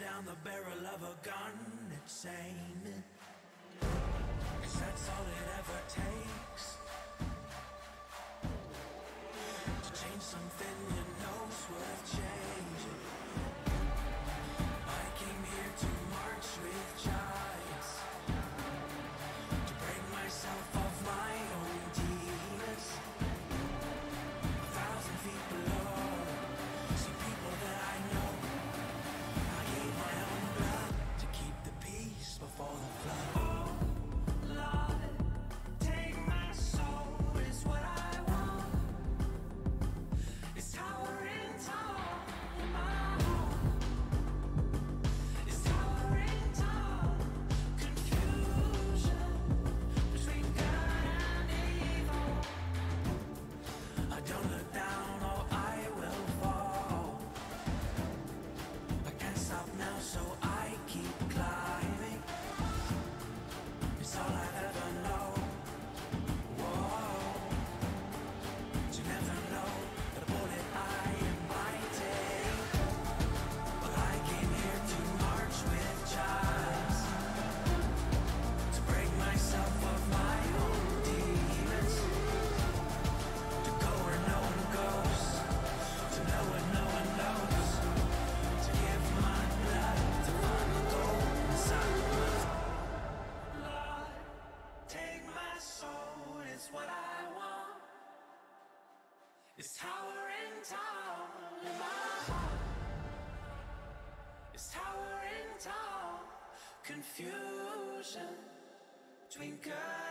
down the barrel of a gun, it's insane. Cause that's all it ever takes to change something you know's worth changing. confusion twinkle.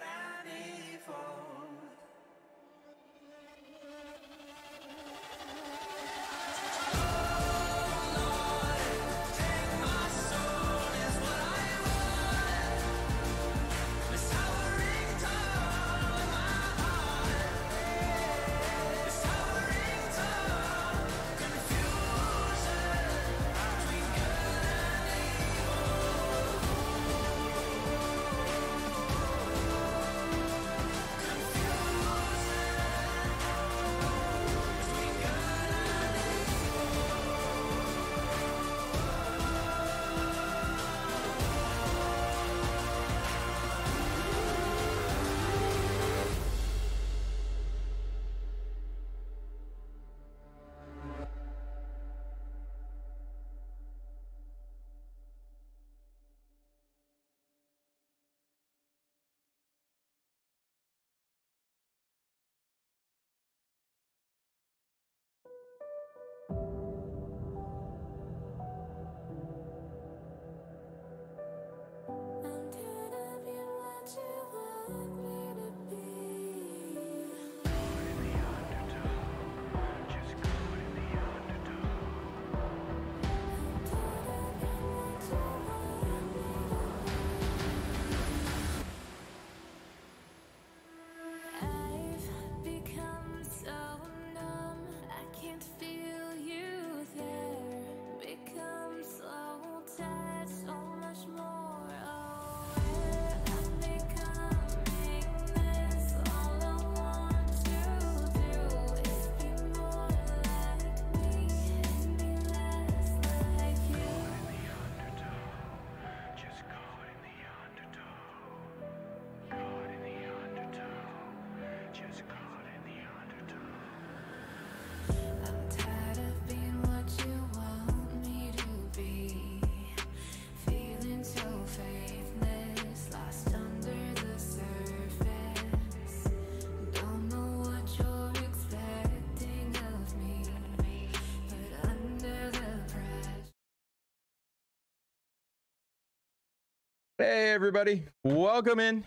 Hey, everybody. Welcome in.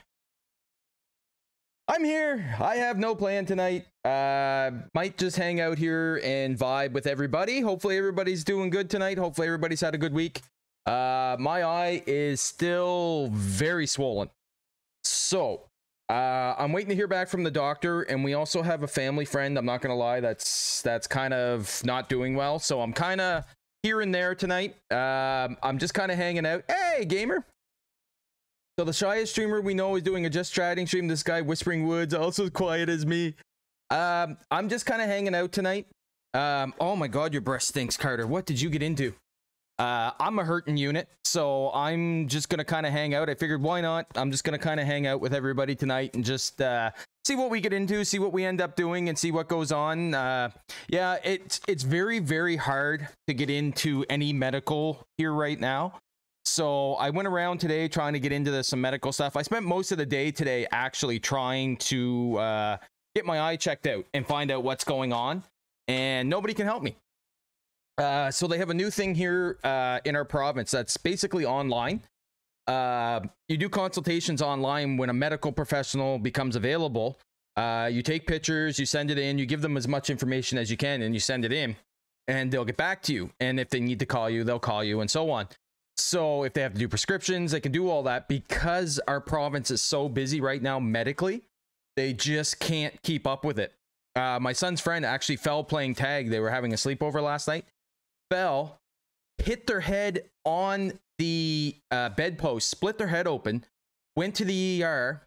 I'm here. I have no plan tonight. Uh, might just hang out here and vibe with everybody. Hopefully, everybody's doing good tonight. Hopefully, everybody's had a good week. Uh, my eye is still very swollen. So, uh, I'm waiting to hear back from the doctor, and we also have a family friend. I'm not gonna lie, that's that's kind of not doing well. So I'm kind of here and there tonight. Um, I'm just kind of hanging out. Hey, gamer. So the shyest streamer we know is doing a just chatting stream. This guy, Whispering Woods, also quiet as me. Um, I'm just kind of hanging out tonight. Um, oh my god, your breast stinks, Carter. What did you get into? Uh, I'm a hurting unit, so I'm just gonna kind of hang out. I figured why not? I'm just gonna kind of hang out with everybody tonight and just uh, see what we get into, see what we end up doing, and see what goes on. Uh, yeah, it's it's very very hard to get into any medical here right now. So I went around today trying to get into some medical stuff. I spent most of the day today actually trying to uh, get my eye checked out and find out what's going on, and nobody can help me. Uh, so they have a new thing here uh, in our province that's basically online. Uh, you do consultations online when a medical professional becomes available. Uh, you take pictures, you send it in, you give them as much information as you can, and you send it in, and they'll get back to you. And if they need to call you, they'll call you, and so on. So if they have to do prescriptions, they can do all that because our province is so busy right now medically. They just can't keep up with it. Uh, my son's friend actually fell playing tag. They were having a sleepover last night. Fell, hit their head on the uh, bedpost, split their head open, went to the ER.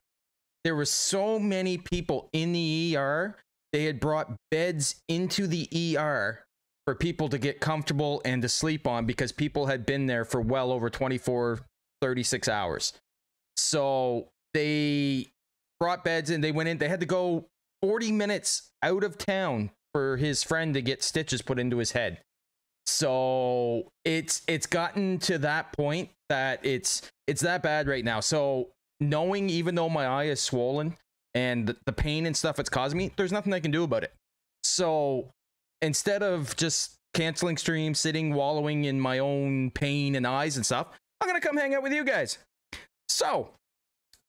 There were so many people in the ER. They had brought beds into the ER for people to get comfortable and to sleep on because people had been there for well over 24 36 hours. So they brought beds and they went in they had to go 40 minutes out of town for his friend to get stitches put into his head. So it's it's gotten to that point that it's it's that bad right now. So knowing even though my eye is swollen and the, pain and stuff it's causing me there's nothing i can do about it. So instead of just canceling streams, sitting wallowing in my own pain and eyes and stuff, I'm gonna come hang out with you guys. So,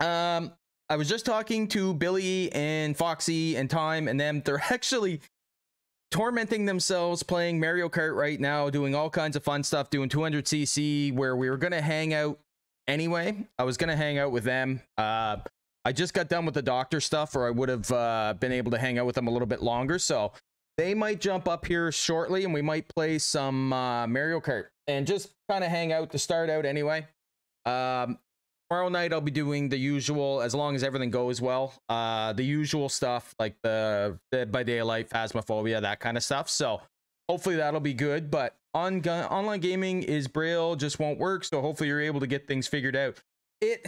um, I was just talking to Billy and Foxy and Time and them. They're actually tormenting themselves playing Mario Kart right now, doing all kinds of fun stuff, doing 200cc where we were gonna hang out anyway. I was gonna hang out with them. Uh, I just got done with the doctor stuff, or I would have uh, been able to hang out with them a little bit longer. So they might jump up here shortly and we might play some uh, Mario Kart and just kind of hang out to start out anyway. Um, tomorrow night I'll be doing the usual, as long as everything goes well, uh, the usual stuff like the Dead by Daylight, Phasmophobia, that kind of stuff. So hopefully that'll be good. But on online gaming is Braille just won't work. So hopefully you're able to get things figured out. It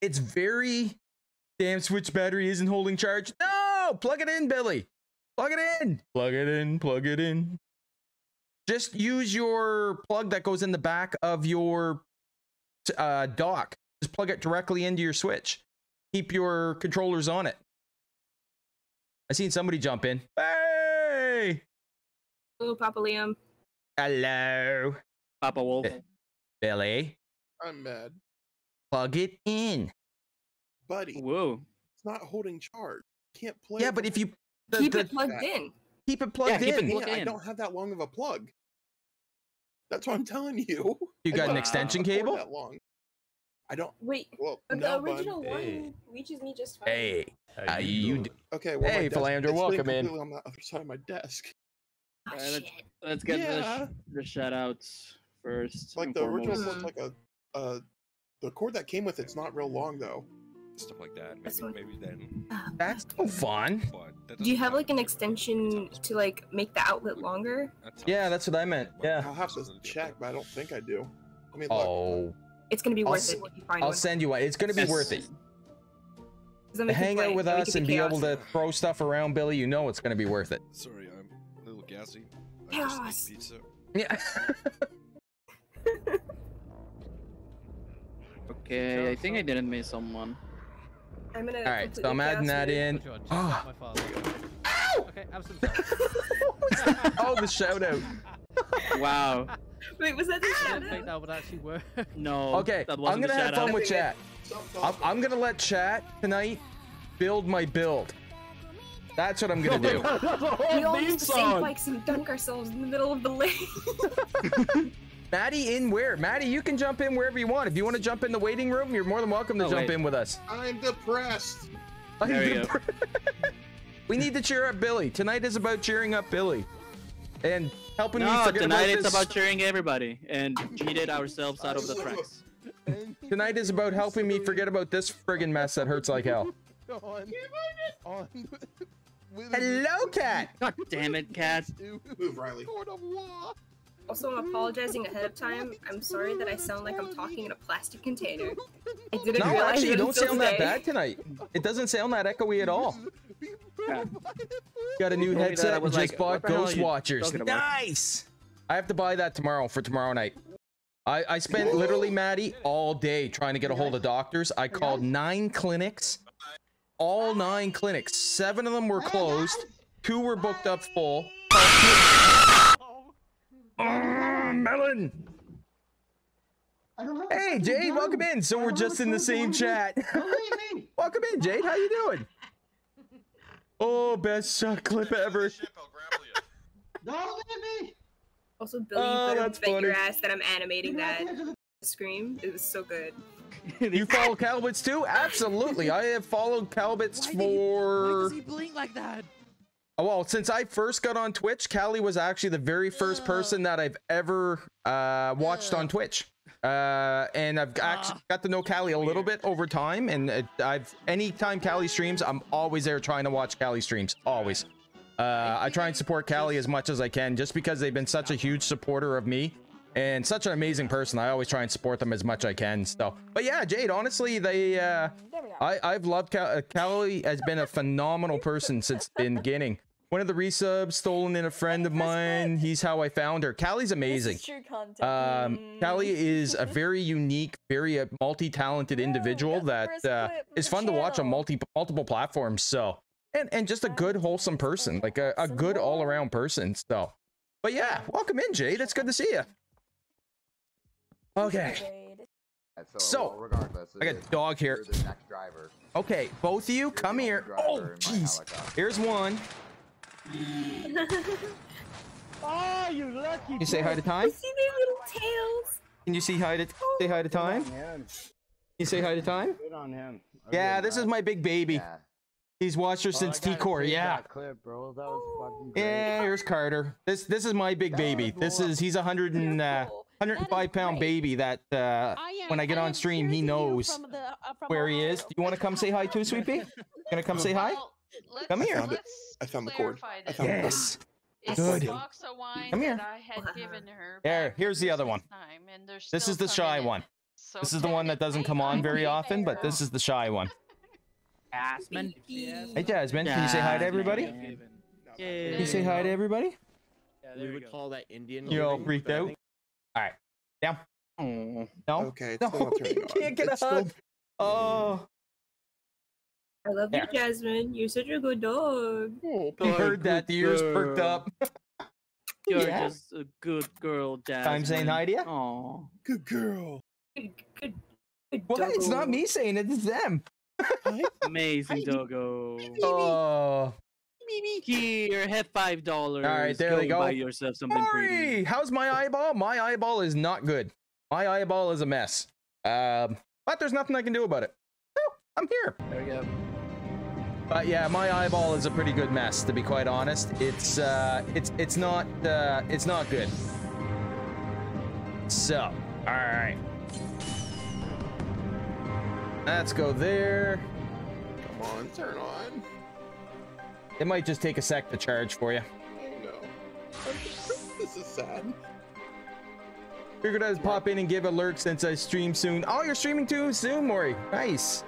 it's very damn Switch battery isn't holding charge. No, plug it in, Billy. Plug it in. Plug it in. Plug it in. Just use your plug that goes in the back of your uh, dock. Just plug it directly into your Switch. Keep your controllers on it. I seen somebody jump in. Hey! Hello, Papa Liam. Hello, Papa Wolf. Billy. I'm mad. Plug it in. Buddy, Whoa. it's not holding charge. Can't play. Yeah, but if you the- Keep the- it plugged that- in. keep it plugged Yeah, keep it in, plugged I in. don't have that long of a plug. That's what I'm telling you. you got an extension cable. That long. I don't. Wait, Well, but no, the original bud. one Hey. reaches me just fine. Hey, How how you doing? Okay. Well, Hey, Philander, welcome in. completely On the other side of my desk. Oh, Alright, let's- Let's get Yeah. the, sh- the shout outs first. Like and the original foremost. one's like a. Uh, the cord that came with it's not real long though. Stuff like that. Maybe, what- maybe then. Uh, that's no fun. But that Do you have like an extension to like make the outlet longer? at Yeah, that's what I meant. Yeah. I'll have to check, but I don't think I do. I mean, look. Oh, It's gonna be I'll worth it if you find I'll one. send you one. It's gonna be Yes. worth it. 'Cause then we To can hang out with us and be able to throw stuff around, Billy. You know it's gonna be worth it. Sorry, I'm a little gassy. I Chaos. just ate pizza. Yeah. Okay, I think I didn't miss someone. I'm gonna. All right, so I'm adding that in. Which one? My father. Ow! Okay, have some. oh, the shout out. Wow. Wait, was that the I shout don't think out? that would actually work. No. Okay, that I'm gonna the have fun out. with chat. I'm. I'm gonna let chat tonight build my build. That's what I'm gonna do. We all theme use the same bikes and dunk ourselves in the middle of the lane. Maddie, in where? Maddie, you can jump in wherever you want. If you want to jump in the waiting room, you're more than welcome to Oh, jump wait. in with us. I'm depressed. There we go. we need to cheer up Billy. Tonight is about cheering up Billy and helping me No, forget tonight about it's this. about cheering everybody and cheated ourselves out of the tracks. Tonight is about helping me forget about this friggin' mess that hurts like hell. on, on with Hello, cat. God damn it, cat. Move, Riley. Court of law. Also, I'm apologizing ahead of time. I'm sorry that I sound like I'm talking in a plastic container. I didn't No, realize actually, you don't until sound that bad tonight. It doesn't sound that echoey at all. Yeah. Got a new Told me that, I headset was just like, bought what the hell are Ghost Watchers. Nice. I have to buy that tomorrow for tomorrow night. I, I spent literally, Maddie, all day trying to get a hold of doctors. I called nine clinics. All nine clinics. Seven of them were closed. Two were booked up full. Oh, melon. Hey, Jade, welcome in. So we're just in the same chat. welcome in, Jade. How you doing? Oh, best shot clip ever. Also, Billy, you Oh, better that's bet your funny. ass that I'm animating that scream. It was so good. You follow Calbits too? Absolutely. I have followed Calbits Why did Why does he blink like that? Oh, well, since I first got on Twitch, Callie was actually the very first person that I've ever uh, watched on Twitch. Uh, and I've actually got to know Callie a little bit over time. And it, I've anytime Callie streams, I'm always there trying to watch Callie streams. Always. Uh, I try and support Callie as much as I can, just because they've been such a huge supporter of me and such an amazing person. I always try and support them as much I can. So, but yeah, Jade, honestly, they uh, I I've loved Cal- uh, Callie has been a phenomenal person since the beginning. One of the resubs stolen in a friend of mine. He's how I found her. Callie's amazing. True content. Um, Mm. Callie is a very unique, very uh, multi-talented individual that first uh, is the fun to watch on multi multiple platforms. So, and and just a good, wholesome person, like a, a good all-around person. So, but yeah, welcome in, Jade. It's good to see you. Okay, Jade. So, regardless, I got it is- dog here. the next driver. okay, both of you, come here. Oh, driver in my jeez. Here's one. Oh, you lucky. You say hi to time? I time. see their little tails. Can you see hi to say hi to time? Can you say hi to time? Good on him. Yeah, this is my big baby. Yeah. He's watched her since T Core. Yeah. clip, bro. That was fucking great. Yeah, here's Carter. This this is my big baby. This is he's a hundred and uh, 105 pound great. baby that uh, when I get on stream he knows where he is. Do you want to come say hi too, Sweet Pea? Gonna come say hi? Well, let's- Come here. I found let's I found the cord. clarify I found. Yes. It's Good. the box of wine Come here. that I had uh-huh. given her. There, here's the other one. time, and This is the some in shy one. So This is the one that doesn't come on very often, but this is the shy one. Jasmine. Hey Jasmine, can you say hi to everybody? Can you say hi to everybody? we would call that Indian. You all living, freaked out? think- Alright. Down. Oh. No. Okay, it's No, still you can't get a It's still- hug. Oh, I love There. you, Jasmine. You're such a good dog. Oh, you heard that. The ears perked up. You're Yeah. just a good girl, Jasmine. Time saying hi to you? Aw. good girl. Good, good, good What? It's not me saying it. It's them. Amazing doggo. Oh. Here, have five dollars. Alright, there they go. Buy yourself something pretty. How's my eyeball? My eyeball is not good. My eyeball is a mess. Um, but there's nothing I can do about it. Oh, I'm here. There we go. But yeah, my eyeball is a pretty good mess, to be quite honest. It's uh, it's it's not uh, it's not good. So, all right, let's go there. Come on, turn on. It might just take a sec to charge for you. Oh no. this is sad. Figured I'd pop in and give a lurk since I stream soon. Oh, you're streaming too soon, Mori. Nice.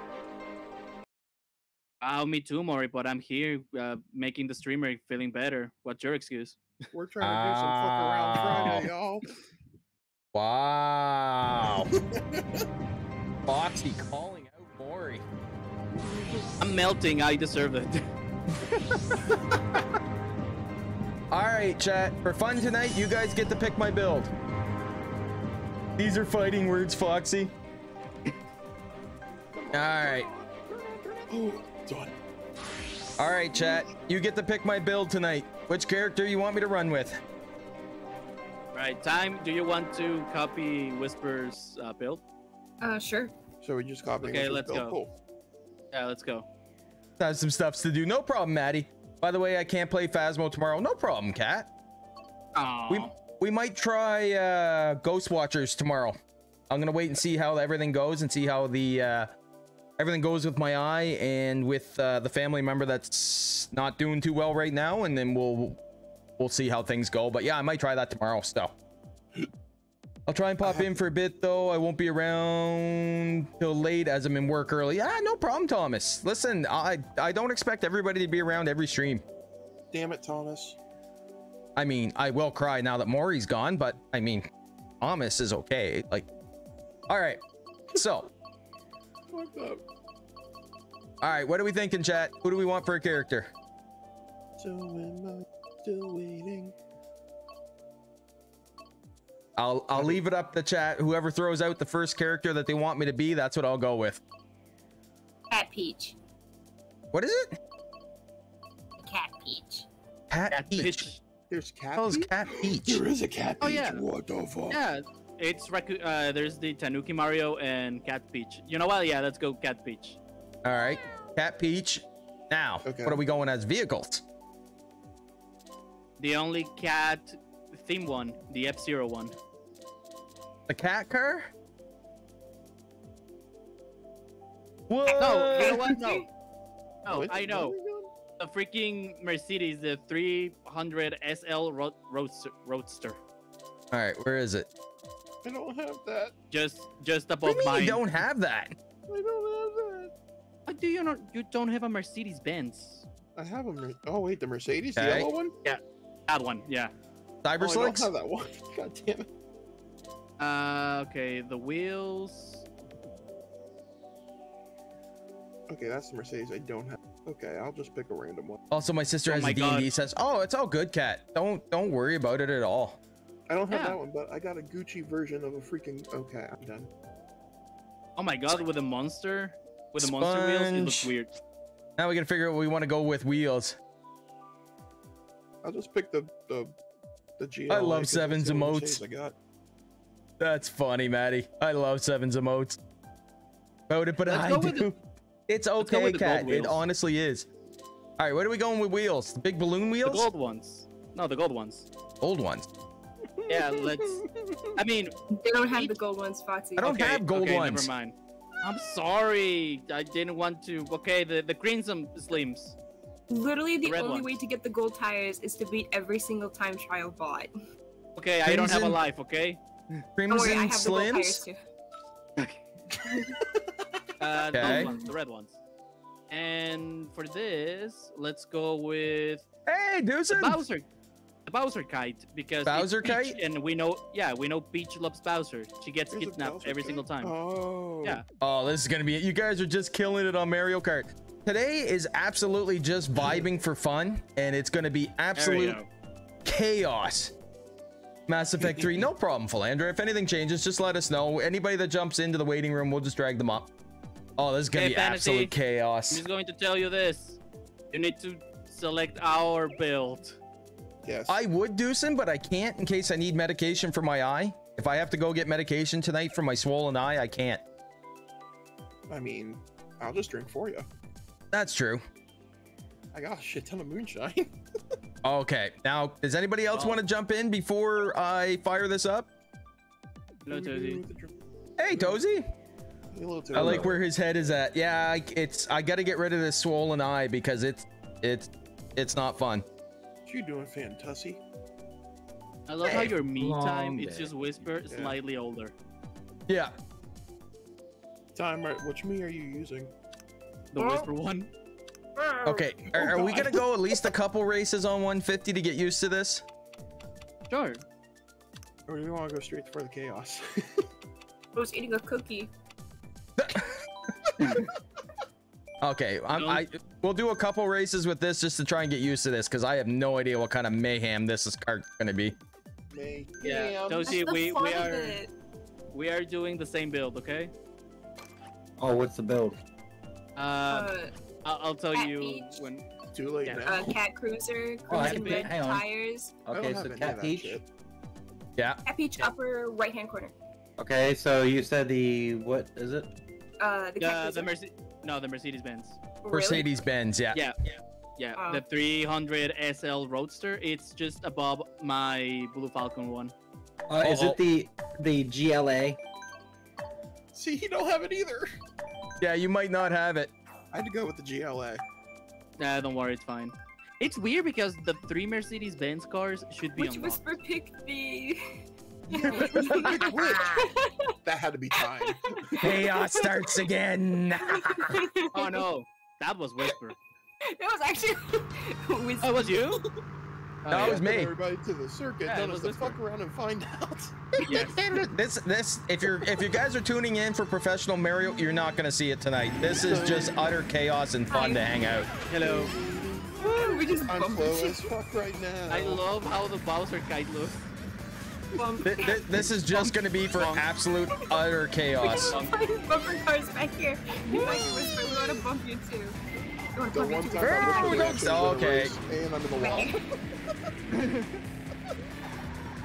Oh, me too, Maury, but I'm here uh, making the streamer feeling better. What's your excuse? We're trying to do some fuck around Friday, y'all. Wow. Foxy calling out Maury. I'm melting. I deserve it. All right, chat. For fun tonight, you guys get to pick my build. These are fighting words, Foxy. All right. Oh, done. All right, chat. You get to pick my build tonight. Which character you want me to run with? Right, time. Do you want to copy Whisper's uh, build? Uh, sure. So we just copy. Okay, Whisper's let's build. go. Cool. Yeah, let's go. Have some stuffs to do. No problem, Maddie. By the way, I can't play Phasmo tomorrow. No problem, Cat. Aww. We we might try uh, Ghost Watchers tomorrow. I'm gonna wait and see how everything goes and see how the uh, everything goes with my eye and with uh, the family member that's not doing too well right now, and then we'll we'll see how things go. But yeah, I might try that tomorrow. So I'll try and pop in for a bit though. I won't be around till late as I'm in work early. Yeah, no problem, Thomas. Listen, I I don't expect everybody to be around every stream. Damn it, Thomas. I mean, I will cry now that Maury's gone, but I mean, Thomas is okay. Like, all right. So, Fucked up. all right. What are we thinking, chat? Who do we want for a character? So am I still waiting? I'll I'll leave it up to chat. Whoever throws out the first character that they want me to be, that's what I'll go with. Cat Peach. What is it? Cat Peach. Cat, Cat Peach. Peach. There's cat. Peach? Cat Peach? There is a cat. Oh, Peach. Oh, yeah. What the fuck? Yeah, it's Raku- uh, there's the Tanuki Mario and Cat Peach. You know what? Yeah, let's go Cat Peach. All right. Cat Peach. Now, Okay. what are we going as vehicles? The only cat theme one, the F Zero one. The cat car? What? No, you know what? No. No, What? I know. are? The freaking Mercedes, the 300 SL Road- Roadster. Roadster. All right. Where is it? I don't have that. Just, just What do above you mean mine. you don't have that? I don't have What do you not? You don't have a Mercedes Benz. I have a. Mer- oh wait, the Mercedes, the Okay. yellow one. Yeah, that one, yeah. Oh, Cyber I don't have that one. God damn it. Uh, okay. The wheels. Okay, that's the Mercedes I don't have. Okay, I'll just pick a random one. Also, my sister Oh has my a D&D God. says, "Oh, it's all good, cat. Don't don't worry about it at all." I don't have Yeah. that one, but I got a Gucci version of a freaking. Okay, I'm done. Oh my god, with a monster, with a monster wheels, it looks weird. Now we gotta figure out what we want to go with wheels. I'll just pick the the the GL. I love Seven's emotes. I got. That's funny, Maddie. I love Sevens emotes. About it, but Let's I do. the- It's let's okay, with the gold cat. It honestly is. All right, what are we going with wheels? The big balloon wheels? The wheels? gold ones. No, the gold ones. Old ones. Yeah, let's. I mean, They don't have the gold ones, Foxy. I don't okay, have gold okay, ones. Never mind. I'm sorry. I didn't want to. Okay, the the crimson slims. Literally, the, The only ones. way to get the gold tires is to beat every single time trial bot. Okay, I don't have a life. Okay. Crimson worry, I have the gold tires Slims. too. Uh, Okay. those ones, the red ones. And for this, let's go with Hey, the Bowser. The Bowser kite because Bowser Peach, kite? and we know, yeah, we know Peach loves Bowser. She gets There's kidnapped every kite? single time. Oh. Yeah. Oh, this is gonna be it. You guys are just killing it on Mario Kart. Today is absolutely just vibing for fun, and it's gonna be absolute chaos. Mass Effect 3, no problem, Philandra. If anything changes, just let us know. Anybody that jumps into the waiting room, we'll just drag them up. Oh, this is gonna Okay, be Fantasy. absolute chaos. I'm just going to tell you this: you need to select our build. Yes. I would do some, but I can't in case I need medication for my eye. If I have to go get medication tonight for my swollen eye, I can't. I mean, I'll just drink for you. That's true. I got a shit ton of moonshine. Okay, now, does anybody else Oh. want to jump in before I fire this up? No, What do we do Tozy. with the drink? Hey, Tozy. Hello, I like where his head is at. Yeah, it's I got to get rid of this swollen eye because it's it's it's not fun. You doing, Fantussie? I love how your me time is day. just Whisper, Yeah. slightly older. Yeah. Time, right? Which me are you using? The Oh. Whisper one. Okay. Are, Oh, are we gonna go at least a couple races on 150 to get used to this? Sure. Or do we want to go straight for the chaos? I was eating a cookie. Okay, I'm, Don't- I we'll do a couple races with this just to try and get used to this because I have no idea what kind of mayhem this is gonna be. May. Yeah. Damn. Tozy, That's we we are. We are doing the same build, okay? Oh, what's the build? Uh, Uh, I'll, I'll tell Cat you Peach. when. Too late Yeah. now. uh, cat cruiser, Oh, I cruising can- red hang on. tires, Okay, so Cat that Peach. Yeah. cat peach upper right hand corner. Okay, so you said the what is it? Uh, the cat Uh, cruiser. the Mercedes. No, the Mercedes Benz. Really? Mercedes Benz. Yeah. Yeah, yeah, yeah. Oh. The 300 SL Roadster. It's just above my Blue Falcon one. Uh, is Oh, oh. it the the GLA? See, you don't have it either. Yeah, you might not have it. I had to go with the GLA. Nah, don't worry, it's fine. It's weird because the three Mercedes Benz cars should be Which unlocked. whisper picked the? That had to be time. Chaos starts again. Oh no, that was Whisper. it was actually whisper. Oh, it was you? Oh, That yeah. was me. Everybody to the circuit. Yeah, it Don't was us to fuck around and find out. Yes. this this if you're if you guys are tuning in for professional Mario, you're not gonna see it tonight. This is just utter chaos and fun to hang out. Hello. we just I'm bumped slow as fuck right now. I love how the Bowser kite looks. Bump. Th- th- This is just gonna be for absolute utter chaos. Bumper cars back here. You like whisper, we want to bump you too. We want to The bump one you time too. I was don't- actually in a okay. and I'm the wall.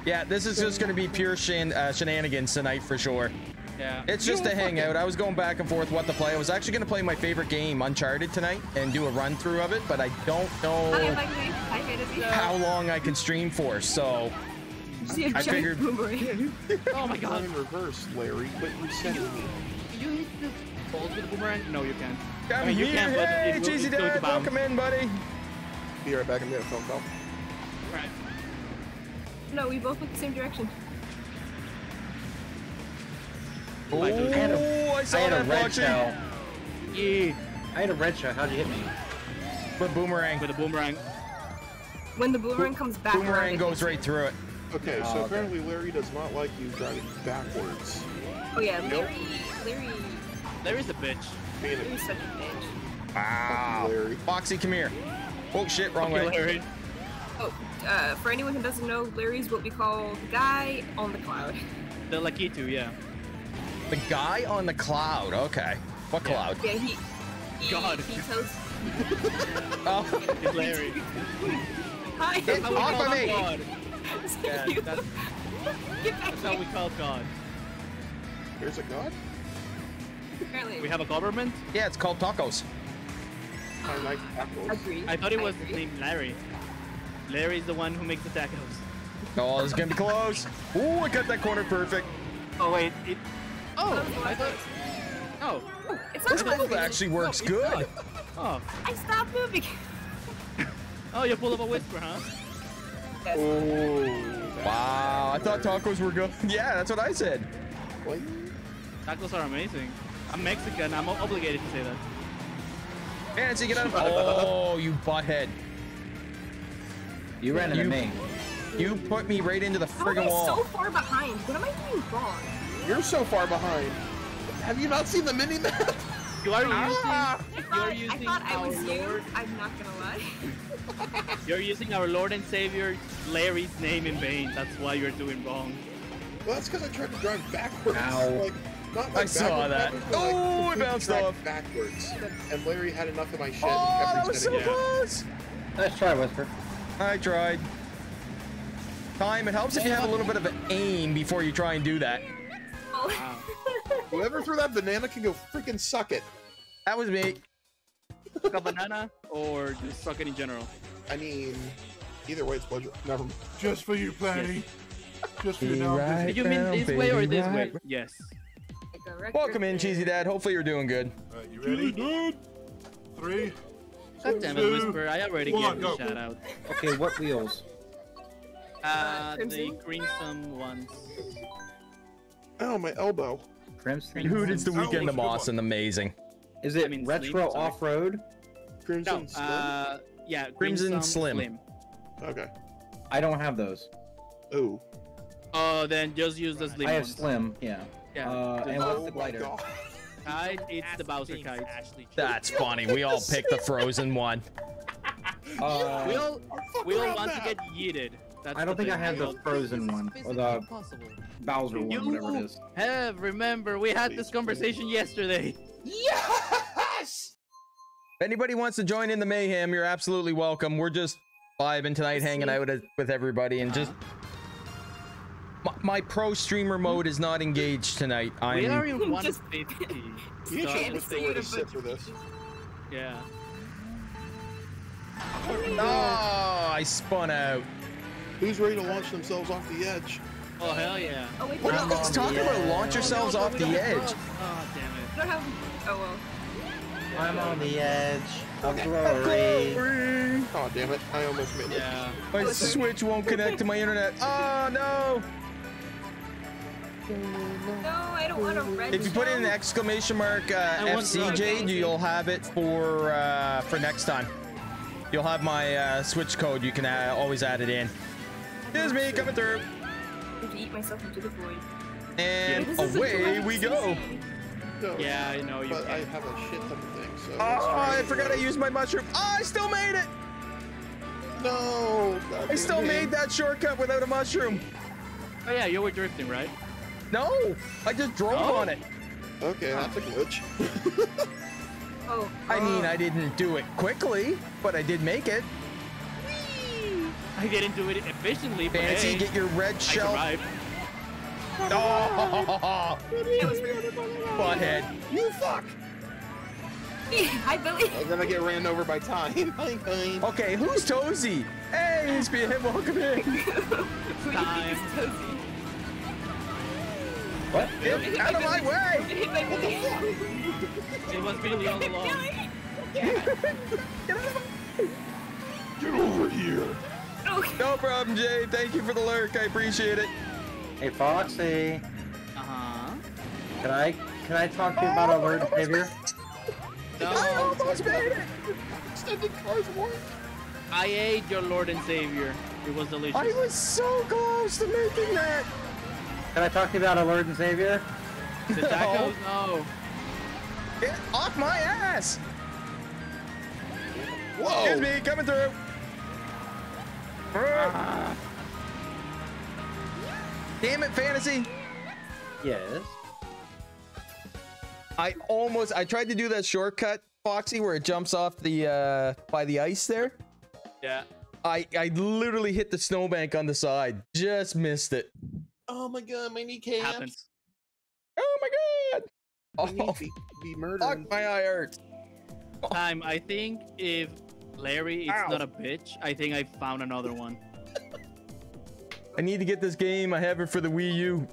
Yeah, this is just gonna be pure shen- uh, shenanigans tonight for sure. Yeah. It's just a hangout. I was going back and forth what to play. I was actually gonna play my favorite game, Uncharted, tonight and do a run through of it, but I don't know Maggie. Hi, Fantasy. how long I can stream for. So See a I giant figured- boomerang. Oh my Go god. in reverse, Larry. Quit resetting me. Can you hit the balls with the boomerang? No, you can't. I'm I mean, you here. can, but hey, it will- Cheesy it's going to Dad, welcome in, buddy. Be right back. I'm getting a phone call. Right. No, we both went the same direction. Oh, I had I saw I had a red Foxy. shell. Yeah. I had a red shell. How'd you hit me? But boomerang. With a boomerang. When the boomerang comes back Boomerang it goes right through it. Okay, Oh, so okay. apparently Larry does not like you driving backwards. you. Oh yeah, Larry. Larry. There is a bitch. Being a Larry's such a bitch. Wow. Larry. Foxy, come here. Oh shit, wrong Okay, way. Larry. Oh, uh, for anyone who doesn't know, Larry's what we call the guy on the cloud. The Lakitu, yeah. The guy on the cloud. Okay. What Yeah. cloud? Yeah, he. he God. He tells. Oh. It's Larry. Hi. Get How we off of me. God. Thank Yeah, you. that's, Get back that's how we call God. There's a god? Apparently, We have a government? Yeah, it's called tacos. I like tacos. Agreed. I thought it was agree. named Larry. Larry's the one who makes the tacos. Oh, this is gonna be close. Ooh, I got that corner perfect. Oh wait, it. Oh, Oh, I thought. Oh, It's This not move actually works oh, it's good. not. oh, I stopped moving. oh! You pull up a whisper, huh? Yes. Oh. Wow, I thought tacos were good. Yeah, that's what I said. What? Tacos are amazing. I'm Mexican. I'm obligated to say that. Fancy, get out. Oh, you butthead. You ran into You- me. You put me right into the How am friggin' I wall. so far behind? What am I doing wrong? You're so far behind. Have you not seen the mini map? You are ah. I using. thought, You're I, using thought I our was you. Lord. I'm not gonna lie. You're using our Lord and Savior Larry's name in vain. That's why you're doing wrong. Well, that's because I tried to drive backwards. Ow. Like, not like I saw that. backwards, but, like, Oh, it bounced off. Backwards. And Larry had enough of my shit. Oh, that was so resetting close. Let's try Whisper. I tried. Time. It helps if you have a little bit of an aim before you try and do that. Wow. Whoever threw that banana can go freaking suck it. That was me. Suck a banana or just suck it in general. I mean, either way, it's pleasure. Never mind. Just for you, Planny. Just for you Be now. right Did you mean down, this way or this right- way? Yes. Like a record Welcome in. Cheesy Dad. Hopefully you're doing good. Alright, you ready? Dude. Three. God damn it, Whisper. I already one, gave you a shout out. Okay, what wheels? Uh, the Crimson? Crimson ones. Oh, my elbow. Crimson. Dude, it's the weekend was of Moss one. and amazing. Is it I mean, retro Slim, off-road? Crimson No, Slim? uh, yeah, Crimson Crimson Slim. Okay. I don't have those. Ooh. Oh, then just use the slim I have ones. Slim. Yeah. Yeah. Uh, and what's oh the my glider? god. Kite, it's the Bowser kite. That's funny. We all picked the frozen one. Uh, We all, we all around want to get yeeted. That's I don't the think I thing. have the frozen one or the Bowser one, You whatever it is. have remember we had this conversation yesterday. Yes! If anybody wants to join in the mayhem, you're absolutely welcome. We're just vibing tonight, hanging out with- with everybody, and just my, my pro streamer mode is not engaged tonight. we are I'm in Just- 150. You so- should just stay with a sip for this. yeah. oh, ah, I spun out. Who's ready to launch themselves off the edge? Oh hell yeah. Oh wait, What we are you don't, guys talking about? Launch yourselves off the edge. Oh damn it. we don't have. Oh well. I'm on the edge of Okay. glory. Oh damn it! I almost made it. Yeah. My switch won't connect to my internet. Oh no! No, I don't want a red. If you put in an exclamation mark uh, I want FC red. Jade, you'll have it for uh, for next time. You'll have my uh, switch code. You can uh, always add it in. Here's me coming through, I have to eat myself into the void. and This is a away we go. CC. No, Yeah, I know you but I have a shit ton of things. So Oh, I forgot I used my mushroom. Oh, I still made it. No. I still made that shortcut without a mushroom. Oh yeah, you were drifting, right? No, I just drove Oh. on it. Okay, that's a glitch. Oh. I uh. mean, oh. I didn't do it quickly, but I did make it. I didn't do it efficiently, but Fancy, hey, get your red I shell. survived. Oh, butthead. You fuck! Hi, Billy. And then I get ran over by time. Fine, fine. Okay, who's Tozy? Hey, Spearhead, welcome in. Who do you think Tozy? What? Get out of my way! Get hit by It was Billy all along. Get over here. Oh, No problem, Jay. Thank you for the lurk. I appreciate it. Hey Foxy, Uh huh. can I can I talk to you about Oh, a Lord I almost Savior? I almost made it. Extended cars work. I ate your Lord and Savior. It was delicious. I was so close to making that. Can I talk to you about a Lord and Savior? The tacos? No. Get off my ass. Whoa! Here's me coming through. Ah. Damn it, fantasy. Yes. I almost I tried to do that shortcut, Foxy, where it jumps off the uh by the ice there. Yeah. I I literally hit the snowbank on the side. Just missed it. Oh my god, my kneecap. Happens. Oh my god. My knee Oh, be, be murdered. fuck, my eye hurts. Time. I think if Larry is Ow. not a bitch, I think I found another one. I need to get this game. I have it for the Wii U.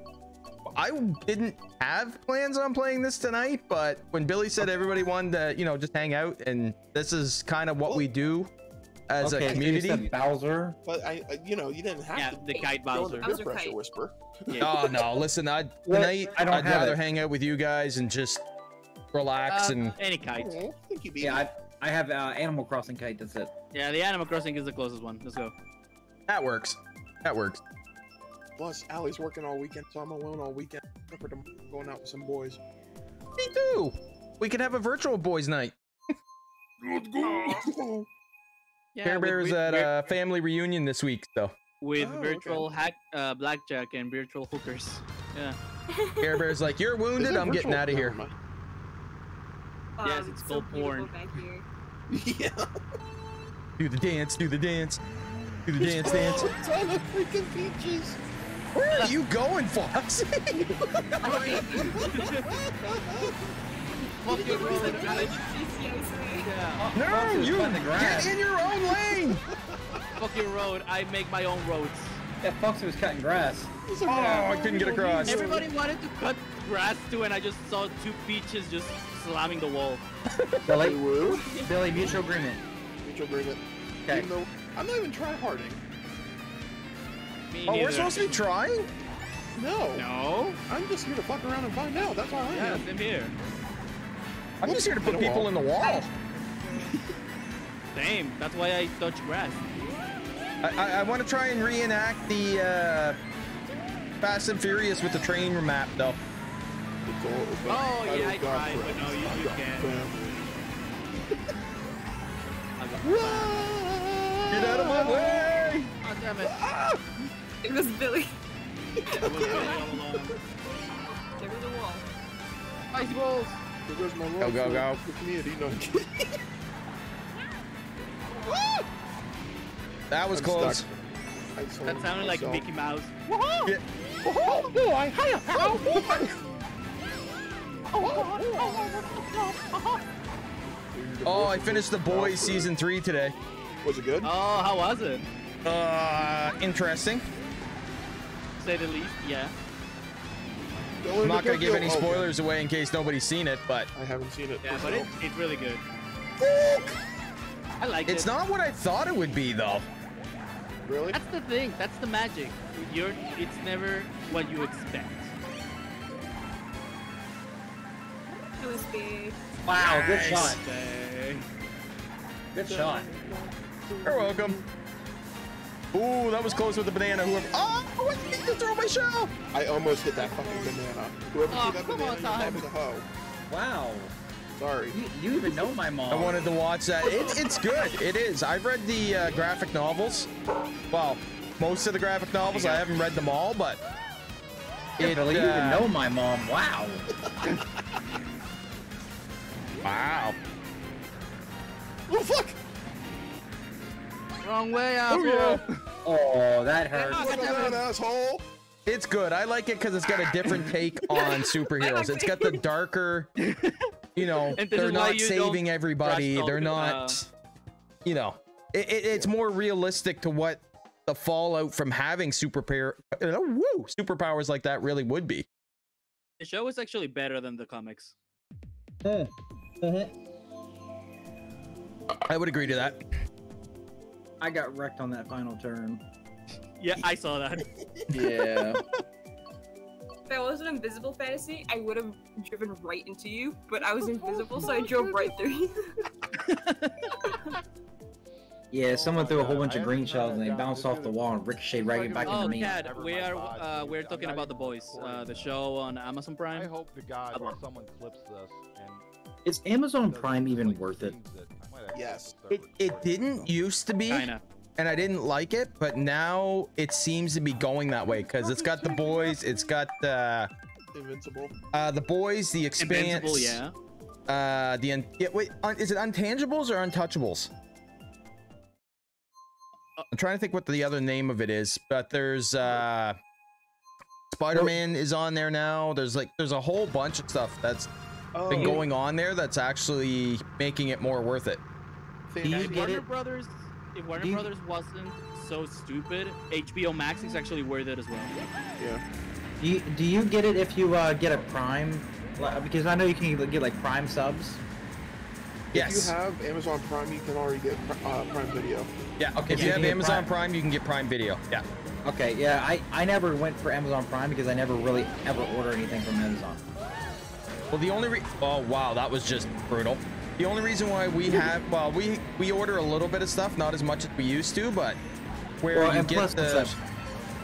I didn't have plans on playing this tonight, but when Billy said everybody wanted to, you know, just hang out, and this is kind of what we do as okay, a community. said Bowser. But I, I, you know, you didn't have Yeah, to the kite Bowser. into Bowser pressure kite. whisper. Yeah. Oh no! Listen, I tonight I don't I'd rather it. hang out with you guys and just relax Uh, and any kite. Oh, I think you beat Yeah. I I have uh, Animal Crossing kite. That's it. Yeah, the Animal Crossing is the closest one. Let's go. that works. That works. Plus, Allie's working all weekend, so I'm alone all weekend. Except for going out with some boys. Me too. We could have a virtual boys' night. Yeah, Care with Bears vi- at a family reunion this week, though. with Oh, okay. virtual hack, uh, blackjack and virtual hookers. Yeah. Care Bears like, you're wounded. I'm getting out of here. Never. Yes, Um, it's so called porn. yeah. Do the dance. Do the dance. Do the dance. Dance. Oh, ton of freaking peaches. Where are you going, Foxy? Fuck your road, man. Yeah. no, you the get in your own lane. Fuck your road. I make my own roads. Yeah, Foxy was cutting grass. Oh, I couldn't get across. Everybody wanted to cut grass too, and I just saw two peaches just slamming the wall. Billy, Woo. Billy, mutual agreement. Mutual agreement. Okay. Even though I'm not even try harding. Me Oh, neither. we're supposed to be trying. No. No. I'm just here to fuck around and find out. That's all I Yeah, am. same here. I'm just here to put people wall. in the wall. Same. That's why I touch grass. I, I, I want to try and reenact the uh, Fast and Furious with the train map, though. It's all- but Oh, yeah, don't I got tried, but no, you- I you got can't. family. I got Get out of my way! I got Damn it. It was Billy. It was Billy all along. There was a wall. Ice balls. There goes my Go, go, go. The community. No, I'm. That was I'm close. stuck. That sounded like myself. Mickey Mouse. Yeah. Oh boy! Hiya! Oh boy! Oh, I finished the boys season three today. Was it good? Oh, how was it? Uh, interesting. Say the least. Yeah. I'm not gonna give any Oh, okay. spoilers away in case nobody's seen it, but I haven't seen it. Yeah, but it, it's really good. I like it's it. It's not what I thought it would be, though. Really? That's the thing. That's the magic. You're. It's never what you expect. OSB. Wow, good shot. Good shot. You're welcome. Ooh, that was close with the banana. Whoever. Oh, what did you throw my shell? I almost hit that fucking banana. Whoever Oh, threw that come banana, on, your Tom. a hoe. Wow. Sorry. You, you even know my mom. I wanted to watch that. It, it's good. It is. I've read the uh, graphic novels. Well, most of the graphic novels. I haven't read them all, but Yeah, it, Billy, you even uh, know my mom. Wow. Wow. Oh fuck! Wrong way, Oh, asshole. Oh, that hurts. Look at that asshole! It's good. I like it because it's got a different take on superheroes. It's got the darker, you know, they're not saving everybody. They're not, you know, it, it, it's more realistic to what the fallout from having superpower, uh, woo, superpowers like that really would be. The show is actually better than the comics. I would agree to that. I got wrecked on that final turn. Yeah, I saw that. Yeah. If I was an invisible fantasy, I would have driven right into you, but I was invisible, so I drove right through you. Yeah, someone threw a whole bunch of green shells and they bounced off the wall and ricocheted right back into Oh, me. Cat, we are uh, we're talking about the boys, uh, the show on Amazon Prime. I hope to God someone clips this and Is Amazon Prime even worth it? Yes. It, it didn't used to be, Kinda. and I didn't like it, but now it seems to be going that way because it's got the boys, it's got the Invincible. uh, the boys, the expanse. Invincible, yeah. Uh, the un- yeah, wait, un- is it Untangibles or Untouchables? I'm trying to think what the other name of it is, but there's uh, Spider-Man is on there now. There's like there's a whole bunch of stuff that's Oh, been going on there that's actually making it more worth it. Do you if get Warner it? Brothers, if Warner you- Brothers wasn't so stupid, HBO Max is actually worth it as well. Yeah. Do you, do you get it if you uh, get a Prime? Because I know you can get like Prime subs. Yes. If you have Amazon Prime, you can already get uh, Prime Video. Yeah. Okay, If so you you have Amazon Prime. Prime, you can get Prime Video. Yeah. Okay, yeah, I, I never went for Amazon Prime because I never really ever order anything from Amazon. Well, the only re- oh wow, that was just brutal. The only reason why we have well, we we order a little bit of stuff, not as much as we used to, but where Well, you and get plus the it's that,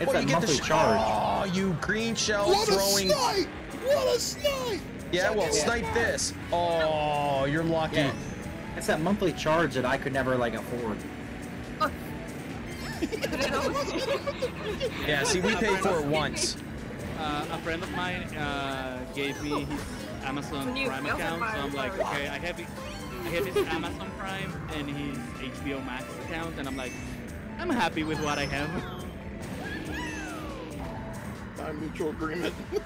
it's well, that you get the monthly charge. Oh, you green shell What a throwing. snipe! What a snipe! Yeah, well, Yeah. snipe this. Oh, you're lucky. Yeah. It's that monthly charge that I could never like afford. Yeah, see, we pay for it once. Uh, a friend of mine uh, gave me his Amazon Can Prime account, so I'm like, Prime. okay, I have it. I have his Amazon Prime and his HBO Max account, and I'm like, I'm happy with what I have. Time mutual agreement.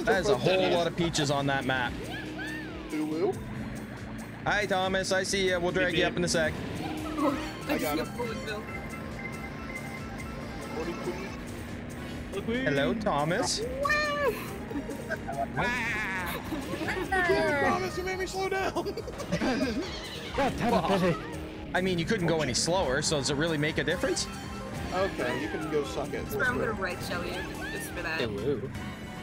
That is a whole lot of peaches on that map. Hulu. Hi, Thomas. I see you. We'll drag you up in a sec. I got him. Full of milk. What do you- Look, we- Hello, Thomas. Promise, you made me slow down. God damn it, Billy. I mean, you couldn't go any slower, so does it really make a difference? okay, you can go suck it. That's I'm gonna red shell you, just for that.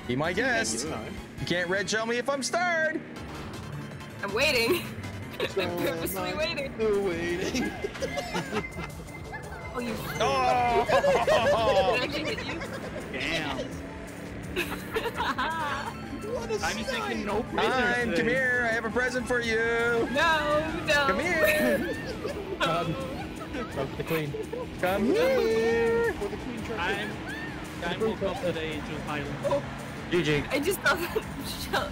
Be my guest. Next time. You can't red shell me if I'm starred. I'm waiting. I'm So purposely am I waiting. still waiting. Oh, you. Oh! Did it actually hit you? Damn. What a I'm just thinking no prisoners. Fine, come here. I have a present for you. No, no. Come here. No. Smoke the queen. Come here. For the queen turned I'm. Time will come today to Highland. Oh, GG. I just thought that shell,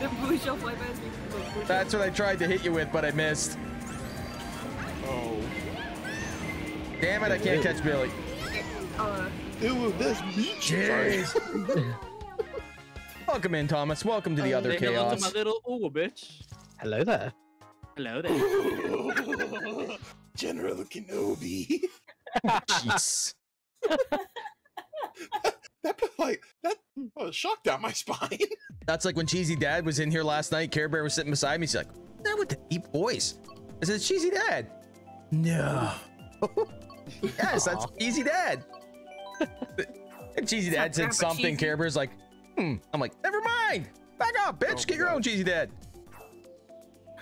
the blue shell fly past me. That's what I tried to hit you with, but I missed. Oh. Damn it, I can't catch Billy. uh, Ew, this meat. Jeez. Welcome in, Thomas. Welcome to the other Say hello to my little ooh bitch. Hello there. Hello there. General Kenobi. Jeez. That put like that oh, a shock down my spine. That's like when Cheesy Dad was in here last night. Care Bear was sitting beside me. He's like, "That with the deep voice." I said, "Cheesy Dad." No. yes, that's Cheesy Dad. and Cheesy Dad said something. Cheesy. Care Bear's like, "Hmm." I'm like, "Never mind. Back up, bitch. Oh Get your my own Cheesy Dad."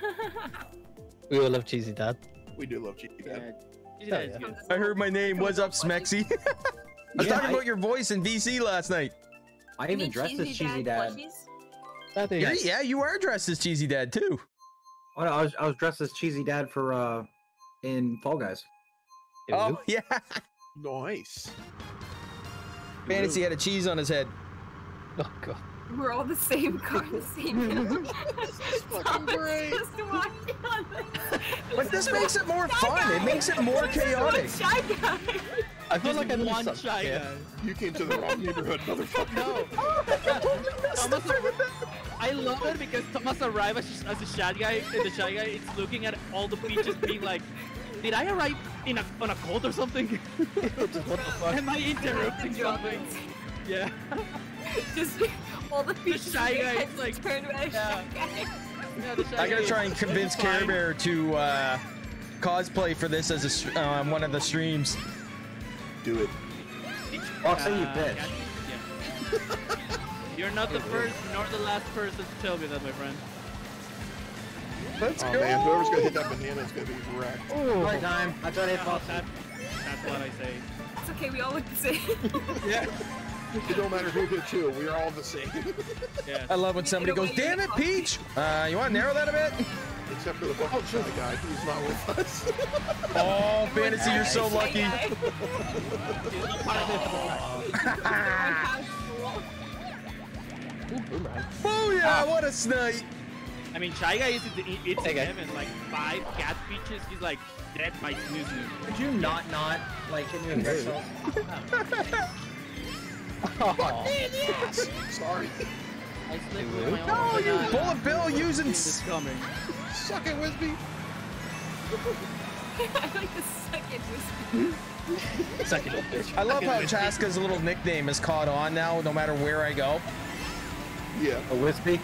We all love cheesy dad. We do love cheesy dad. Yeah, it's good. I heard my name. What's up, Smexy? I was Yeah, talking I- about your voice in VC last night. I even dressed as cheesy dad. Daddy. You're- yeah, you are dressed as Cheesy Dad too. Oh, no, I was I was dressed as cheesy dad for uh in Fall Guys. Oh yeah. Nice. Fantasy had a cheese on his head. Oh god. we're all the same car, the same. fucking great. Just walking on this. But this makes it more fun. It makes it more chaotic. Shy guy. I feel like I'm one some- shy yeah. guy. You came to the wrong neighborhood, motherfucker. No. Oh, Thomas, I love it because Thomas arrived as, as a shy guy, and the shy guy is looking at all the beaches, being like, "Did I arrive in a on a cult or something? what the fuck? Am I interrupting something?" Yeah. Just all the features. shy of guy like- turned by a shy guy. yeah the shy I gotta try and convince is Care. Bear to uh, cosplay for this as a str- uh, one of the streams. Do it. Foxy, you Uh, bitch. yeah. You're not the first nor the last person to tell me that, my friend. Let's Oh go. man, whoever's gonna hit that banana is gonna be wrecked. Oh, Right time. I tried to hit Yeah, that, that's what I say. It's okay, we all look the same. Yeah. It don't matter who hits who, we are all the same. Yeah. I love when somebody goes, "Damn it, Peach!" Uh, you want to narrow that a bit? Except for the fucking shy guy, he's not with us. Oh, fantasy, you're so lucky. guy. Ooh. Oh yeah, what a snipe! I mean, Shy Guy is it's in Okay. heaven. Like five cat peaches, he's like dead by snoo snoo. Could you not not like hit me with red sauce? Sorry. I slipped with with my my No, own you bullet bill using. It's coming. Suck it, Wisby. I like the second whisper. Second up, bitch. I love how Chaska's little nickname is caught on now, no matter where I go. Yeah. A wispy.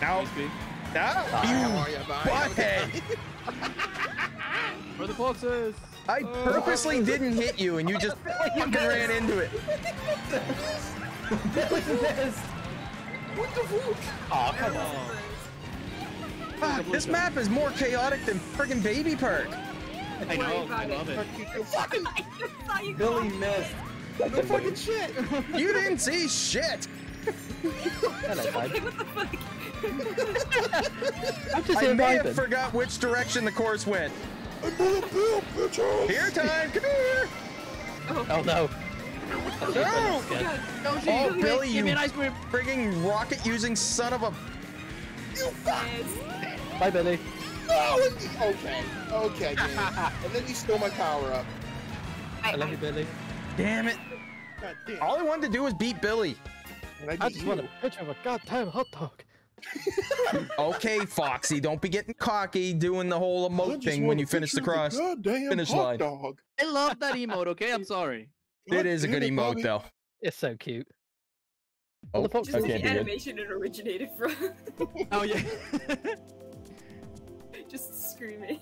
Now, Crispy. now How are you ya, bye? butthead! For the foxes. I purposely didn't hit you, and you just fucking ran into it. Oh, come on. Fuck, this map is more chaotic than friggin' Baby Park. I know. I love it. Fucking I just saw you Billy call. missed. no fucking shit. You didn't see shit. Hello, bud. what the fuck? I'm just I may have forgot which direction the course went. I'm gonna bill, bitches. Here time, come here. Oh no. No. Don't Oh, Billy, Give you me an ice cream. friggin' rocket using son of a. You Yes. Bye, Billy. No, okay, okay, game. and then you stole my power up. I love you, Billy. Damn it. God damn. All I wanted to do was beat Billy. I, I just want a picture of a goddamn hot dog. Okay, Foxy, don't be getting cocky doing the whole I emote thing when you finish the picture of cross. goddamn finish hot line. Dog. I love that emote. Okay, I'm sorry. It is a good damn it, emote, Bobby. though. It's so cute. Oh, the fox Just I the can't it. animation it originated from. Oh yeah. just screaming.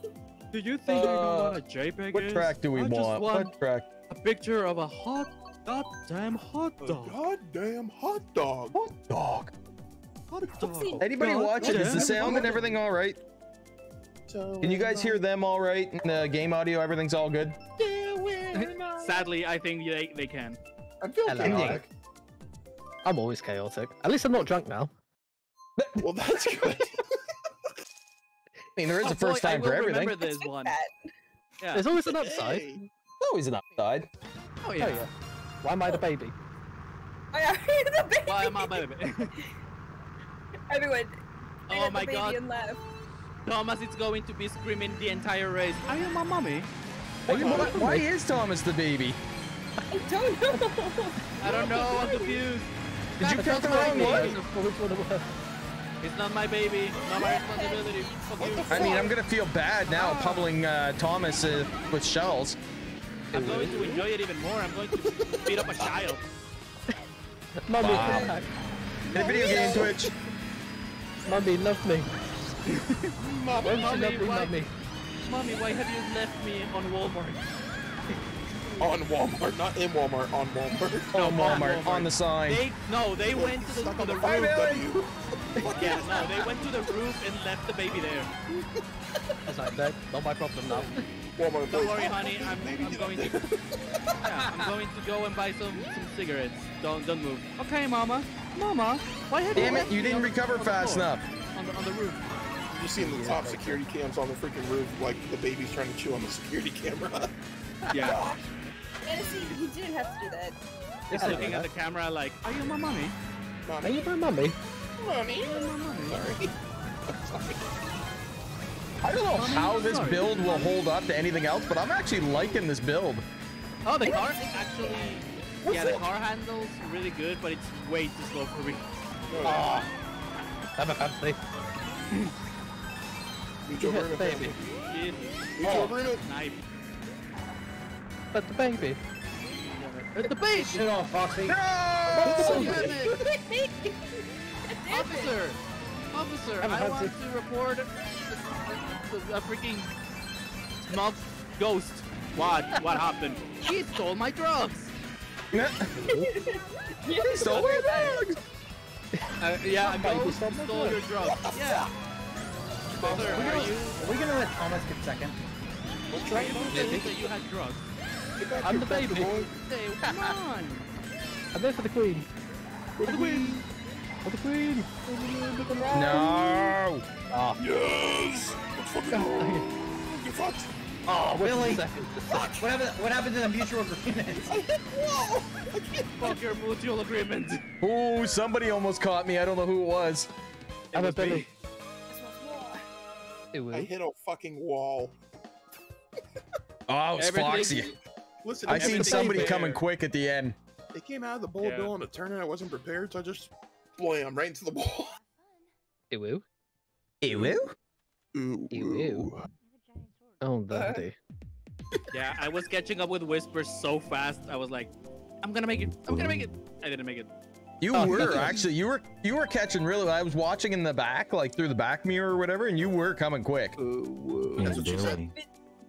Do you think I know Uh, what a JPEG What is? track do we I want? want What track? a picture of a hot, goddamn hot dog. A dog. goddamn hot dog. Dog. Hot dog. Anybody God watching? Is the sound and everything all right? Can you guys hear them all right? And the uh, game audio, everything's all good? Sadly, I think they, they can. I feel Hello. chaotic. I'm always chaotic. At least I'm not drunk now. Well, that's good. I mean, there is Oh, a first boy, time for everything. remember this one. Yeah. There's always an upside. Hey, Always an upside. Oh Oh yeah. yeah. Why am I the baby? Oh yeah, the baby. Why am I the baby? Everyone. Oh my the God. Thomas is going to be screaming the entire race. Are you my mommy. Why, why- why is Thomas the baby? I don't know. I don't know. I'm confused. Did you That's pick the not wrong one? Which one was? It's not my baby. Not my responsibility. Fuck you. I mean, I'm gonna feel bad now pummeling uh, Thomas uh, with shells. I'm going to enjoy it even more. I'm going to beat up a child. Mummy, Wow. come back. In a video game, Twitch. Mummy, love me. Mommy, Won't love me, why, mummy? mommy, why have you left me on Walmart? on Walmart, not in Walmart, on Walmart. On No, on Walmart, on the sign. They no, they went to the, Stuck to on the the roof. Yeah, no, they went to the roof and left the baby there. As I said, not my problem now. Walmart. Don't worry, honey. I'm, I'm going to yeah, I'm going to go and buy some some cigarettes. Don't don't move. Okay, Mama. Mama, why have Damn you it, you didn't recover fast enough. On the on the roof. You seen the top security cams on the freaking roof, like the baby's trying to chew on the security camera. Yeah. Fantasy, he didn't have to do that. Just looking at the camera like, are you my mommy? Mommy. Are you my mommy? Mommy. Are you my mommy? Sorry. Sorry. I don't know how this build will hold up to anything else, but I'm actually liking this build. Oh, the car actually. Yeah, the car handles really good, but it's way too slow for me. Ah, have a fancy. Mucho You hit Bruno the baby. family. Kid, Mucho Bruno. knife. But the baby. At the base! Shit on Foxy. Oh, damn it! Officer! Officer, I want to report a, a, a freaking smug ghost. What? What happened? He stole my drugs! He stole my drugs. Uh, yeah, a Baby ghost stole my stole your drugs. Yeah. Sir, We're are you... are we gonna let Thomas get second? We'll try you it out, saying baby. that you had drugs? I'm the baby. boy. Say, come on! I'm there for the queen. For the queen. For the queen. No. Ah, Yes. Let's fucking God go. dang fucked. Oh, Billy. the second? What happened? What happened to the mutual agreement? Whoa! I can't. Fuck your mutual agreement. Ooh, somebody almost caught me. I don't know who it was. I'm a was me. Billy. It I hit a fucking wall. Oh, it's Everything- Foxy. Listen, I it seen somebody coming quick at the end. It came out of the bullet Yeah. bill on a turn and I wasn't prepared, so I just blam right into the wall. It will. Ew. Ooh, Ew, ew. Oh, daddy. Yeah, I was catching up with whispers so fast. I was like, I'm gonna make it. I'm gonna make it. I didn't make it. You Oh, were okay. actually you were you were catching really. I was watching in the back, like through the back mirror or whatever, and you were coming quick. That's what you said.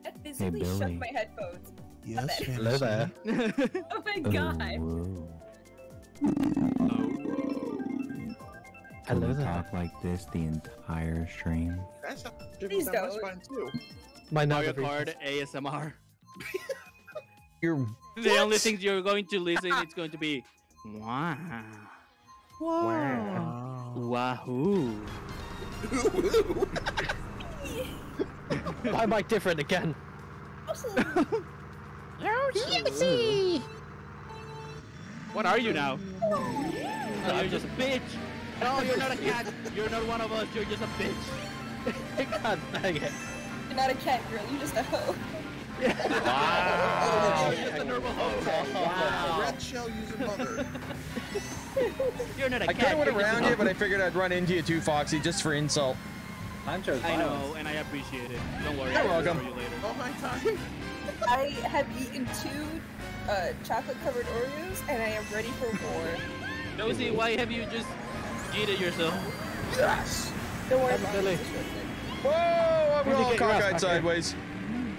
I physically shut Billy. my headphones. Yes, Hello there. Oh my god. Hello we there. talk like this the entire stream? That's how Please that don't. fine too. My Mario navigation. Kart ASMR. You're The only things you're going to listen it's going to be wow, wow, wahoo. Why am I different again? What are you now? Oh, you're just a bitch. No, you're not a cat. You're not one of us. You're just a bitch. God dang it. You're not a cat girl, you're just a hoe. Oh, you're just a normal hoe. Wow. Red shell user mother. You're not a I cat. kind of went around you, but I figured I'd run into you too, Foxy, just for insult. Time chose I know, and I appreciate it. Don't worry. You're I'll welcome. you later. Oh my time. I have eaten two uh, chocolate covered Oreos and I am ready for more. Nosy, why have you just cheated yourself? Yes. Don't worry about it. Billy. it's worth it. Whoa! I'm Where'd you all your ass cockeyed sideways.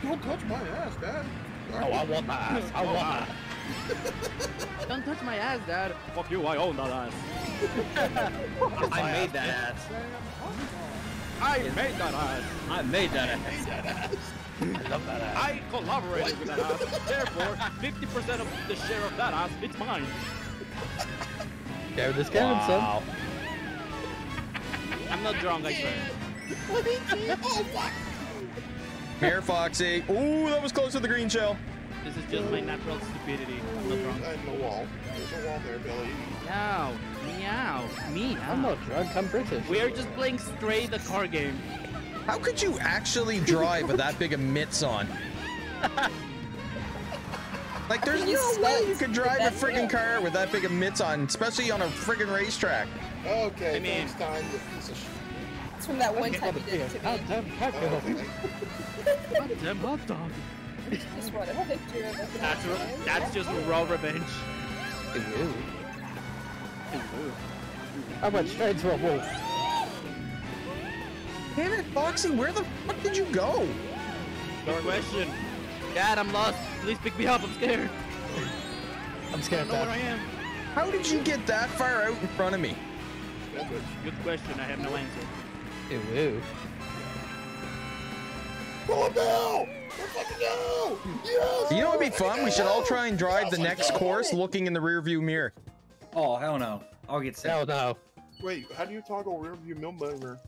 Don't touch my ass, Dad. Oh, I want that ass. I want that. Don't touch my ass, Dad. Fuck you, I own that ass. I made that ass. I made that ass. I made that ass. I love that ass. I collaborated with that ass. Therefore, 50% of the share of that ass, it's mine. Go this game, son. I'm not drunk, I swear. oh fuck. Here, Foxy. Ooh, that was close to the green shell. This is just my natural stupidity. I'm not drunk. And the wall. There's a wall there, Billy. Meow, meow, meow. I'm not drunk, I'm British. We are just playing Stray, the car game. How could you actually drive with that big of mitts on? Like, there's no way you could drive a That's freaking car with that big of mitts on, especially on a freaking racetrack. Okay, I mean- thanks, time, you piece of shit. It's from that one time you did it to me. Goddamn cat Oh, girl. okay. Goddamn hot dog. Just wanted a picture of it. That's ro- that's just raw revenge. Ew. I went straight to a wolf. Damn it, Foxy, where the fuck did you go? Good question. Dad, I'm lost. Please pick me up. I'm scared. I'm I scared don't know where I am. How did you get that far out in front of me? Good question. I have no answer. Ew, ew. Pull a bell! Let's fucking go! Yes! You know what'd be fun? We should all try and drive the next course looking in the rearview mirror. Oh hell no! I'll get sick. Hell no. Wait, how do you toggle rear view mirror?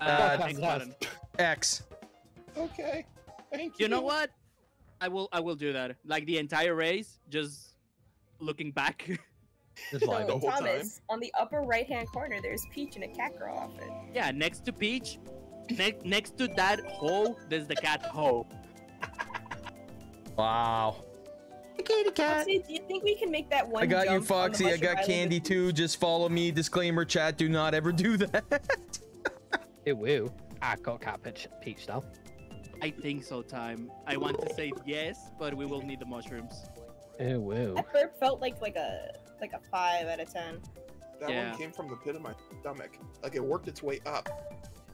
Uh, X button. X. Okay, thank you. You know what? I will. I will do that. Like the entire race, just looking back. Just The whole Thomas, on the upper right hand corner, there's Peach and a cat girl outfit. yeah, next to Peach, next next to that hole, there's the cat hole. Wow. Kitty cat. Foxy, do you think we can make that one I got you, jump on Foxy. I got Candy with- too. Just follow me. Disclaimer, chat. Do not ever do that. it will. I got cat peach, peach now. I think so, time. I want to say yes, but we will need the mushrooms. Ew, ew. That burp felt like like a like a five out of ten. That Yeah. one came from the pit of my stomach. Like it worked its way up.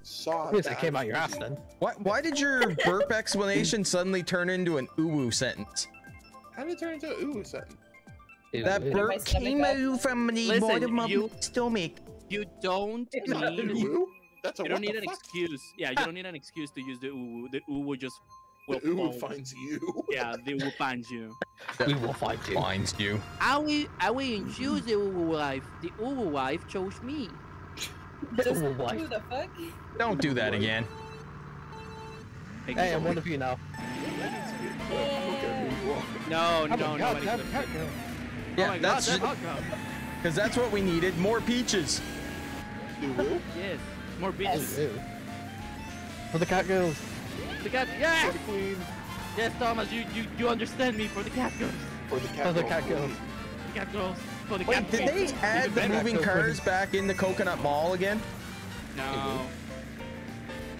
Saw Yes, it that came out your ass then. Why, why did your burp explanation suddenly turn into an uwu sentence? How did it turn into an ooh sentence? Ew, That ew. Burp came up. out from the Listen, bottom of you- my stomach. You don't It's Is that need. an? That's a You don't need an fuck? excuse. Yeah, you don't need an excuse to use the uwu. The uwu just will The ooh finds you. Yeah, they will find you. We will find you. Finds you. I will. I will choose the uwu wife. The uwu wife chose me. Just Ooh, wife. who the fuck? Don't do that again. Thank Hey, I'm one of you now. No, I'm no, nobody. goddamn cat girl. Oh Yeah, my that's that hot dog. because that's what we needed. More peaches. Yes, more Ew, bitches. For the cat girls. The cat. Yeah. For the queen. Yes, Thomas, you you you understand me for the cat girls. For the cat For the girl cat girls. queen. The cat girls. For the Wait, cat did girls. they add the moving cars back in the Coconut Mall again? No.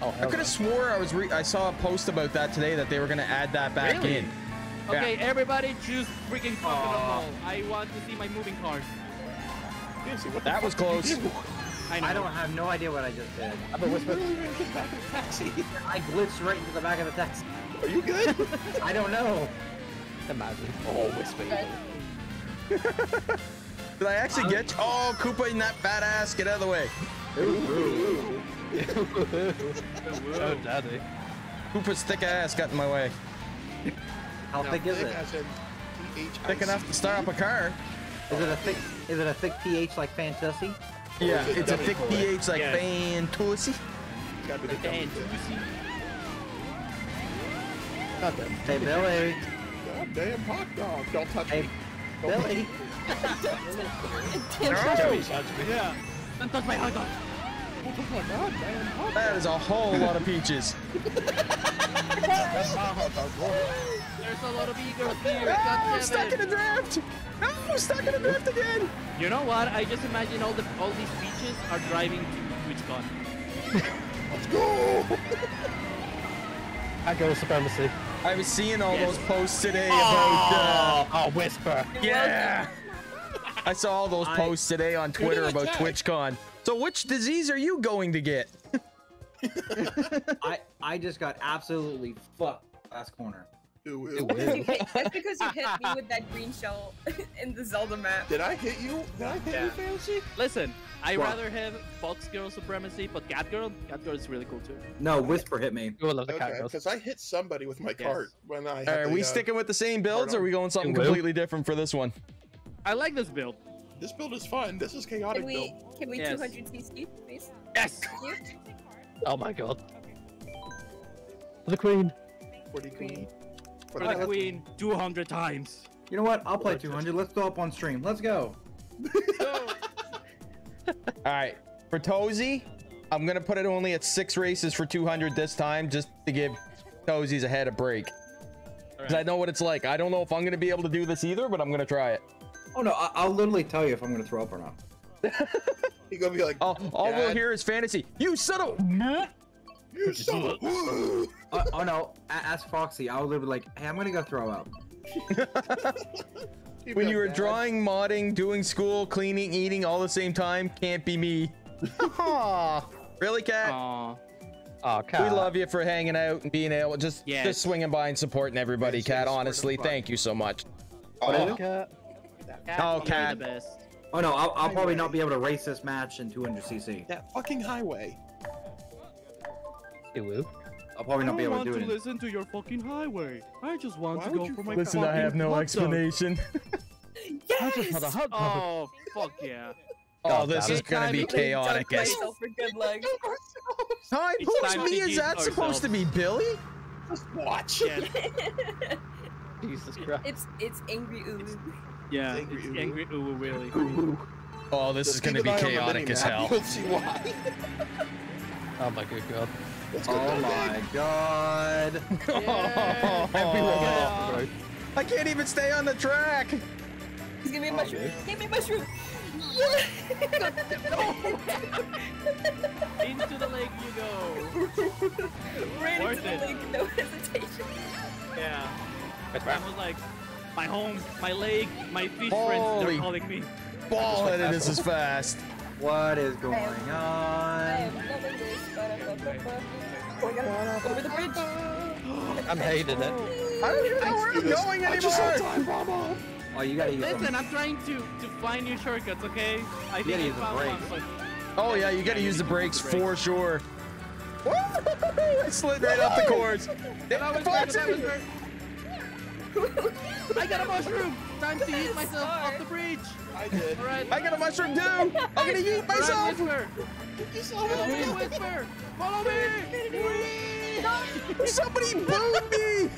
Oh, I could have swore I was re- I saw a post about that today that they were gonna add that back Really? in. Okay, everybody choose freaking coconut mall. I want to see my moving cars. Nancy, what That was close. You do? I know. I don't have no idea what I just did. I'm a whisper. Really gonna get back in the taxi. I glitched right into the back of the taxi. Are you good? I don't know. Imagine. Oh, whisper. Did I actually get you? Oh, Koopa in that fat ass. Get out of the way. oh, daddy. Koopa's thick ass got in my way. How thick is Thick it? Thick enough to start up a car. Is it a thick? Is it a thick pH like Fantasy? Yeah, is it it's a thick pH like Yes. Fantasy. It's gotta be the And dummy you see, Goddamn. Hey Billy. God damn hot dog. Don't touch Hey me. Don't touch me. yeah. Don't touch my hot dog. Oh my god, damn hot That is a whole lot of peaches. There's a lot of eagles here. No, God I'm stuck in a draft. No, stuck in a draft again. You know what? I just imagine all the all these beaches are driving to TwitchCon. Let's go! Cat girl supremacy. I was seeing all Yes. those posts today about. Oh, whisper. Uh, yeah. I saw all those I- posts today on Twitter about attack. TwitchCon. So, which disease are you going to get? I I just got absolutely fucked last corner. Ooh, Ew, ew. Ew. hit- That's because you hit me with that green shell in the Zelda map. Did I hit you? Did I hit Yeah. you, Fancy? Listen, I What? rather have Fox Girl supremacy, but Cat Girl, Cat Girl is really cool too. No, Whisper hit me. You will love the cat Okay, girls. because I hit somebody with my Yes. cart when I. Had Are the, we uh, sticking with the same builds or are we going something Will. completely different for this one? I like this build. This build is fun. This is chaotic Can we build. can we Yes. 200 CC, please? Yes. Oh my god. For the queen. For the queen. For the queen, 200 times. You know what? I'll play 200. Let's throw up on stream. Let's go. All right, for Tozy, I'm gonna put it only at six races for 200 this time, just to give Tozy's a head a break. Because I know what it's like. I don't know if I'm gonna be able to do this either, but I'm gonna try it. Oh no, I- I'll literally tell you if I'm gonna throw up or not. He's gonna be like, all, all we'll hear is fantasy. You son of. You son of. oh, oh no, a- ask Foxy. I'll literally like, hey, I'm gonna go throw up. When you were drawing, modding, doing school, cleaning, eating all the same time, can't be me. Aw. really, Cat? Aw. Oh, We love you for hanging out and being able just Yes. just swinging by and supporting everybody, Cat. Honestly, thank you so much. What is Oh, it? Cat, Oh, Cat. the best. Oh no, I'll, I'll probably not be able to race this match in 200cc. That fucking highway. You will. I'll probably not be able to do to it. in- listen to your fucking highway. I just want Why to go for my Listen, I have no hot dog. explanation. I just had a hot dog. Oh, fuck yeah. Oh, oh this is gonna be chaotic. Dunk as- myself for good luck. Hi, It's who's me? Is that supposed to be Billy? Just watch. Yeah, Jesus Christ. It's it's angry Ulu. yeah Angry it's Uwu. angry Uwu, really. Oh, this is gonna be an eye on the chaotic as hell. You'll see why. Oh my good god. Let's go, Oh Dundee. my god. Oh, I can't even stay on the track. He's gonna be a Oh, mushroom. good. Give me a mushroom. Into the lake you go. Ran Worth into the it. lake, no hesitation. Yeah. I was like, my home, my lake, my fish friends, they're calling me. Ball headed this is fast. What is going I on? over the bridge. I'm hating it. I don't even know where I'm going I just saw anymore. time bomb off. Oh, you gotta use Listen, some. I'm trying to to find new shortcuts, okay? I think gotta use the found one, brakes. but Oh yeah, you gotta use the brakes for sure. I slid right off the course. that was Foxy! that was very- I got a mushroom. Time to eat myself off the bridge. I did. All right. I got a mushroom too. I'm gonna eat All right, myself. Whisper. Follow me, Whisper. Follow me. Somebody booed me.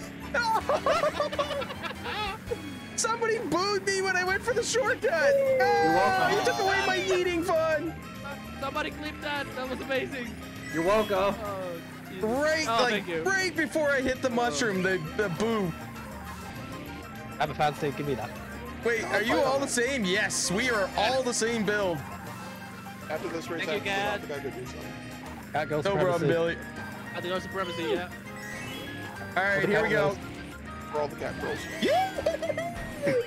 Somebody booed me when I went for the shortcut. Oh, you took away my eating fun. Somebody clip that. That was amazing. You're welcome. Oh, Right, Oh, like thank you. right before I hit the mushroom, the the boo. Have a fancy, give me that. Wait, are you all the same? Yes, we are all the same build. After this race, Thank you, I have Gad. to go do something. Cat girl No problem. Billy. I think that's supremacy, yeah. All right, here we go. For all the cat girls. Yeah!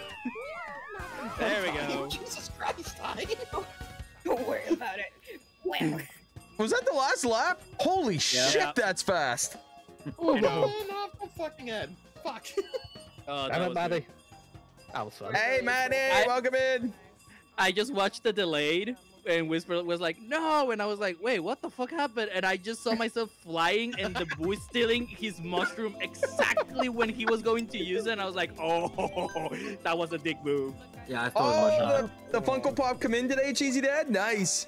There we go. Jesus Christ, I. Don't worry about it. Well, Was that the last lap? Holy shit, that's fast. Oh no, off the fucking head. Fuck. Oh, that Damn it, was Maddie. good. That was fun. Hey, Manny, I- welcome in. I just watched the delayed and Whisper was like, no, and I was like, wait, what the fuck happened? And I just saw myself flying and the boy stealing his mushroom exactly when he was going to use it. And I was like, oh, that was a dick move. Yeah, I thought it oh, was Oh, the, the Funko Pop come in today, Cheesy Dad? Nice.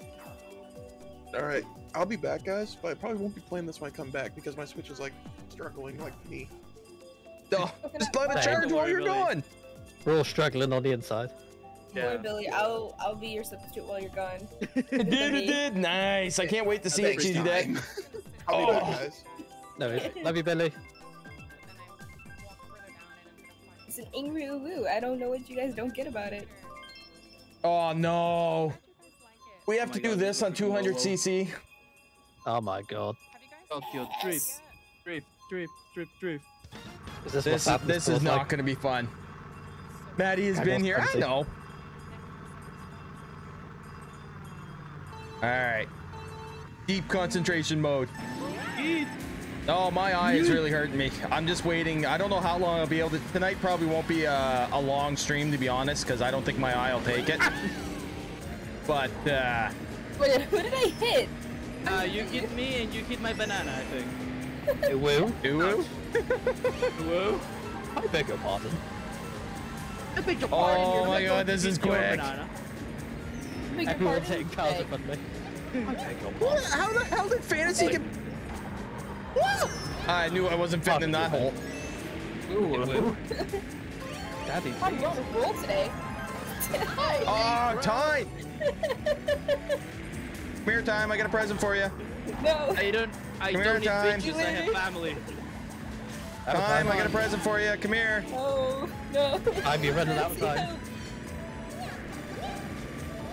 All right, I'll be back, guys. But I probably won't be playing this when I come back because my Switch is like struggling like me. Oh, just let it charge while you're Billy. gone. We're all struggling on the inside. don't worry, Billy. I'll I'll be your substitute while you're gone. It did, it did. Nice. I can't wait to see it, Thanks, Cheesy Dad. I'll be back, Oh. guys. No, love you, Billy. It's an angry Ulu. I don't know what you guys don't get about it. Oh, no. We have Oh to do God, this this on is freaking low, low. 200cc. Oh my god. Tokyo drift, drift, drift, drift, drift. Is this, This, what this is not like- going to be fun. Maddie has I been know, here. I know. All right. Deep concentration mode. Oh, my eye is really hurting me. I'm just waiting. I don't know how long I'll be able to. Tonight probably won't be a, a long stream, to be honest, because I don't think my eye will take it. But, uh, Wait, who did I hit? Uh, you hit me and you hit my banana, I think. It will. ooh. Whoa. I beg your pardon. I beg your oh pardon. Oh my god, this is hit your quick. banana. Beg your Everyone pardon? taking cars in Hey. front me. I beg your What? pardon. How the hell did fantasy get? What? I knew I wasn't fitting in that hole. Ooh. Uh-huh. Daddy. I'm on a roll today. Oh, time! Come here, time. I got a present for you. No. I don't. I Come don't here, need time. bitches. I have family. Time, I got a present for you. Come here. Oh, no. I'm be running out of time.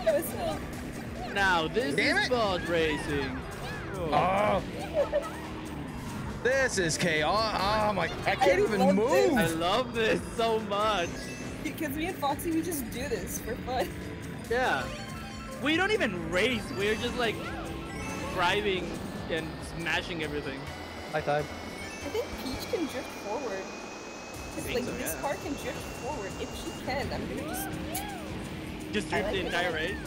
That was so... Now this Damn is it. bud racing. Oh. This is chaos. Oh my! I can't even love move. I love this so much. Because me and Foxy, we just do this for fun. Yeah. We don't even race. We're just like driving and smashing everything. High time. I think Peach can drift forward. Cause like so, this yeah. car can drift forward. If she can, I'm gonna just. Just drift like the entire race.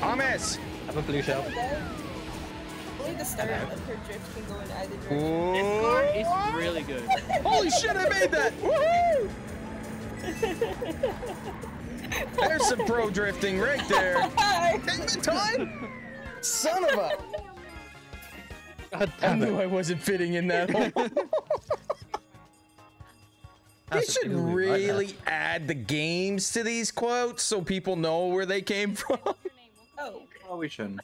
Thomas. Have a blue shell. Only the start of her drift can go in either direction. This car is really good. Holy shit! I made that. Woohoo! There's some pro drifting right there. Take the time. Son of a. God I knew it. I wasn't fitting in that hole. They should good move right really add the games to these quotes so people know where they came from. Oh. Oh, we shouldn't.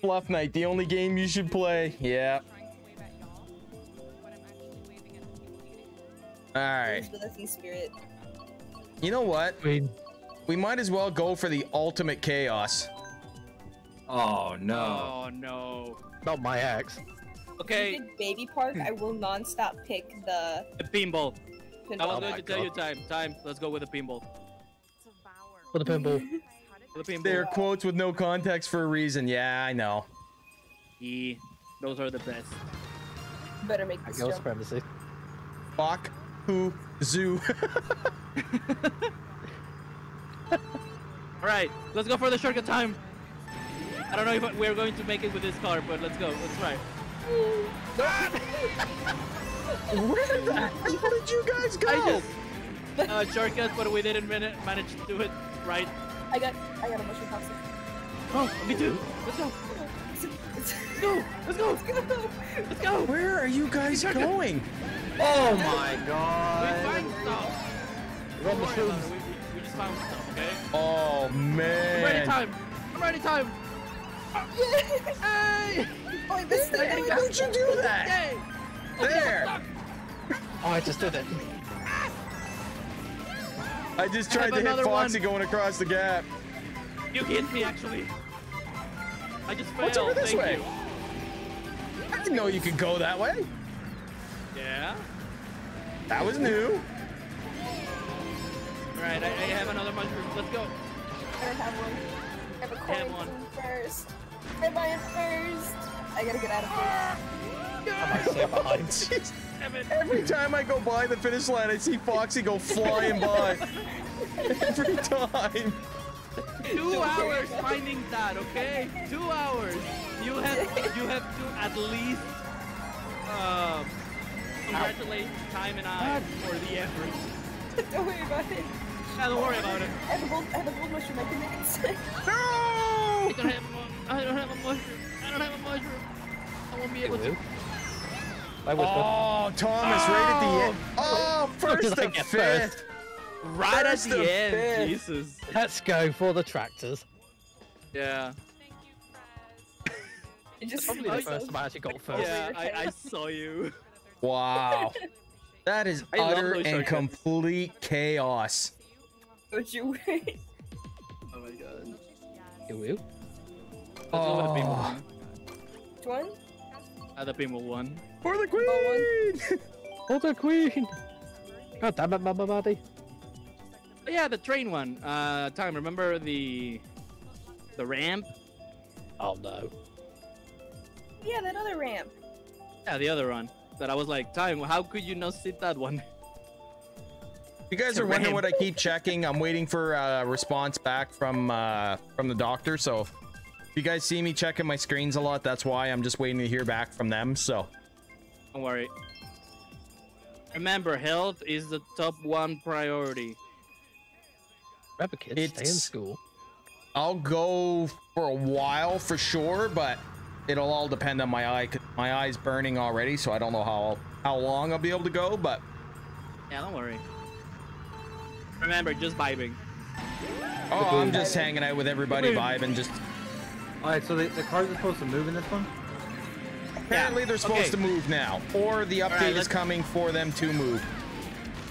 Fluff Night, the only game you should play. Yeah. All right. With us in spirit. You know what? Queen. We might as well go for the ultimate chaos. Oh no. Oh no. Not my ex. Okay, Pick Baby Park, I will non-stop pick the. the pinball. I was pinball. going to tell you time. Time. Let's go with the pinball. For the pinball. For the pinball. They're quotes with no context for a reason. Yeah, I know. Yeah, those are the best. Better make this Girl jump. supremacy. Fuck who zoo. All right, let's go for the shortcut time. I don't know if we're going to make it with this car, but let's go. Let's try. Where the hell did you guys go? I just uh, shortcut, but we didn't manage to do it right. I got, I got a mushroom popsicle. Oh, me too. Let's go. Let's go. Let's go. Let's go. Where are you guys going? Oh my god. We god. find stuff. Run Don't the worry about shrooms. it. We, we, we just found stuff, okay? Oh I'm ready time. I'm ready time. Hey! Oh, I missed it. Why don't you do that? Yay! There. Oh, I just did it. Ah! I just tried have to hit Foxy one. going across the gap. You hit me actually. I just failed. What's over this Thank way? you. I didn't know you could go that way. Yeah. That was new. All right. I, I have another mushroom. Let's go. I don't have one. I have a I have coin one. first. I buy it first. I gotta get out of here. I might stay behind. Every time I go by the finish line, I see Foxy go flying by. Every time. Two hours finding that. Okay. Two hours. You have you have to at least um congratulate time and I for the effort. don't worry about it. Yeah, don't worry about it. I have a gold, I have a gold mushroom I can make it. No! I don't have a, mu- I don't have a mushroom. I don't have a mushroom. I won't be able to. I whispered. Oh, Thomas, right at the end. Oh, oh first did I to fifth. first? Right at the end. fifth. Jesus. Let's go for the tractors. Yeah. It just Probably the first time I actually got first. Yeah, I, I saw you. Wow. That is I utter and complete chaos. Don't you worry. Oh my god. You will. Let's go with the pinball Oh, one. Which one? Uh, the pinball one. for the queen! Oh, the queen! God damn it, Mama Maddie. Oh, yeah, the train one. Uh, time. Remember the the ramp? Oh no. Yeah, that other ramp. Yeah, the other one. That I was like, time. How could you not sit that one? You guys are wondering what I keep checking. I'm waiting for a response back from uh, from the doctor. So if you guys see me checking my screens a lot, that's why I'm just waiting to hear back from them. So Don't worry. Remember, health is the top one priority. Remember, kids, stay in school. I'll go for a while for sure, but it'll all depend on my eye. My eye's burning already, so I don't know how how long I'll be able to go, but Yeah, don't worry. Remember, just vibing. oh, I'm just hanging out with everybody, vibing. Just All right, so the, the cars are supposed to move in this one. apparently they're supposed okay. to move now, or the update right, is coming for them to move.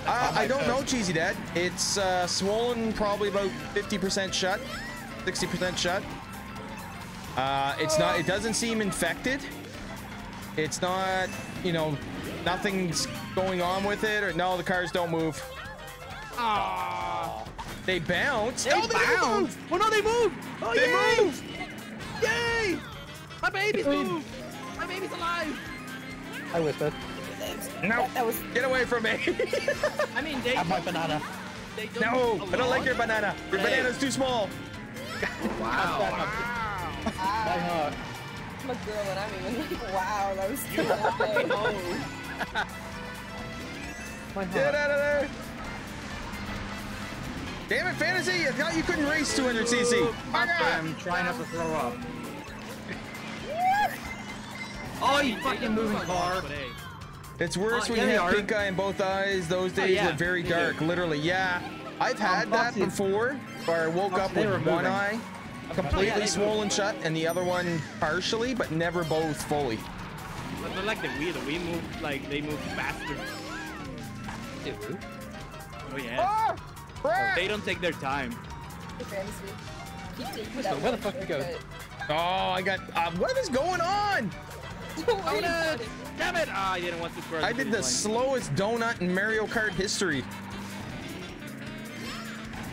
Uh, I don't know, Cheesy Dad. It's uh, swollen, probably about 50% shut, 60% shut. Uh, it's not. It doesn't seem infected. It's not. You know, nothing's going on with it. Or no, the cars don't move. Aww. They bounce. They oh, they didn't bounce. move. Oh no, they moved. Oh They yay! moved. Yay! My baby's moved. My baby's alive. I whispered. No, That was get away from me. I mean, they. Have my banana. They no, I don't like your banana. Your Hey. banana's too small. Wow. wow. My heart. I'm a girl and I'm even like, wow, that was You terrible. know. My Get heart. out of there. Damn it, Fantasy! I thought you couldn't race 200cc. I'm trying not to throw up. Oh, you fucking moving car! It's worse Oh, when yeah, you they have pink eye in both eyes. Those Oh, days yeah, were very dark, do. literally. Yeah, I've oh, had that before, where I woke up with were one moving. eye completely swollen shut and the other one partially, but never both fully. but they're like the Wii. The Wii move like they move faster. Oh yeah. Ah! Crap! They don't take their time. Fantasy. Crystal, where the one fuck we go? Oh, I got. Uh, what is going on? Don't worry Oh about no! it. Damn it! Ah, I didn't want to cross. I did the finish slowest donut in Mario Kart history.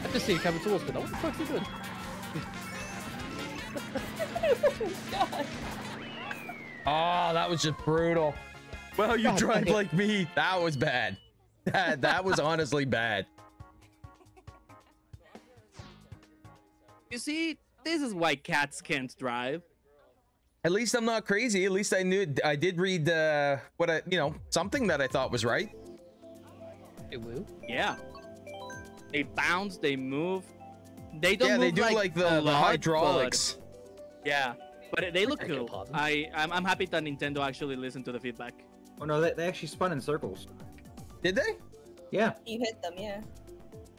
I just see you coming towards me. What the fuck's he doing? God. Oh, that was just brutal. Well, you God drive like me. That was bad. That that was honestly bad. You see, this is why cats can't drive. At least I'm not crazy. At least I knew I did read uh, what I, you know, something that I thought was right. It will. Yeah. They bounce, they move. They don't yeah, move they do like, like, the, the lot, hydraulics. but- yeah, but they look beg cool. I I'm, I'm happy that Nintendo actually listened to the feedback. Oh no, they, they actually spun in circles. Did they? Yeah. You hit them, yeah.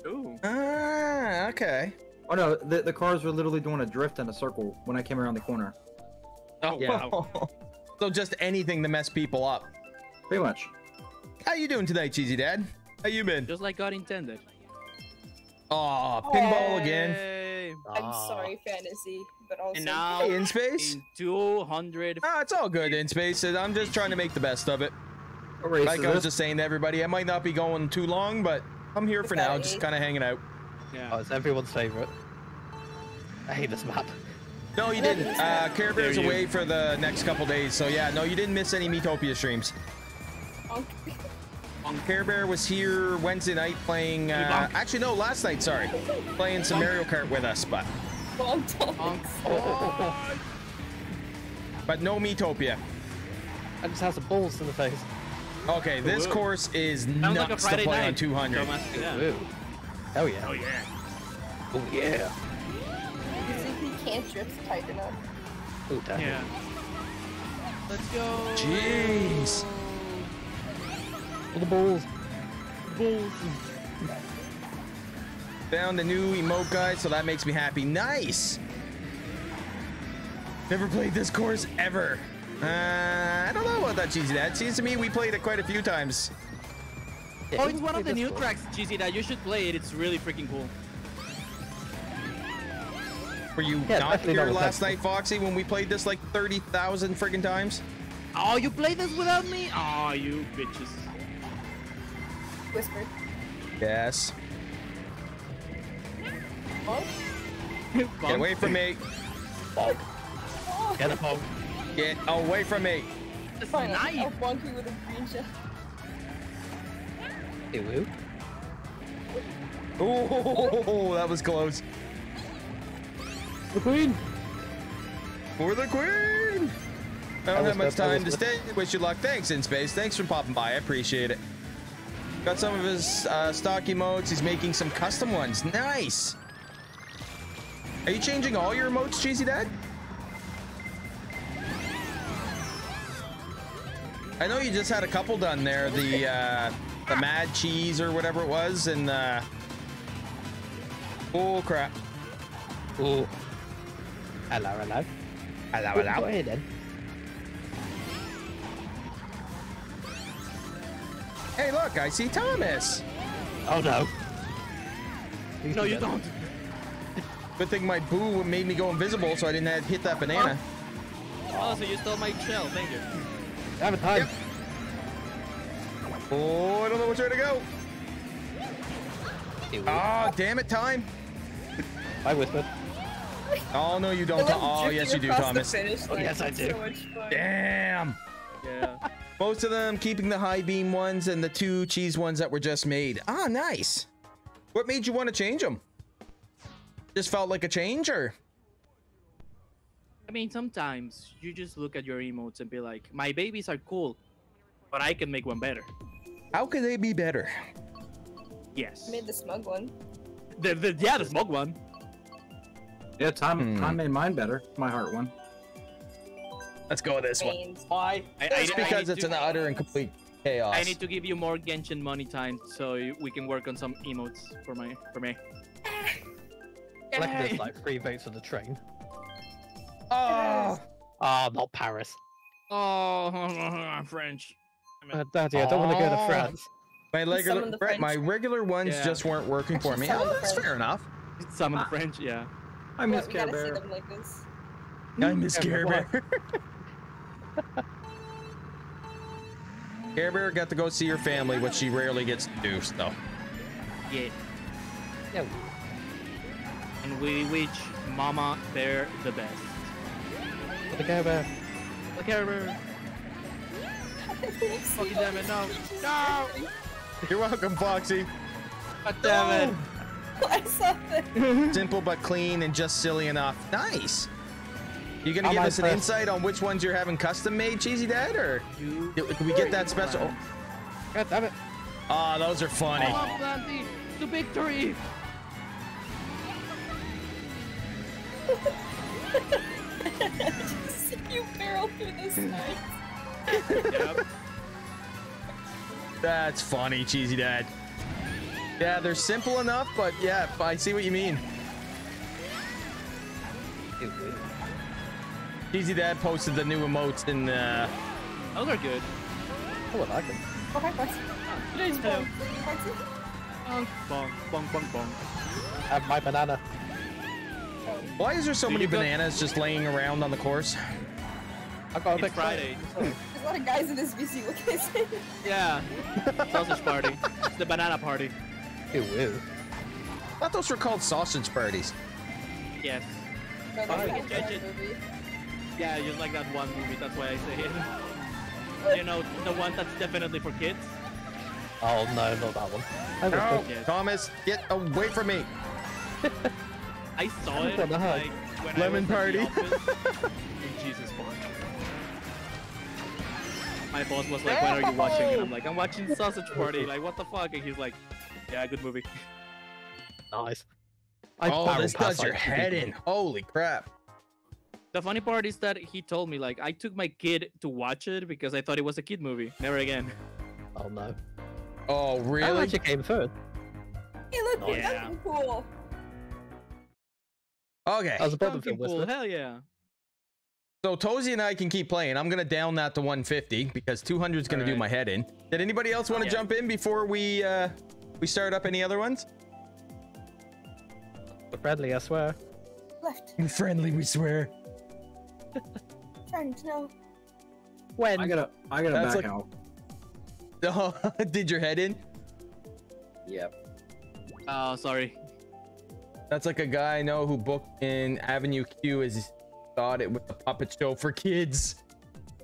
Ooh. Ah, okay. Oh no, the, the cars were literally doing a drift in a circle when I came around the corner. Oh Yeah. wow. so just anything to mess people up. Pretty much. How you doing tonight, Cheesy Dad? How you been? Just like God intended. Aw, pinball again. I'm Ah. sorry, fantasy, but also. And now Hey, in space. in 200. Ah, it's all good in space. I'm just trying to make the best of it. What Like is I was just saying to everybody, I might not be going too long, but I'm here for now, just kind of hanging out. Yeah. Oh, it's everyone's favorite. I hate this map. No, you didn't. Uh, Care Bear's Dare you. away for the next couple days, so yeah, no, you didn't miss any Metopia streams. Care Bear was here Wednesday night playing. Uh, actually, no, last night. Sorry, playing some Mario Kart with us, but Oh, but no Metopia. I just have some balls to the face. Okay, this Whoa. course is Sounds like nuts to play night. on 200. Thomas. Yeah. Hell yeah. Oh yeah. Oh yeah. Because if he can't drift tight enough. Oh damn. Yeah. Let's go. Jeez. All the bulls. Bulls. Found the new emote guide, so that makes me happy. Nice. Never played this course ever. Uh, I don't know about that, Cheesy Dad. Seems to me we played it quite a few times. Oh, it's one of the new tracks, GZ, that you should play it. It's really freaking cool. Were you Yeah, not here not last with night, Foxy, when we played this like 30,000 friggin' times? Oh, you played this without me? Oh, you bitches. Whisper. Yes. Oh, Get away from me. oh. Get a pog. Get away from me. That's Fine, I'll, nice. I'll bonk you with a green shell. Hey, woo. Oh, that was close. The queen. For the queen. I don't was have much time to was stay. Wish you luck. Thanks, in space. Thanks for popping by. I appreciate it. Got some of his uh, stock emotes. He's making some custom ones. Nice. Are you changing all your emotes, Cheesy Dad? I know you just had a couple done there. The uh, the mad cheese or whatever it was, and uh, oh crap. Oh. Hello, hello. Hello, What hello. got here then? Hey, look, I see Thomas. Oh no. No, you don't. Good thing my boo made me go invisible, so I didn't have, hit that banana. Oh. oh, so you stole my shell. Thank you. I have a time. Oh, I don't know which way to go. Oh, damn it, time. I whispered. Oh no, you don't. Oh yes, you do, Thomas. Oh, yes, I do. So. Damn. Yeah. Most of them keeping the high beam ones and the two cheese ones that were just made. Ah, nice. What made you want to change them? Just felt like a change, or? I mean, sometimes you just look at your emotes and be like, my babies are cool, but I can make one better. How could they be better? Yes. I made the smug one. The, the, yeah, the smug one. Yeah, time Hmm. time made mine better. My heart one. Let's go with this one. Why? I, It's I- I because it's to- an utter and complete chaos. I need to give you more Genshin money time so we can work on some emotes for my for me. Like Yay. there's like three votes for the train. Oh, Ah, not Paris. Oh, I'm French. Uh, Daddy, I don't want to go to Oh. France. my regular, of the Brett, my regular ones Yeah. just weren't working for me. Oh, that's fair enough. Some of the French, yeah. I miss we Care gotta see Bear. them like this. I mm-hmm. miss Yeah, Care Bear. Care Bear got to go see her family, which she rarely gets to do. So, Yeah. Yeah. And we wish Mama Bear the best. For the Care Bear. Look at her. Fucking damn it, no. No! you're welcome, Foxy. God damn it. I saw that. Simple but clean and just silly enough. Nice. You gonna I'm give us an insight on which ones you're having custom made, Cheesy Dad, or You. do, do we get that special? God damn it. Ah, those are funny. Come on, Planty, to victory! You barrel through this night. Yep. That's funny, Cheesy Dad. Yeah, they're simple enough, but yeah, I see what you mean. Cheesy Dad posted the new emotes in uh Those are good. I would like it. Oh, hi, Foxy. Today's Hello. born. Foxy. Bong, bong, bong, bong, bong. Have my banana. Why is there so Dude, many you got- bananas just laying around on the course? I got a It's big Friday. There's a lot of guys in this VC. What can I say? Yeah. Sausage party. It's the banana party. Ew, ew. I thought those were called sausage parties. Yes. No, Fine. that's Judge not it. movie. Yeah, just like that one movie, that's why I say it. You know, the one that's definitely for kids? Oh no, not that one. I No. Yes. Thomas, get away from me. I saw it What the heck? like when Lemon I was party. office. In Jesus fuck. My boss was like, when are you watching?" And I'm like, "I'm watching Sausage Party." Like, what the fuck? And he's like, "Yeah, good movie." Nice. I oh, barrel this pass does your head in. Holy crap. The funny part is that he told me like I took my kid to watch it because I thought it was a kid movie. Never again. Oh no. Oh, That really? actually came third. Hey, look, Oh, that's yeah. cool. Okay. I was about to Pumpkin film hell yeah. So Tozy and I can keep playing. I'm gonna down that to 150 because 200 is gonna do my head in. Did anybody else want to Yeah. jump in before we uh we start up any other ones? We're friendly, I swear. Left. Friendly, we swear. Friend, no. When? I gotta I gotta That's back like- out. Oh, did your head in? Yep. Oh, sorry. That's like a guy I know who booked in Avenue Q is thought it was a puppet show for kids.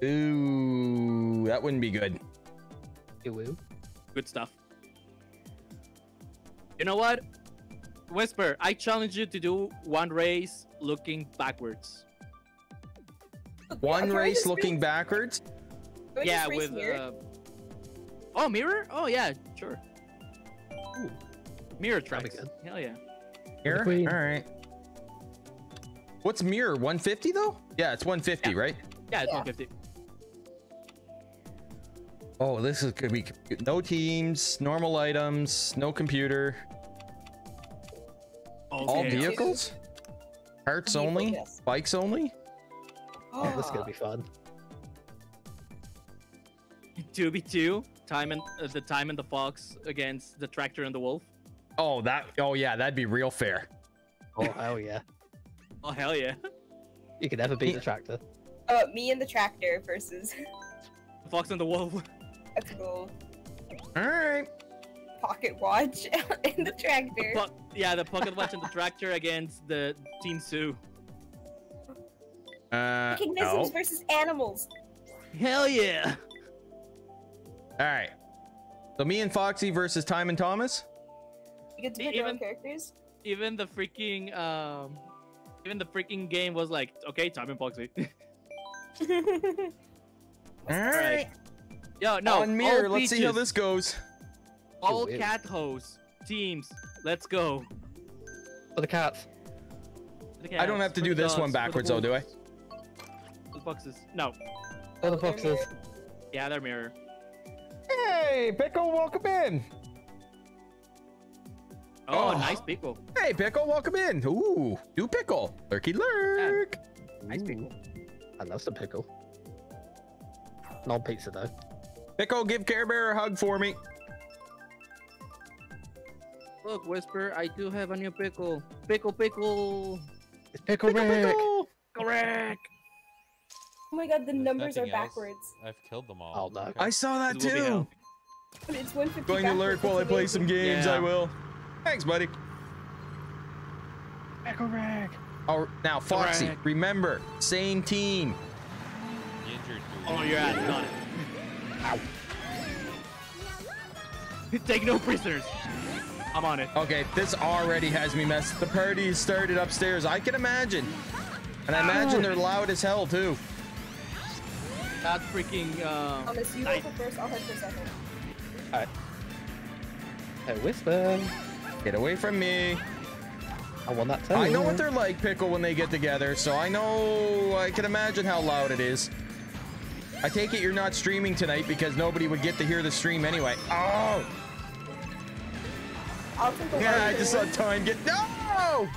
Ooh, that wouldn't be good. Ew, ew. Good stuff. You know what? Whisper, I challenge you to do one race looking backwards. One race looking race- backwards. yeah, with here? uh... Oh, mirror? Oh yeah, sure. Ooh. Mirror That'd tracks. Hell yeah. Here? queen. All right. What's mirror? 150 though? Yeah, it's 150, right? Yeah, it's Yeah. 150. Oh, this is gonna be no teams, normal items, no computer. All Okay. vehicles? Carts only? yes. Bikes only? Oh, this is gonna be fun. Two v two. Time and uh, the time and the fox against the tractor and the wolf. Oh, that. Oh, yeah, that'd be real fair. Oh hell yeah! Oh hell yeah! You can never beat the tractor. Uh, me and the tractor versus. The fox and the wolf. That's cool. All right. Pocket watch and the tractor. Pu- yeah, the pocket watch and the tractor against the Team Sue. Uh, Mechanisms oh. versus animals. Hell yeah! All right. So me and Foxy versus Time and Thomas. You get to pick your own characters. Even the freaking um, even the freaking game was like, okay, time and Foxy. All right. Yo, no. On mirror. Let's see how this goes. All Weird. cat hoes teams. Let's go. For the cats. For the I don't have to do this one dogs, for backwards, though, do I? for The foxes. No. For the foxes. Yeah, they're mirror. Hey, Pickle, welcome in. Oh, Oh. nice pickle. Hey, Pickle, welcome in. Ooh, new Pickle. Lurky lurk. Nice pickle. I love some pickle. Non pizza though. Pickle, give Care Bear a hug for me. Look, Whisper, I do have a new pickle. Pickle, pickle. It's pickle Rick. Correct. Oh my god, the numbers are nothing else. backwards. I've killed them all. No. I saw that This too. hell. But it's 150 Going to lurk while I play some amazing. games. I will. Thanks, buddy. Pickle Rick. Oh, now Foxy, Correct. remember, same team. Injured. Oh, you're at it. Got it. Take no prisoners. I'm on it. Okay, this already has me messed. The party started upstairs. I can imagine, and I imagine they're loud as hell too. That freaking. Um, Thomas, you nice. go for first, I'll head for second. Alright. Hey, Whisper. Get away from me. I won that too. I know what they're like, Pickle, when they get together, so I know I can imagine how loud it is. I take it you're not streaming tonight because nobody would get to hear the stream anyway. Oh! I'll take a Yeah, I just saw one. time get. No!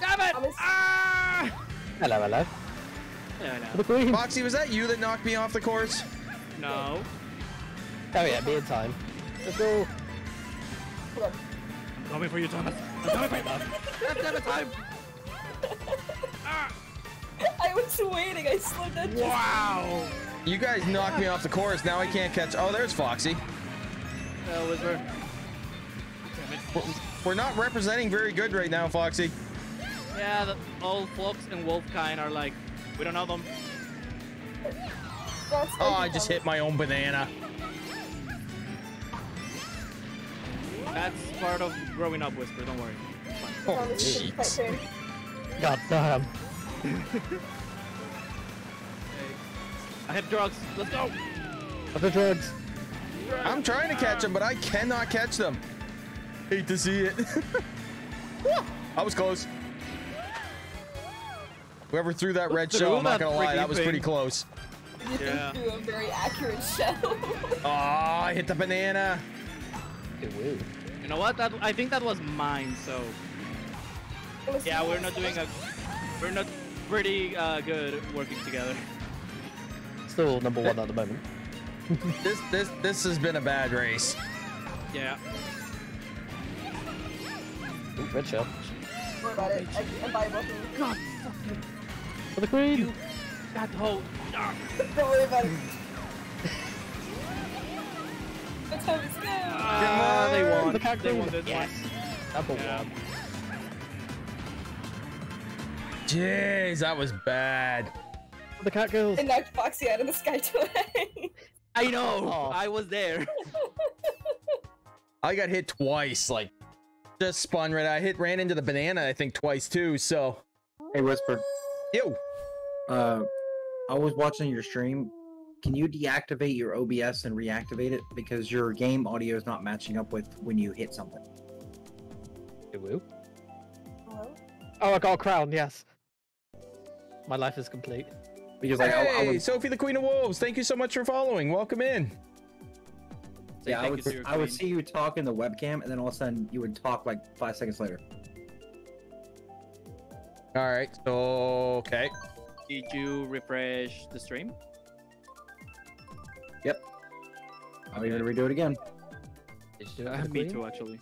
Damn it! Thomas, Ah! Hello, hello. Yeah, For the no. Foxy, was that you that knocked me off the course? No. Oh yeah, me and time. Let's go. I'm coming for you, Thomas. I'm coming for you. God damn it, time. I was waiting, I slowed down Wow. You guys knocked me off the course. Now I can't catch. Oh, there's Foxy. Uh, Whisper. Damn it. We're, we're not representing very good right now, Foxy. Yeah, the, all fox and wolf kind are like, we don't know them. Oh, I just hit my own banana. That's part of growing up, Whisper. Don't worry. Oh, Thomas, jeez. God damn. I have drugs. Let's go. Other drugs. I'm trying to catch them, but I cannot catch them. Hate to see it. I was close. Whoever threw that red threw shell, I'm not gonna lie, that was pretty close. You Yeah. think through a very accurate shell. Oh, I hit the banana. It will. You know what? That I think that was mine. So yeah, we're not doing a, we're not pretty uh, good working together. Still number one at the moment. This this this has been a bad race. Yeah. Ooh, red shell. Worry about it. I, I'm by both of you. God, For the queen. you, that whole. Don't worry about it. Let's have this go. Ah, they won. The cat They queen. won this Yes. one. Number Yeah. one. Jeez, that was bad. The cat girls. It knocked Foxy out of the sky today. I know. Oh. I was there. I got hit twice, like just spun right. I hit ran into the banana, I think twice too. So Hey, Whisper. yo, Uh, I was watching your stream. Can you deactivate your OBS and reactivate it because your game audio is not matching up with when you hit something? It will. Hello? Oh, I got a crown. Yes. My life is complete. Because like I, I hey, was, Sophie the Queen of Wolves, thank you so much for following. Welcome in. Say yeah, I would, you to your I would see you talk in the webcam, and then all of a sudden you would talk like five seconds later. All right. So okay. Did you refresh the stream? Yep. I'm even gonna redo it again. Uh, me too, actually.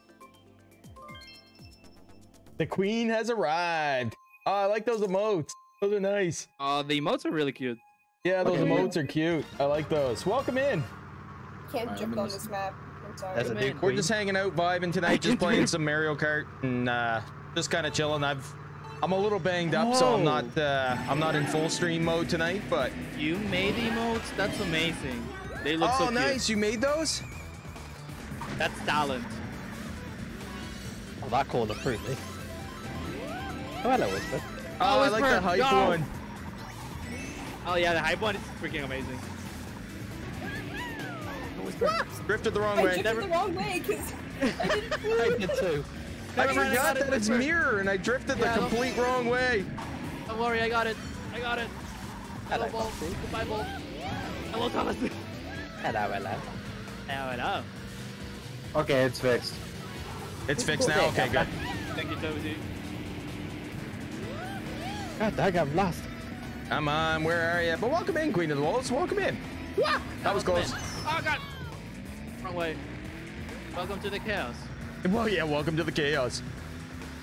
The queen has arrived. Oh, I like those emotes. Those are nice. Uh, the emotes are really cute. Yeah, those Okay. emotes are cute. I like those. Welcome in. Can't Alright, jump on this map. I'm sorry. We're just hanging out, vibing tonight, just playing some Mario Kart and uh, just kind of chilling. I've I'm a little banged up, so I'm not uh, I'm not in full stream mode tonight. But You made emotes? That's amazing. They look oh, so cute. Oh, nice! You made those? That's talent. Oh, that corner fruit me. Oh, hello, Whisper. Oh, I like the Whisper, hype go! one. Oh yeah, the hype one is freaking amazing. Drifted the wrong I way. drifted the wrong way because I didn't I did too. I Never I forgot that it's mirror, and I drifted Yeah, the don't- complete wrong way. Don't worry, I got it. I got it. Hello, Hello, Bolt. Foxy. Goodbye, Bolt. Hello, Thomas. Hello, hello. Hello, hello. Okay, it's fixed. It's fixed now. Okay, good. Thank you, Toby. God dang, I'm lost. Come on, where are you? But welcome in, Queen of the Wolves. Welcome in. That was close. Oh god. Wrong way. Welcome to the chaos. Well, yeah. Welcome to the chaos.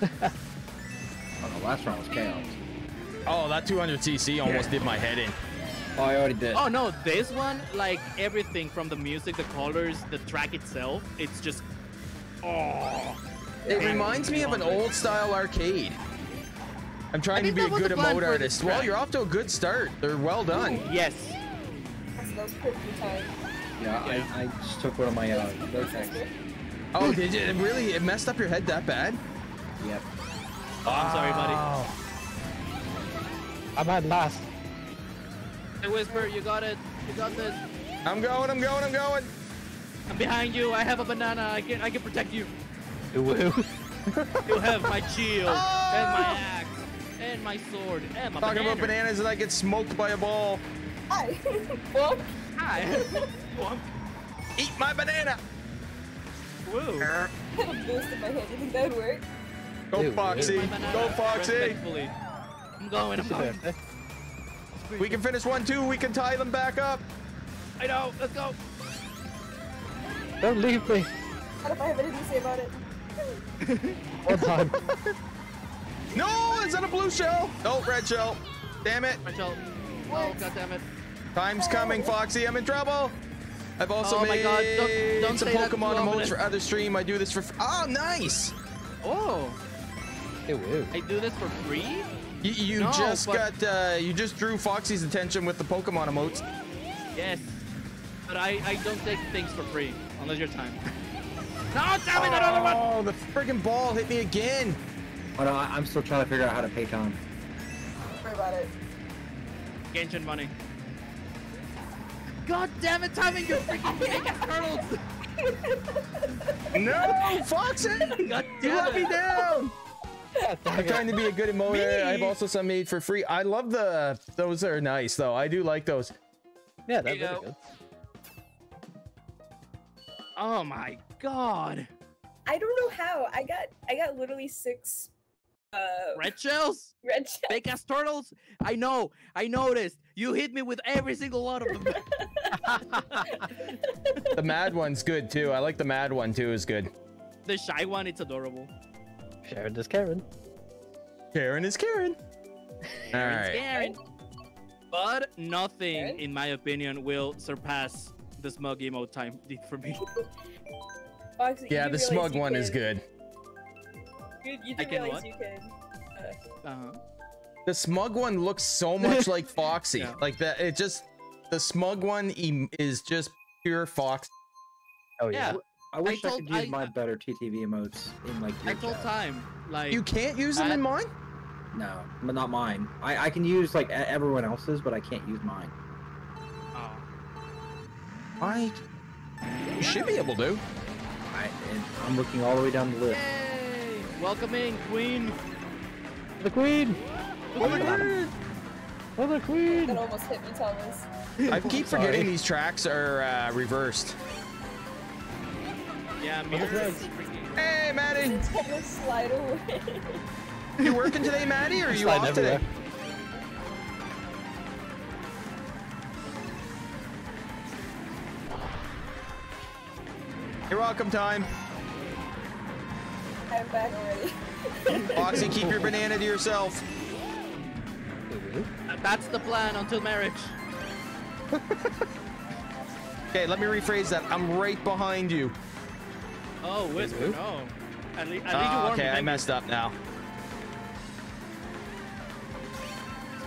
Oh, the last round was chaos. Oh, that 200cc almost did my head in. Oh, I already did. Oh no, this one, like everything from the music, the colors, the track itself, it's just. Oh. It reminds me of an old style arcade. I'm trying to be a good the emote artist. Well, you're off to a good start. They're well done. Yes. That's those perfect time. Yeah, I, I just took one of my uh, Vertex. Oh, did you? It really? It messed up your head that bad? Yep. Oh, I'm sorry, buddy. I'm at last. Hey, Whisper, you got it. You got this. I'm going. I'm going. I'm going. I'm behind you. I have a banana. I can I can protect you. Woo. You have my shield and my axe and my sword and my Talking banana. about bananas and I get smoked by a ball. Hi. well, Hi. Womp. Eat my banana. Woo. I had a boost in my head. You think that would work? Go Dude, Foxy. Go Foxy. I'm going. I'm going. We can finish one, two. We can tie them back up. I know. Let's go. Don't leave me. What if I have anything to say about it? One time. No, is that a blue shell? No, red shell. Damn it. Rachel. Oh, God damn it. Time's coming, oh. Foxy. I'm in trouble. I've also Oh my made God, don't- don't some Pokemon emotes for other stream. I do this for. F- oh, nice. Oh, Ew, ew. I do this for free? You, you No, just but- got. Uh, you just drew Foxy's attention with the Pokemon emotes. Yes. But I, I don't take things for free unless you're time. no, damn it, another one. Oh, the friggin' ball hit me again. Oh no, I- I'm still trying to figure out how to pay time. Don't worry about it. Genshin money. God damn it, Tommy, you're freaking making turtles. No, Foxy. God You damn let me down. God I'm trying to be a good emoter. I have also some made for free. I love the. Those are nice though. I do like those. Yeah, that's really good. Oh my god. I don't know how. I got I got literally six uh Red shells? red shells. Big ass turtles? I know. I noticed. You hit me with every single one of them. The mad one's good too. I like the mad one too. Is good. the shy one, it's adorable. Sharon is Karen. Karen is Karen. All Karen's. Karen. But nothing, Karen? in my opinion, will surpass the smug emote time for me. Foxy, Yeah, the realize smug you one is good. You, you I can realize what? you can. Uh, Uh-huh. The smug one looks so much like Foxy. Yeah. Like that. It just. The smug one is just pure Fox. Oh yeah. Yeah. I wish I, told- could use I- my better TTV emotes in like. I your told chat. time, like You can't use them I- in mine. No, but not mine. I, I can use like everyone else's, but I can't use mine. oh, I. You should be able to. I, and I'm looking all the way down the list. Yay! Welcome in, Queen. The queen. My god. Oh, the queen. that almost hit me, Thomas. I keep Sorry. forgetting these tracks are uh, reversed. Yeah, Mirror is. Hey, Maddie. It's gonna slide away. You working today, Maddie, or are you Slide off today? everywhere. You're welcome, time. I'm back already. Foxy, keep your banana to yourself. That's the plan until marriage. Okay, let me rephrase that. I'm right behind you. Oh, Whisper, no. At, le- at least you Ah, me. okay, I messed up now.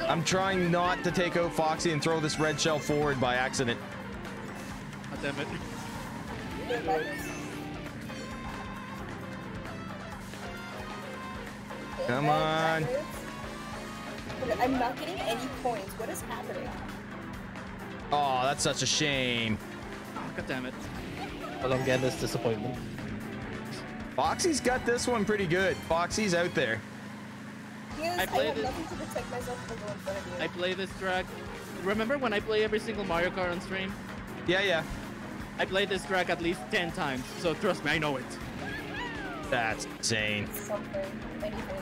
I'm trying not to take out Foxy and throw this red shell forward by accident. Oh, damn it. Come on. I'm not getting any points. What is happening? Oh, that's such a shame. Oh, God damn it. Well, I'm getting this disappointment. Foxy's got this one pretty good. Foxy's out there. Yes, I I, played have it- nothing to protect myself from going in front of you. I play this track. Remember when I play every single Mario Kart on stream? Yeah, yeah. I played this track at least 10 times, so trust me, I know it. That's insane. Something, anything.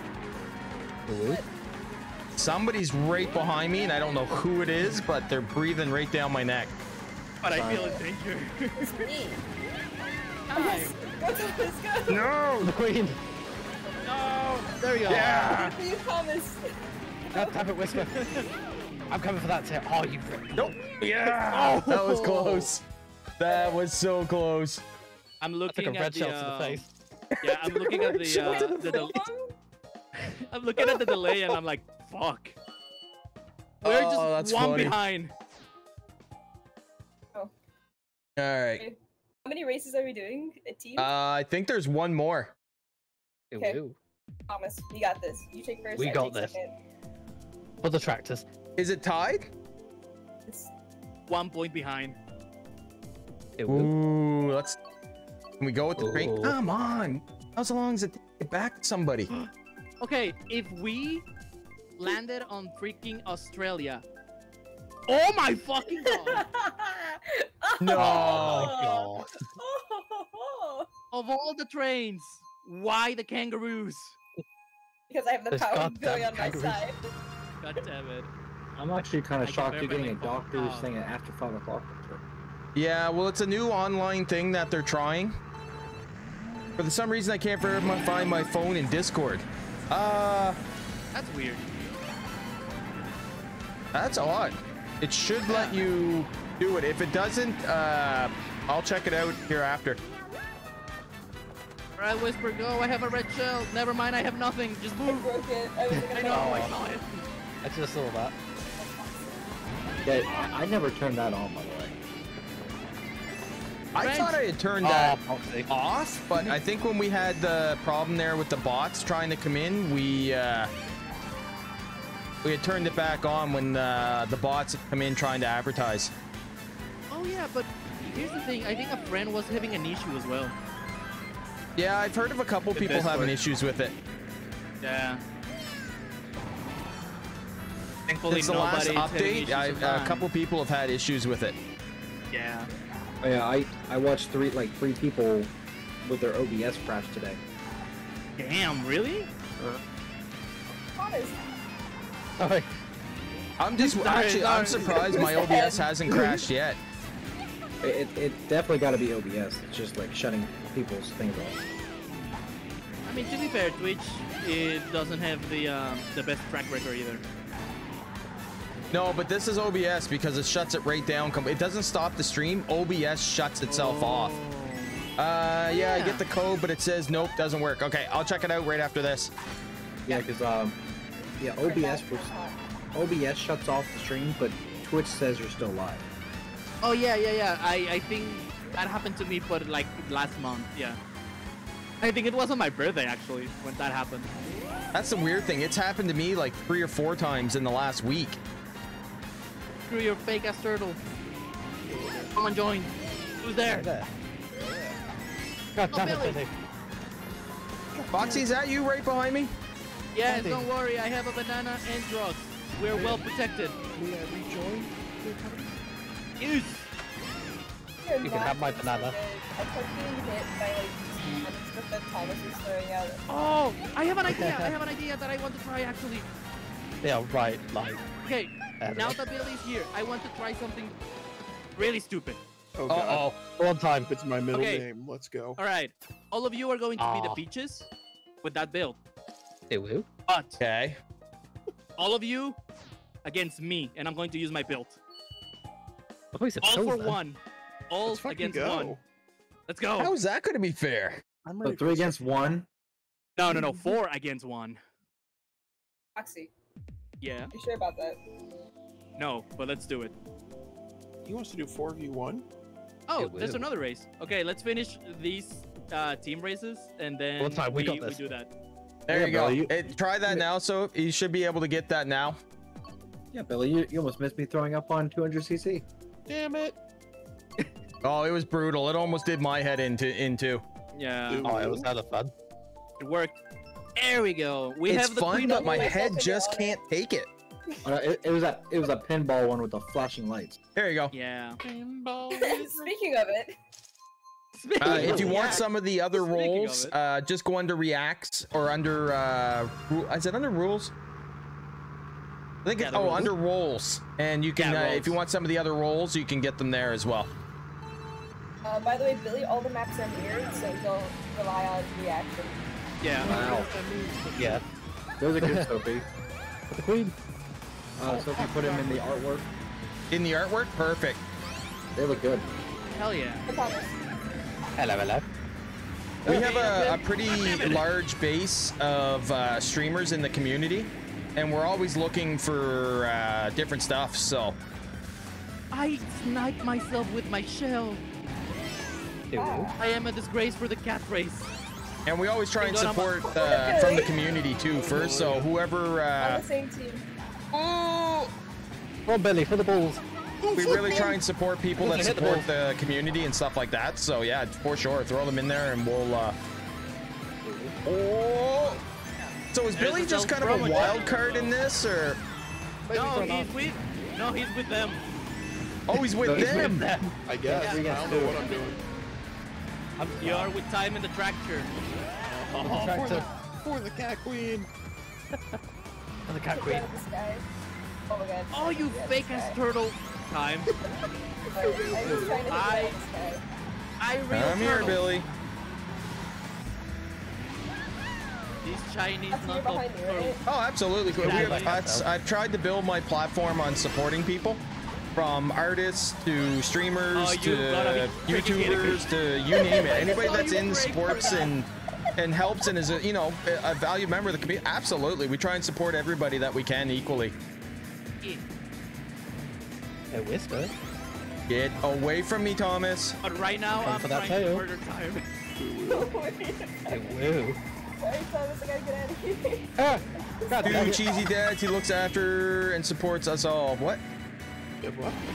Somebody's right behind me, and I don't know who it is, but they're breathing right down my neck. But I feel in danger. It's me. Yes. Go to this go. No! The queen. No! There you go. Yeah! You promised. God damn it, Whisper. I'm coming for that tip. Oh, you. Nope. Yeah! Oh. That was close. That was so close. I'm I took looking a at red the, shell to uh, the face. Yeah, I'm looking at the, uh, the the del- I'm looking at the delay and I'm like, fuck. We're Oh, just that's one funny. behind. All right. How many races are we doing? A team? Uh, I think there's one more. Okay. Ooh. Thomas, you got this. You take first. We I got this. second. For the tractors. Is it tied? It's- One point behind. Ooh, let's. Can we go with the crate? Ooh. Come on. How long does it take to get back to somebody? Okay, if we landed on freaking Australia. Oh my fucking god! No. Oh, oh of all the trains, why the kangaroos? because I have the Those power of Billy on my side. God damn it. I'm actually kind of can shocked you're getting a doctor's calls. thing at after 5 o'clock. Yeah, well, it's a new online thing that they're trying. For some reason, I can't find my phone in Discord. Uh, That's weird. that's odd. It should let you do it. If it doesn't, uh, I'll check it out hereafter. Alright, Whisper, go. I have a red shell. Never mind, I have nothing. Just I move. broke it. I was I know, fall. I saw it. I just saw that. Yeah, I, I never turned that on, by the way. I thought I had turned Ah, that Foxy. off, but I think when we had the problem there with the bots trying to come in, we uh, we had turned it back on when uh, the bots had come in trying to advertise. Oh yeah, but here's the thing. I think a friend was having an issue as well. Yeah, I've heard of a couple The people having Discord. issues with it. Yeah. Thankfully, Since the last update, issues I, with a couple people have had issues with it. Yeah. Oh, yeah, I, I watched three like three people with their OBS crash today. Damn, really? Thomas, Sorry. I'm just Sorry, actually I'm surprised my OBS hasn't crashed yet. It, it, it definitely got to be OBS. It's just like shutting people's things off. I mean, to be fair, Twitch it doesn't have the um, the best track record either. No, but this is OBS because it shuts it right down. It doesn't stop the stream. OBS shuts itself off. Uh, yeah, I get the code, but it says nope, doesn't work. Okay, I'll check it out right after this. Yeah, because um, yeah, OBS was OBS shuts off the stream, but Twitch says you're still live. Oh yeah, yeah, yeah. I I think that happened to me, for like last month. Yeah. I think it was on my birthday actually when that happened. That's the weird thing. It's happened to me like three or four times in the last week. Screw your fake ass turtle. Come Someone join. Who's there? There. God damn it, Billy. Billy. Foxy, is that you right behind me? Yes, Andy. don't worry. I have a banana and drugs. We're well protected. We uh, rejoin. Yes. you're You can not have my doing so banana. good. I kept getting hit by like these random stuff that Thomas is throwing out. Oh, I have an idea. I have an idea that I want to try actually. Yeah, right. Like, Okay, I now know. that Billy's here, I want to try something really stupid. Oh god. Uh-oh. one time. It's my middle Okay. name. Let's go. All right, all of you are going to be the peaches with that build, It will. but Okay. all of you against me, and I'm going to use my build. Oh, I thought All pills for then. one. All Let's against go. one. Let's go. How is that going to be fair? I'm So three against one. No, no, no. Four against one. Foxy, Yeah. you sure about that? No, but let's do it. He wants to do four v one. Oh, It there's another race. Okay, let's finish these uh, team races, and then One time, we got this. do that. There Yeah, you go. Billy, you- Eh, try that now, so you should be able to get that now. Yeah, Billy, you, you almost missed me throwing up on 200cc. Damn it. Oh, it was brutal. It almost did my head into into. Yeah, Ooh. Oh, it was hella fun. it worked. There we go. We it's have the fun, but my head just can't take it. Uh, it, it was that it was a pinball one with the flashing lights. There you go. Yeah. Speaking of it, Uh, if you Yeah. want some of the other Speaking of roles, uh, just go under reacts or under uh, ru- is it under rules? I think Yeah, it's oh rules. under roles, and you can Yeah, uh, if you want some of the other roles, you can get them there as well. uh, by the way, Billy, all the maps are mirrored, so don't rely on reaction. Yeah. Wow. Yeah. Those are good, Sophie. The queen. Uh, Sophie put him in the artwork. In the artwork, perfect. They look good. Hell yeah. Hello, hello. We have a, a pretty large base of uh, streamers in the community, and we're always looking for uh, different stuff. So I sniped myself with my shell. It will. I am a disgrace for the cat race. And we always try and Hang on, I'm support uh, from the community too first. So whoever on uh, the same team. oh, Come on, Billy, for the balls. we really try and support people that support the community and stuff like that. So yeah, for sure, throw them in there and we'll. Uh... Oh. So is There's Billy just kind of a wild card in this, or No, he's with. No, he's with them. oh, he's with No, he's with them? Them. I guess. Yeah. I don't know what I'm doing. You are with time in the tractor. Oh, for the, for the cat queen. for the cat queen. Down the sky. Oh my god. Oh, you Yeah, fake ass turtle. Time. I was to I- out of the sky. I real I'm here. Billy. These Chinese That's you knuckle behind right? Oh, absolutely. We have, Exactly. that's- I've tried to build my platform on supporting people, from artists to streamers Oh, you gotta to be freaking kidding me. YouTubers to you name it. Anybody Oh, that's in sports that. and and helps and is a you know a valued member of the community. Absolutely, we try and support everybody that we can equally. A whisper. Get away from me, Thomas. But right now, Time I'm for that trying to murder time. I will. Sorry, Thomas, I gotta get out of here. Ah! God Two cheesy dads. He looks after and supports us all. What?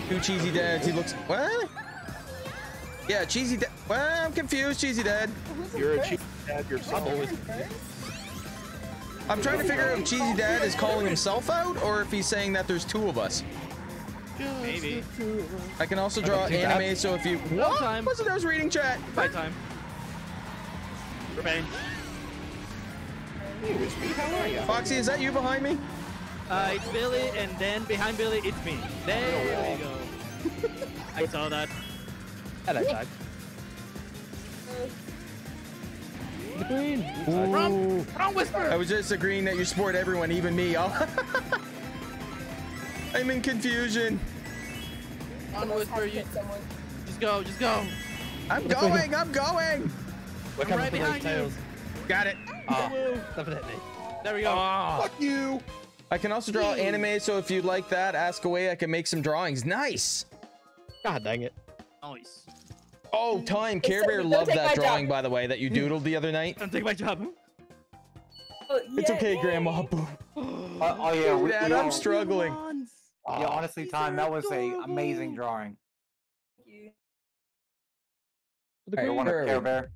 Two cheesy dads. He looks what? Yeah, cheesy dad. Well, I'm confused. Cheesy dad. You're a cheap dad I'm yourself. always. I'm trying to figure out if Cheesy Dad is calling himself out or if he's saying that there's two of us. Maybe. I can also draw Okay, that- anime, so if you No what? time. Wasn't I was reading chat? Bye time. Revenge. Hey, Wispy, how are you? Foxy, is that you behind me? Uh, it's Billy, and then behind Billy, it's me. There we go. I saw that. Hello, Tag. The queen. Wrong, wrong whisper. I was just agreeing that you support everyone, even me. Oh. I'm in confusion. Wrong whisper. You just go, just go. I'm going. I'm going. We're I'm coming right for those behind you. Got it. Ah, definitely. There we go. Ah. Fuck you. I can also draw anime, so if you'd like that, ask away. I can make some drawings. Nice. God dang it. Nice. Oh, time. Care Bear loved that drawing, job. by the way, that you doodled the other night. Don't take my job. Oh, It's okay, yay. Grandma. Oh, oh yeah, we, Dad, we I'm all- struggling. Yeah, honestly, time that was a amazing drawing. Thank you. The Hey, one of Where are Care? Bear.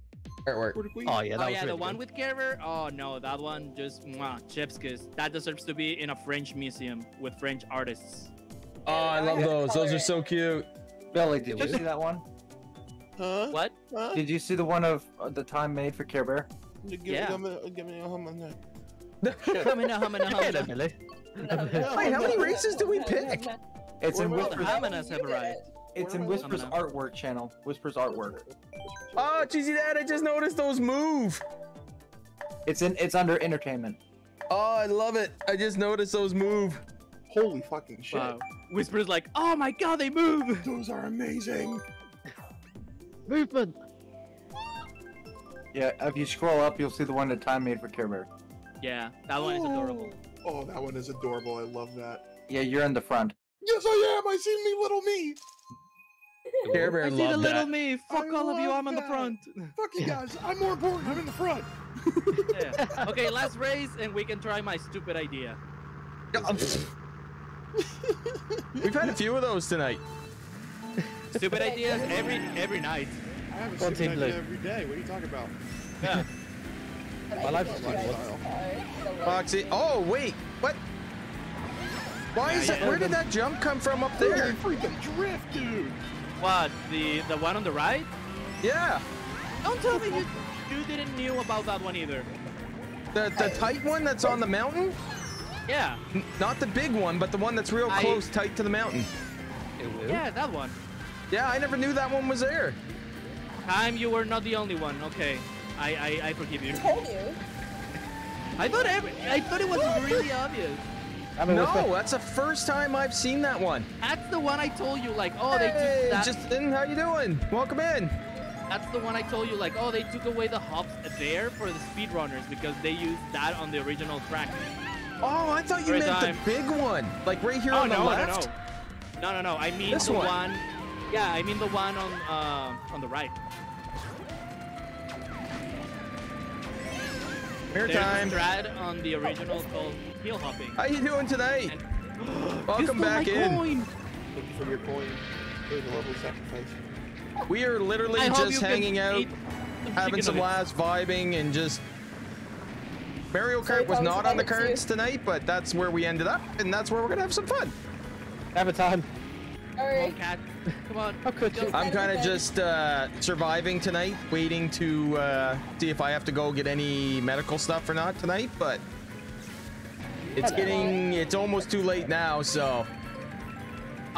Artwork. Where did we? Oh yeah, that oh was yeah, really the one with Care Bear. Oh no, that one just mwah, chips kiss. That deserves to be in a French museum with French artists. Oh, I love those. Those are so cute. Billy, did you see that one? Huh? What? Huh? Did you see the one of uh, the time made for Care Bear? Give Yeah. Me, give me, give me a hum on that. Humana, humana, humana. Billy. Wait, how many races do we pick? It's in Whispers. the have arrived. It's in Whispers artwork channel. Whispers artwork. Oh, cheesy dad! I just noticed those move. It's in. It's under entertainment. Oh, I love it. I just noticed those move. Holy fucking shit. Wow. Whisper's like, oh my god, they move. Those are amazing. Movement. Yeah, if you scroll up, you'll see the one that time made for Care Bear. Yeah, that one is adorable. Oh, that one is adorable. I love that. Yeah, you're in the front. Yes, I am. I see me, little me. Care Bear I see the little that. me. Fuck I all of you. I'm in the front. Fuck you guys. I'm more important. I'm in the front. Yeah. Okay, last race, and we can try my stupid idea. We've had a few of those tonight. Stupid ideas every every night. I have a Go on, stupid Team idea Blue. every day. What are you talking about? Yeah. My life just too like, Foxy. Oh wait, what? Why is Yeah, that? yeah. Where did that jump come from up Holy there? freaking drift, dude. What? The the one on the right? Yeah, Don't tell me you you didn't knew about that one either. the the tight one that's on the mountain. Yeah. N- Not the big one, but the one that's real I- close, tight to the mountain. Yeah, that one. Yeah, I never knew that one was there. Time you were not the only one. Okay. I I, I forgive you. I told you. I thought every I thought it was really obvious. I'm in Whisper. No, that's the first time I've seen that one. That's the one I told you like, oh they Hey, took that Justin, how you doing? Welcome in. That's the one I told you, like, oh, they took away the hops there for the speedrunners because they used that on the original track. Oh, I thought you Every meant time. the big one, like right here oh, on the no, left. no, no, no, no, no. I mean This the one. one. Yeah, I mean the one on uh, on the right. Fair There's time. a strat on the original called heel hopping. How you doing tonight? And Welcome back my in. coin! Thank you for your coin. It was a lovely sacrifice. We are literally I just hanging out, having some nuggets. laughs, vibing, and just. Mario Sorry, Kart was not on the haven't cards tonight, but that's where we ended up, and that's where we're gonna have some fun. Have a time. Come on, Alright. cat. Come on. How could you? I'm kind of just uh, surviving tonight, waiting to uh, see if I have to go get any medical stuff or not tonight. But it's Hello. getting, it's almost too late now, so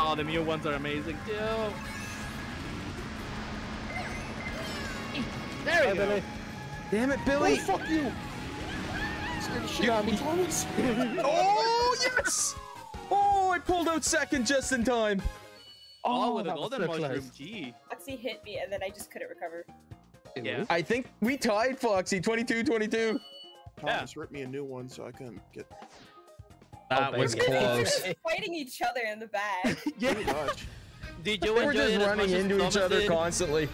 Oh, the new ones are amazing too. There Hi, go. Billy. damn it, Billy. Oh, Billy! fuck you. Scared the shit out of me, Thomas. Oh yes! Oh, I pulled out second just in time. Oh, with a golden so mushroom. close. Gee. Foxy hit me and then I just couldn't recover. Yeah. I think we tied Foxy 22-22. Thomas ripped me a new one so I couldn't get That baby. was close. fighting each other in the back. pretty much. Did you We're just running into each Thomas other did? constantly.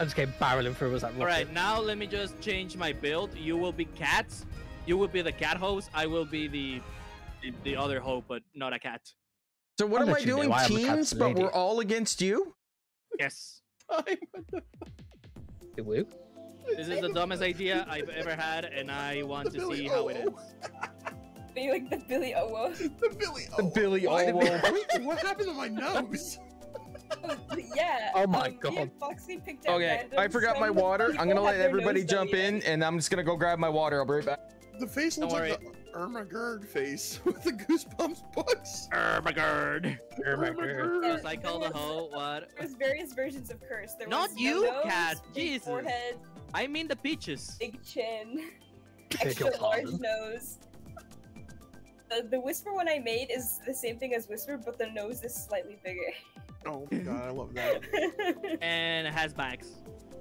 I just came barreling through as that rocket. All right, now let me just change my build. You will be cats. You will be the cat host. I will be the the, the other hoe, but not a cat. So what I'll am I let you know, doing? I am a cat's Teams, but lady. we're all against you? Yes. Hey, Woo. This is the dumbest idea I've ever had, and I want to see how it O. ends. Being like the Billy Owo. The Billy. The oh, Billy why Owo. Wait, what happened to my nose? yeah. Oh my um, God. Foxy picked out Okay, I forgot my water. I'm gonna let everybody jump in, and I'm just gonna go grab my water. I'll be right back. The face looks like the Irma face with the goosebumps books. Ermagerd. Ermagerd. As I call the hoe, what? There's various versions of curse. There Not was you, no cat. Jesus. Forehead, I mean the peaches. big chin, extra large nose. The, the whisper one I made is the same thing as whisper, but the nose is slightly bigger. Oh my god, I love that. And it has bags.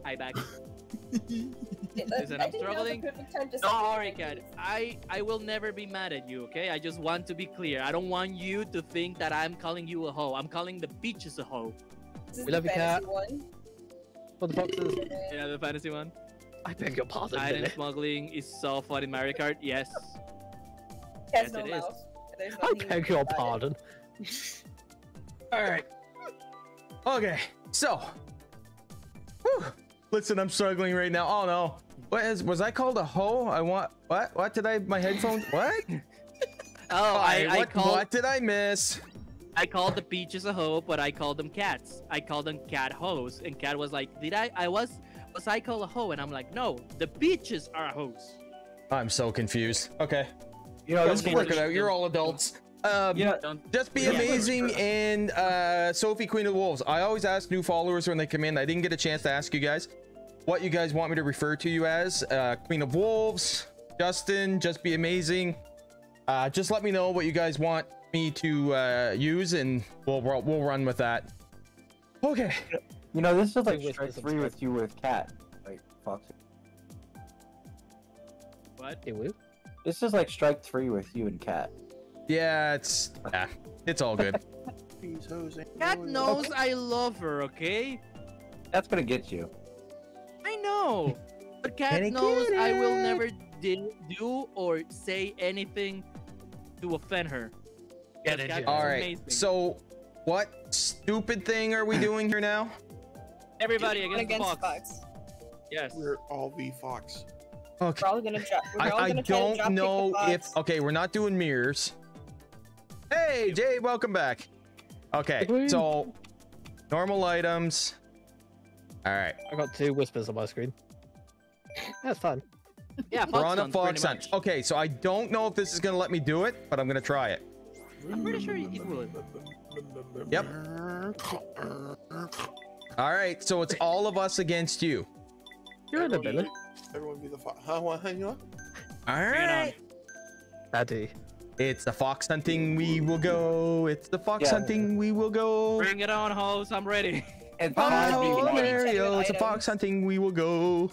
High bags. Yeah, Listen, I I'm think now's the struggling. perfect time to Don't worry, doing cat. I I will never be mad at you, okay? I just want to be clear. I don't want you to think that I'm calling you a hoe. I'm calling the beaches a hoe. This is We the love you, fantasy cat. one. For the boxes. Yeah, the fantasy one. I beg your pardon, Item Billy. smuggling is so fun in Mario Kart. Yes. Has Yes, no it is. mouth. There's I beg your do about it. pardon. All right. Okay. So. Whew. Listen, I'm struggling right now. Oh no. What is? Was I called a hoe? I want. What? What did I? My headphones. What? Oh, I, I what, called what did I miss? I called the peaches a hoe, but I called them cats. I called them cat hoes, and cat was like, "Did I? I was was I called a hoe?" And I'm like, "No, the peaches are hoes." I'm so confused. Okay. You know, You this can work it out. You're all adults. Um, Yeah. just be Yeah. amazing and uh, Sophie Queen of the Wolves. I always ask new followers when they come in. I didn't get a chance to ask you guys what you guys want me to refer to you as. Uh, Queen of Wolves, Justin. Just be amazing. Uh, just let me know what you guys want me to uh, use, and we'll we'll we'll run with that. Okay. You know, this is like Wait, strike three with you with cat. Like, Foxy. What? Hey, Woo. This is like strike three with you and cat. Yeah, it's yeah, it's all good. These hoes ain't Cat going knows I love her. Okay. That's gonna get you. I know, but cat knows I will never do or say anything to offend her. Get it, Cat yeah. is All right. amazing. So, what stupid thing are we doing here now? everybody One against, against the fox. Fox. Yes. We're all V Fox. Okay. We're all gonna drop. We're I, all I gonna try don't the know if Fox. okay, we're not doing mirrors. Hey Jay, welcome back. Okay, Woo. so normal items. All right, I got two whispers on my screen. That's fun. Yeah, we're on a hunt, pretty fox hunt. much. Okay, so I don't know if this is gonna let me do it, but I'm gonna try it. I'm pretty sure it would. Yep. All right, so it's all of us against you. You're in the Everyone village. be- Everyone be the Fox. Huh? What? Hang on. All Bring it on. right. Daddy. It's the fox hunting. We will go. It's the fox Yeah. hunting. We will go. Bring it on, hoes. I'm ready. And Oh, five v. Mario! It's a fox hunting. We will go.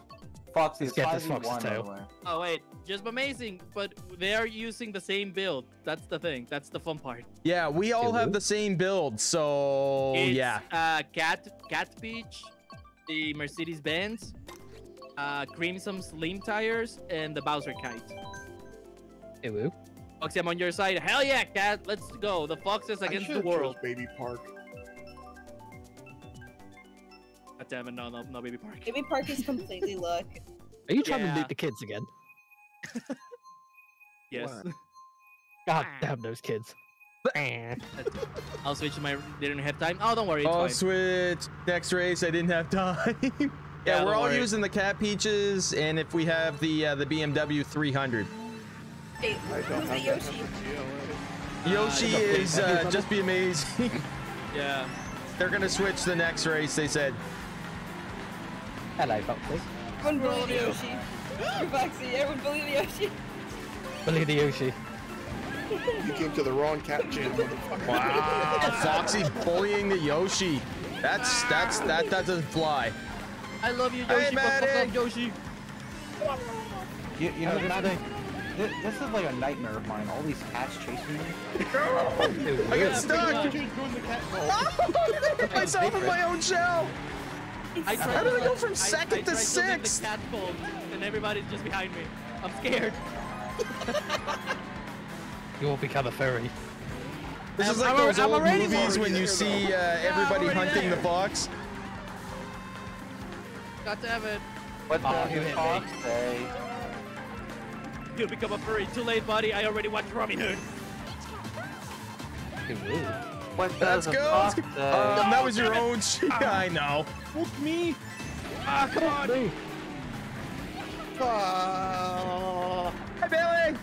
Foxy, Let's get five this fox's tail. Oh wait, just amazing. But they are using the same build. That's the thing. That's the fun part. Yeah, we all have the same build, so It's, yeah. Uh, Cat Cat Peach, the Mercedes Benz, uh, Crimson Slim tires, and the Bowser kite. Hey, Woo. Foxy, I'm on your side. Hell yeah, Cat. Let's go. The foxes I against the should've chose world. Baby Park. God damn it, no, no, no, baby park. Baby Park is completely luck. Are you trying Yeah. to beat the kids again? Yes. What? God damn those kids. I'll switch my. Didn't have time. Oh, don't worry. It's Oh, fine. switch. Next race, I didn't have time. yeah, Yeah, we're all worry. using the cat peaches, and if we have the uh, the BMW 300, Hey, who's the Yoshi? Yoshi is uh, just be amazing. Yeah. They're gonna switch the next race. They said. Hello, Foxy. Everyone bully the Yoshi. You're Foxy. Everyone bully the Yoshi. Bully the Yoshi. You came to the wrong cat gym, motherfucker. Wow, Foxy bullying the Yoshi. That's that's that doesn't fly. I love you, Hey, Yoshi. but fuck Maddie. up, Yoshi. You, you know, this, this, this is like a nightmare of mine. All these cats chasing me. I got stuck. Doing the cat I put myself in my own shell. I How tried did to I go from I- second I to tried make sixth? The cat fold, and everybody's just behind me. I'm scared. You will become a furry. This is I'm- like I'm those I'm old already movies there. when you see uh, everybody already hunting the there. fox. God damn it. What Oh, does the hit fox You'll become a furry. Too late, buddy. I already watched Robin Hood. What Let's go. fox Let's go. Um, that was your it. own. shit. I know. Hook me. Ah, come on. Me. Ah, Hi, Billy.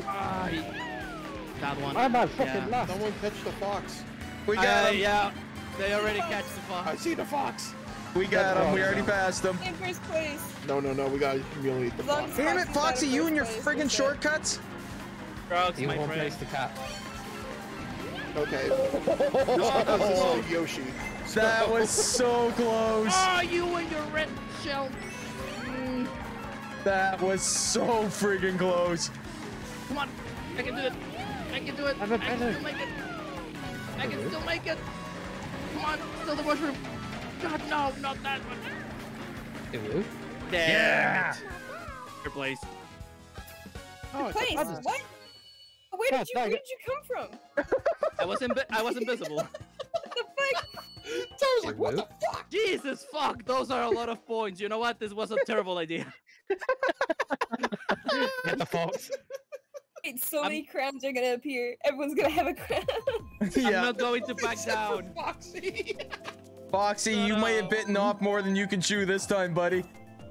bye. He- that one. I'm at fucking Yeah. last. Someone catch the fox. We got Uh, him. yeah. They already catch the fox. I see the fox. We got him. We already passed him. In first place. No, no, no. We gotta humiliate the As long Damn it, Foxy's not Foxy! You and your place, friggin' we're shortcuts. Drugs, You my won't friend. place the cat. Okay. Just because Yoshi. That was so close. Oh, you and your red shell. Mm, That was so friggin' close. come on. I can do it. I can do it. I'm a I can still make it. I can still make it. Come on. Still the mushroom. God, no, not that one. Hey, Woo. Damn Yeah. it. Your place. Oh, it's Place. What? Where God did you? Where did you come from? I was invi- I was invisible. What the fuck? So I was like, what the fuck? Jesus fuck, those are a lot of points. You know what? This was a terrible idea. Get the fox. Wait, so many crowns are gonna appear. Everyone's gonna have a crown. I'm not going to back down. Foxy. Foxy, you might have bitten off more than you can chew this time, buddy.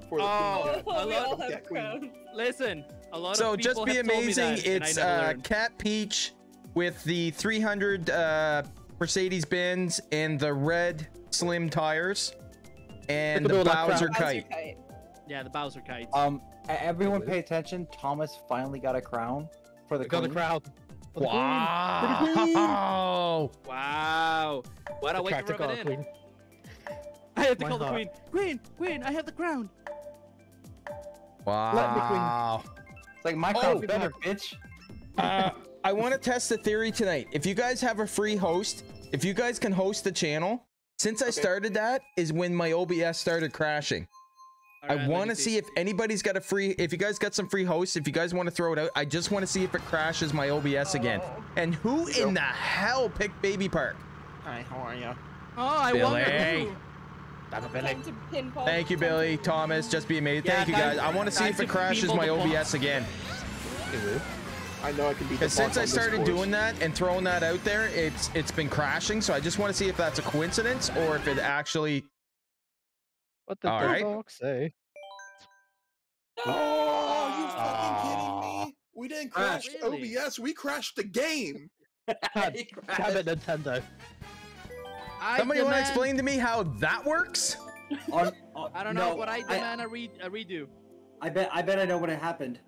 For the Oh, queen. a we all lot. have crowns. Listen, a lot So of people just be have told me amazing. that, and I It's uh. Cat Peach with the 300 uh, Mercedes Benz and the red slim tires, and Look at the all that Bowser crap. kite. Yeah, the Bowser kite. Um, everyone pay attention. Thomas finally got a crown for the Got the queen. crowd. For the queen. Wow! Wow. What a way to Attractive rub it in. queen. I have to Why call the queen. Queen, queen, I have the crown. Wow! It's like my Oh, crown's better, bitch. Uh, I want to test the theory tonight. If you guys have a free host, if you guys can host the channel, since I started that is when my OBS started crashing. I want to see if anybody's got a free. If you guys got some free hosts, if you guys want to throw it out, I just want to see if it crashes my OBS again. And who in the hell picked Baby Park? Hi, how are you? Oh, I wonder Billy. who. Thank you, Billy, Thomas. Just be amazing. Yeah, Thank you, time- guys. I want to see time if it crashes my the boss. OBS again. I know I can beat the since I started doing that and throwing that out there, it's it's been crashing. So I just want to see if that's a coincidence or if it actually. What did All the right. dog say? Oh, you fucking kidding me? We didn't crash Really? OBS. We crashed the game. God damn it, Nintendo. I Somebody want to explain to me how that works? On, on- I don't know, no, but I demand a, re- a redo. I bet. I bet I know what had happened.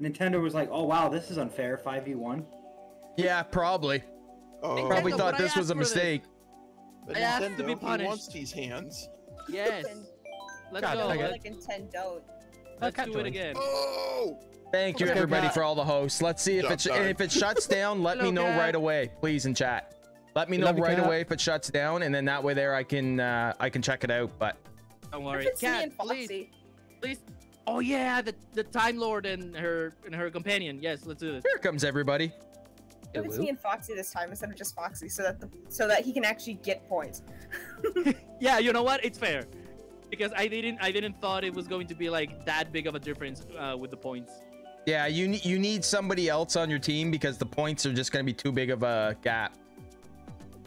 Nintendo was like, "Oh wow, this is unfair. Five v one." Yeah, probably. Oh, Probably Nintendo, thought this was a for this. mistake. but I asked Nintendo, to be he punished. wants these hands. Yes. Let's God, go. dang. Let's, Like in don't. let's cat do it again. Oh, Thank you, everybody, for all the hosts. Let's see if Job it sh- if it shuts down. Let me know Cat. right away, please, in chat. Let me know love right Cat. away if it shuts down, and then that way there I can uh, I can check it out. But Don't What worry. if it's me Cat, and please, please. Oh yeah, the the Time Lord and her and her companion. Yes, let's do this. here comes everybody. If it's me and Foxy this time instead of just Foxy, so that the, so that he can actually get points. Yeah, you know what? It's fair. Because I didn't I didn't thought it was going to be like that big of a difference uh, with the points. Yeah, you ne- you need somebody else on your team because the points are just going to be too big of a gap.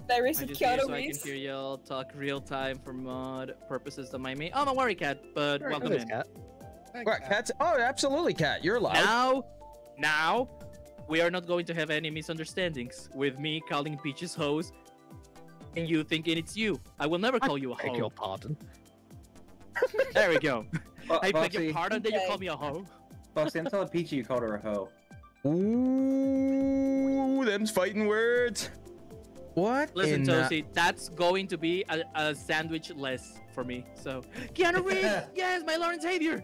Did I race I with just here Keanu so I can hear y'all talk real time for mod purposes of my main. Oh, don't worry, cat. But Right, welcome there's in. Cat. What, Cat? Oh, absolutely, Cat. You're allowed. Now, now, we are not going to have any misunderstandings with me calling Peaches hoes and you thinking it's you. I will never call you a Beg hoe. your pardon. There we go. Fo- I beg your Foxy, pardon that you call me a hoe. Foxy, I'm telling Peachy you called her a hoe. Ooh, them's fighting words. What? Listen, in, Toasty, that's going to be a, a sandwich less for me. So, Keanu Reeves, yes, my Lawrence Xavier.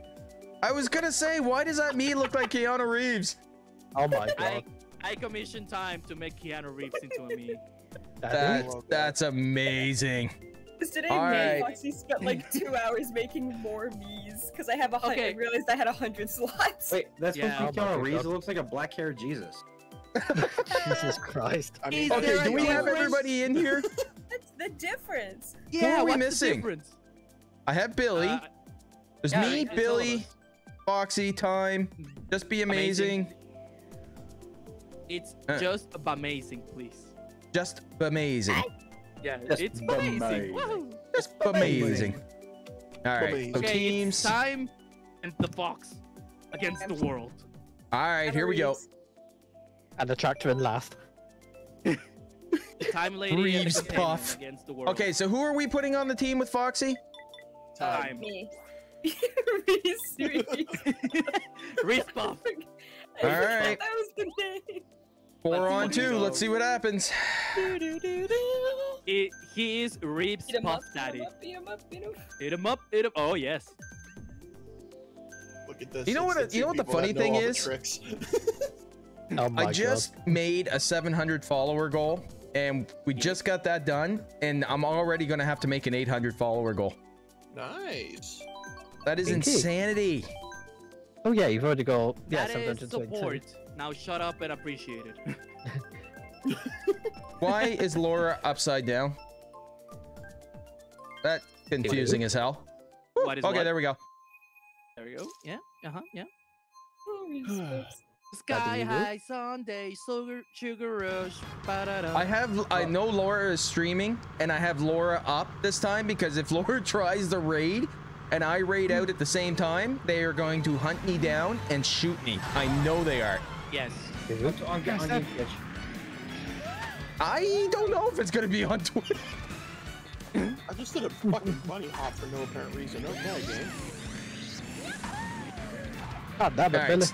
I was gonna say, why does that me look like Keanu Reeves? Oh my god. I commissioned time to make Keanu Reeves into a me. That That's that's amazing. Because today All me and right. Foxy spent like two hours making more me's because I have a hundred. Okay. I realized I had a hundred slots. Wait, that's Yeah. supposed to be Oh Keanu Reeves. It looks like a black-haired Jesus. Jesus Christ. I Is mean, Okay, do a we have everybody in here? That's the difference. Yeah, are we what's missing? the difference? I have Billy. Uh, There's yeah, me, it's all Billy. Foxy, Time. Just be amazing. Amazing. It's Uh. just amazing, please. Just amazing. Yeah, Just it's amazing. amazing. Woohoo. Just amazing. All right, Amazing. so Okay, teams. it's time and the fox against the world. All right, here we go. Reeves. And the tractor in last. The time lady and Reeves the Puff. against the world. Okay, so who are we putting on the team with Foxy? time. Me. Reese. Reese. Reese Puff. I All forgot right. That was the name. Four Let's on two. Let's see what happens. He, he is Reeves Beat 'em Puff up, Daddy. up, beat 'em up, beat 'em up. Hit him up, hit him. Oh yes. look at this. You know it's what- the you know what the funny thing all the is? Tricks. Oh my I just made a 700 follower goal, and we just got that done, and I'm already gonna have to make an 800 follower goal. nice. That is Indeed. insanity. god. Oh yeah, you've already got yeah, that some is dungeons support. Now shut up and appreciate it. Why is Laura upside down? That confusing as hell. What is Okay, what? there we go. There we go. Yeah. Uh huh. Yeah. Reese Puffs. Sky high Sunday, sugar, sugar rush. ba-da-da. I have I know Laura is streaming and I have Laura up this time because if Laura tries the raid and I raid hmm. out at the same time, they are going to hunt me down and shoot me. I know they are. Yes. On, on, on Twitch. I don't know if it's gonna be on Twitch. I just did a fucking bunny hop for no apparent reason. Okay, game. God damn it, Billy.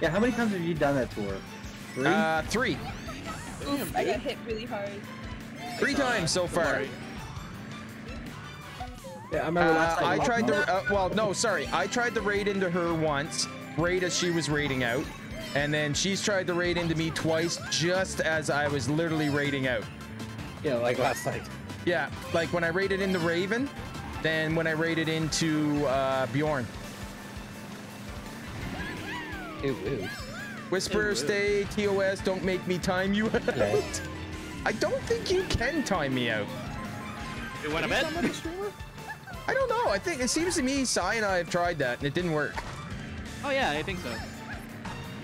Yeah, how many times have you done that tour? Three? Uh, three. Oof, I got hit really hard. Three times so far. yeah, I remember last Uh, time. I tried to. Uh, well, no, sorry. I tried to raid into her once, raid as she was raiding out, and then she's tried to raid into me twice, just as I was literally raiding out. Yeah, like last night. Yeah, like when I raided into Raven, then when I raided into uh, Bjorn. Ew, ew. Whisper, stay, TOS, don't make me time you out. I don't think you can time me out. You want to bet? I don't know. I think it seems to me Sai and I have tried that and it didn't work. Oh yeah, I think so.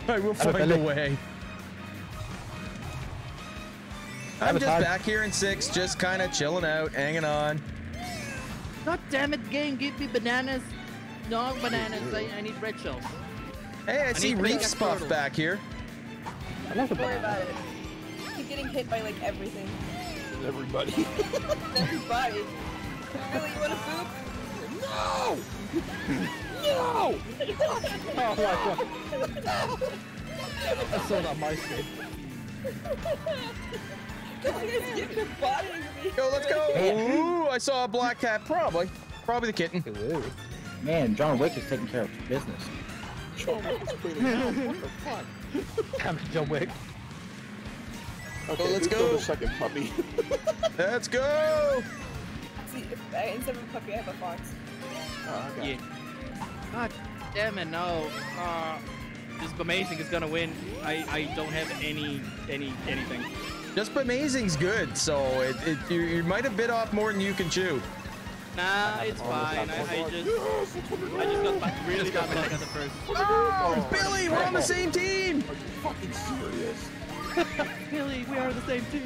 I will Have a find a Billy. way. Have I'm a just back here in six, just kind of chilling out, hanging on. God damn it, game, give me bananas. No bananas. I, I need red shells. Hey, I, see need Reef big Spuff turtles. back here. I love Don't worry about it. Keep getting hit by like everything. Everybody. Everybody. Really, you want a boop? no! Oh my god. I saw that on my screen. You guys get your body me. Go, let's go. Ooh, I saw a black cat. Probably. Probably the kitten. Ew, ew. Man, John Wick is taking care of business. John Wick is cleaning house. What the fuck? Damn it, John Wick. Okay, let's go. the second puppy. Let's go. See, if I, instead of a puppy, I have a fox. Oh, okay. Yeah. God damn it, no. Uh, this amazing is gonna win. I I don't have any any anything. Just amazing's good, so it, it you, you might have bit off more than you can chew. Nah, it's fine. I, I just I just got back really got back at the first. Oh, Billy, we're on the same team. Are you fucking serious? Billy, we are the same team.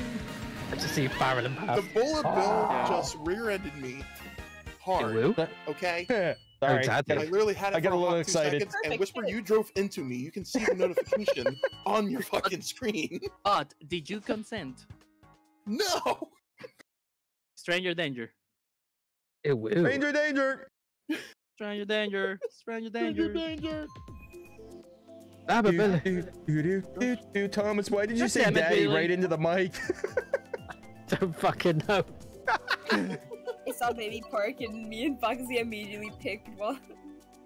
I just see barrel and The pass. bullet oh. bill Oh. just rear-ended me hard. Ew. Okay. Sorry. Oh, I literally had it I got a little two excited. seconds, and Whisper, you drove into me. You can see the notification on your fucking screen. But did you consent? No. Stranger danger. Ew, ew. Danger, danger. Stranger danger. Stranger danger. Stranger danger. Damn it, Do, Billy. do, do, do, do, do. Thomas, why did you say damn daddy Billy. right into the mic? Don't fucking know. I saw Baby Park and me and Foxy immediately picked one.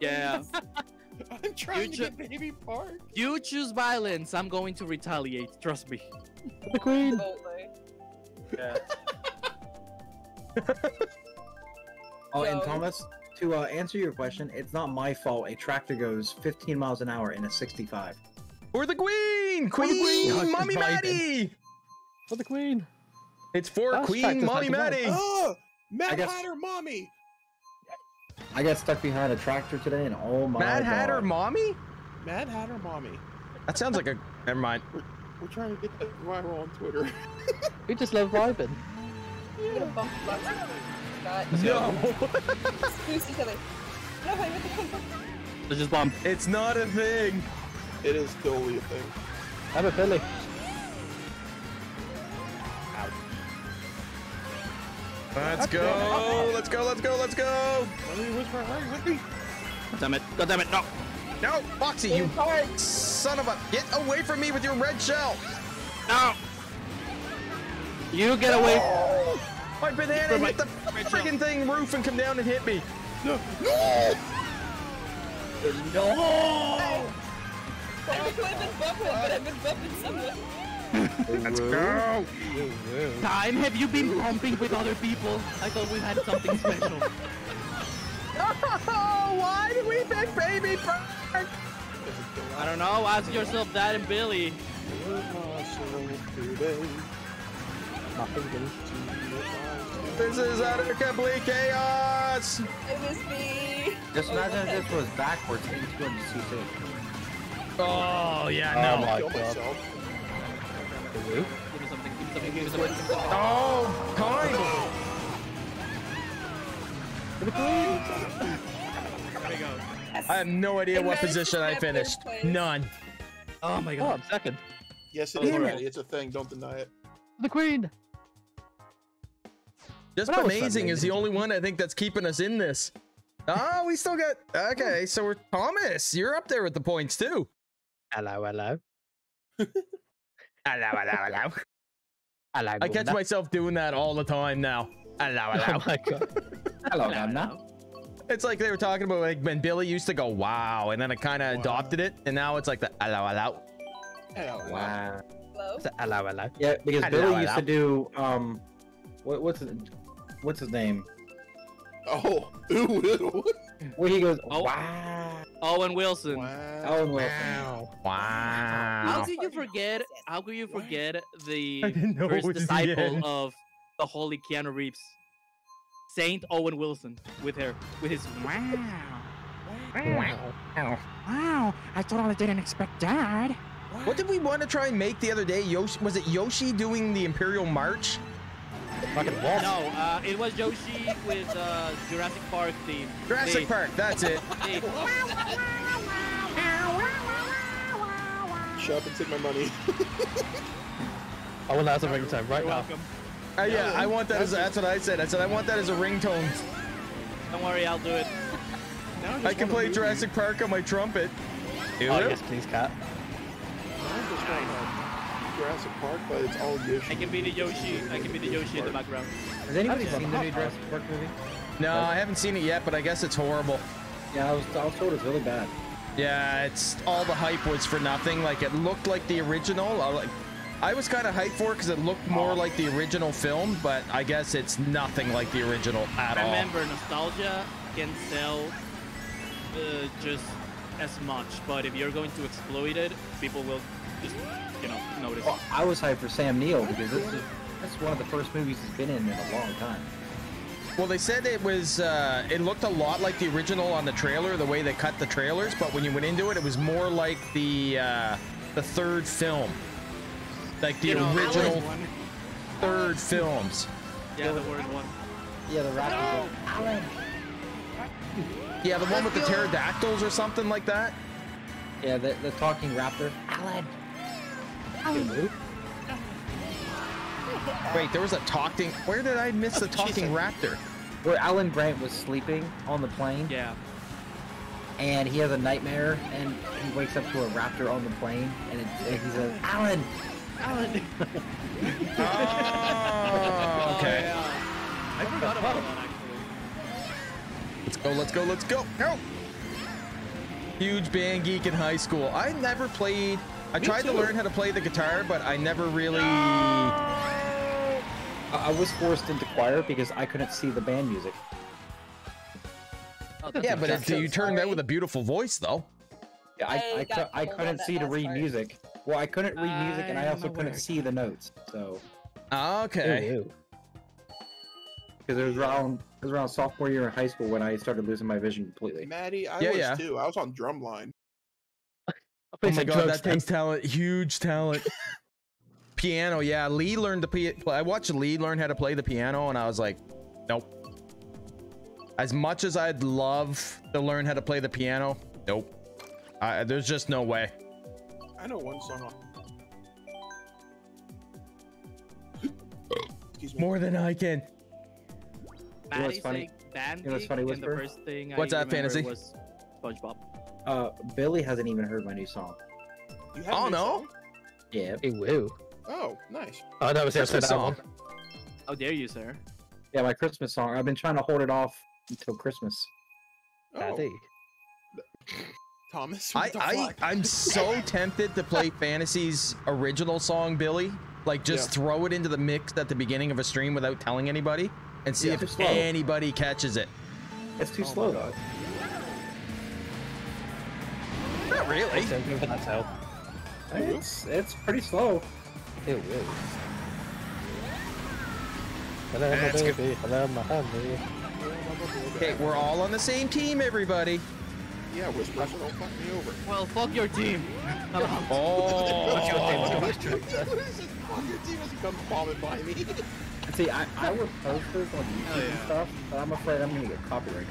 Yeah. I'm trying to get baby park. You choose violence. I'm going to retaliate. Trust me. The queen. Oh, Boldly. Yeah. Oh, and Thomas, to uh, answer your question, it's not my fault. A tractor goes 15 miles an hour in a 65. For the queen, For the queen, queen. No, it's mommy just vibing. Maddie. For the queen. It's for That's Queen Mommy not. Maddie. Oh, Mad guess- Hatter, mommy. I got stuck behind a tractor today, and oh my Mad god. Hatter Mommy? Mad Hatter, mommy. That sounds like a. Never mind. We're trying to get that viral on Twitter. We just love vibing. I'm gonna bump Foxy. God. No, Boost each other. No, honey, what the fuck? So just bomb. it's not a thing. it is totally a thing. Damn it, Billy. Let's go. Let's go. Let's go. Let's go. Mommy, Whisper, hurry with me. God damn it. God damn it. No. No, Foxy, you son of a. Get away from me with your red shell. No. You get away. My banana From my hit the red friggin' thing roof and come down and hit me. No, no. I could have been bumping, but I've been bumping someone. Let's go. Time have you been bumping with other people? I thought we had something special. Oh, why did we pick Baby Bird? I don't know. Ask yourself that and Billy. This is utter complete chaos. It was me. Just imagine if this was backwards, 82 and C6. Oh yeah, oh no. Oh my Kill god. myself. Give me something. Give me something. Give me something. Give me. Oh, time. Queen. There we go. I have no idea what position I finished. None. Oh my Oh, god. I'm second. Yes, it Oh, is, damn it. It's a thing. Don't deny it. The queen. Just But that was fun, amazing is the only one I think that's keeping us in this. Oh, we still got okay. So we're Thomas. You're up there with the points too. Hello, hello. Hello, hello, hello. Hello. I catch Gunda. myself doing that all the time now. Hello, Oh hello. my god. Hello, Gamna. It's like they were talking about like when Billy used to go wow, and then I kind of Wow. adopted it, and now it's like the hello, hello. Hell, Wow. Hello? Is Hello, hello. Yeah, because Hello, Billy used to do um, what, what's his, what's his name? Oh, ooh, ooh. Where he goes, Oh. wow. Owen Wilson. Wow. Owen Wilson. How Wow. could you forget? How could you forget the I didn't know it first was the disciple of the holy Keanu Reeves, Saint Owen Wilson, with her with his wow. Wow. Wow. I totally didn't expect that. What did we want to try and make the other day? Yoshi was it Yoshi doing the Imperial March? Fucking what? No, uh, it was Yoshi with uh, Jurassic Park theme. Jurassic They- Park. That's it. they- Shut up and take my money. I want that as a ringtone right You're now. welcome. Uh, yeah, I want that as that's what I said. I said I want that as a ringtone. Don't worry, I'll do it. Now I just can play. Jurassic Park on my trumpet. Do Oh it. yes, please, cat. Jurassic Park, but it's all Yoshi. I can be the Yoshi. I can be the Yoshi in the background. Has anybody seen the new fun. Jurassic Park movie? No, I haven't seen it yet, but I guess it's horrible. Yeah, I was, I was told it's really bad. Yeah, it's all the hype was for nothing. Like it looked like the original. I like. I was kind of hyped for it because it looked more like the original film, but I guess it's nothing like the original at all. Remember, nostalgia can sell uh, just as much, but if you're going to exploit it, people will just, you know, notice. Well, I was hyped for Sam Neill because this is that's one of the first movies he's been in in a long time. Well, they said it was. Uh, it looked a lot like the original on the trailer, the way they cut the trailers. But when you went into it, it was more like the uh, the third film, like the You know, I was original one- third films. Yeah, the word one. Yeah, the Raptors. Alan. Yeah, the one with the pterodactyls or something like that. Yeah, the, the talking raptor. Alan. Alan. Um, Wait, there was a talking. Where did I miss the talking raptor? Where Alan Grant was sleeping on the plane. Yeah. And he has a nightmare, and he wakes up to a raptor on the plane, and, it, and he says, "Alan, Alan. Oh, okay. yeah. I forgot about that actually. Let's go, let's go, let's go. Go! Huge band geek in high school. I never played. I Me tried to learn how to play the guitar, but I never really. I, I was forced into choir because I couldn't see the band music. Oh, Yeah, but it, you turned out with a beautiful voice, though. Yeah, I, I I, I couldn't see to read part. music. Well, I couldn't read music, and I I'm also couldn't see the notes. So, Okay. because it was around it was around sophomore year in high school when I started losing my vision completely. Maddie, I Yeah, was yeah. too. I was on drumline. Oh my god, that takes talent. Huge talent. piano, yeah. Lee learned to play. I watched Lee learn how to play the piano, and I was like, nope. As much as I'd love to learn how to play the piano, nope. I, there's just no way. I know one song. on- Excuse me. More than I can. know what's funny? said band You know what's funny, and the first thing What's I that, Fantasy? was SpongeBob. Uh, Billy hasn't even heard my new song. You have Oh no. song? Yeah, Ew. Oh, nice. Oh, that was the Christmas that one. song. How dare you, sir? yeah, my Christmas song. I've been trying to hold it off until Christmas. Oh, Daddy. Thomas. I, I I'm so tempted to play Fantasy's original song, Billy. Like just Yeah. throw it into the mix at the beginning of a stream without telling anybody, and see Yeah, if anybody catches it. It's too Oh slow my though. Not really. So give that tail. It's it's pretty slow. Ew, ew. Hello, my That's good. baby. Hello, my honey. Okay, we're all on the same team, everybody. Yeah, Whisper, so don't fuck me over. Well, fuck your team. Oh. What's your team? What is it? Fuck your team as he bombing by me. See, I, I would post this on YouTube and stuff, but I'm afraid I'm gonna get copyrighted.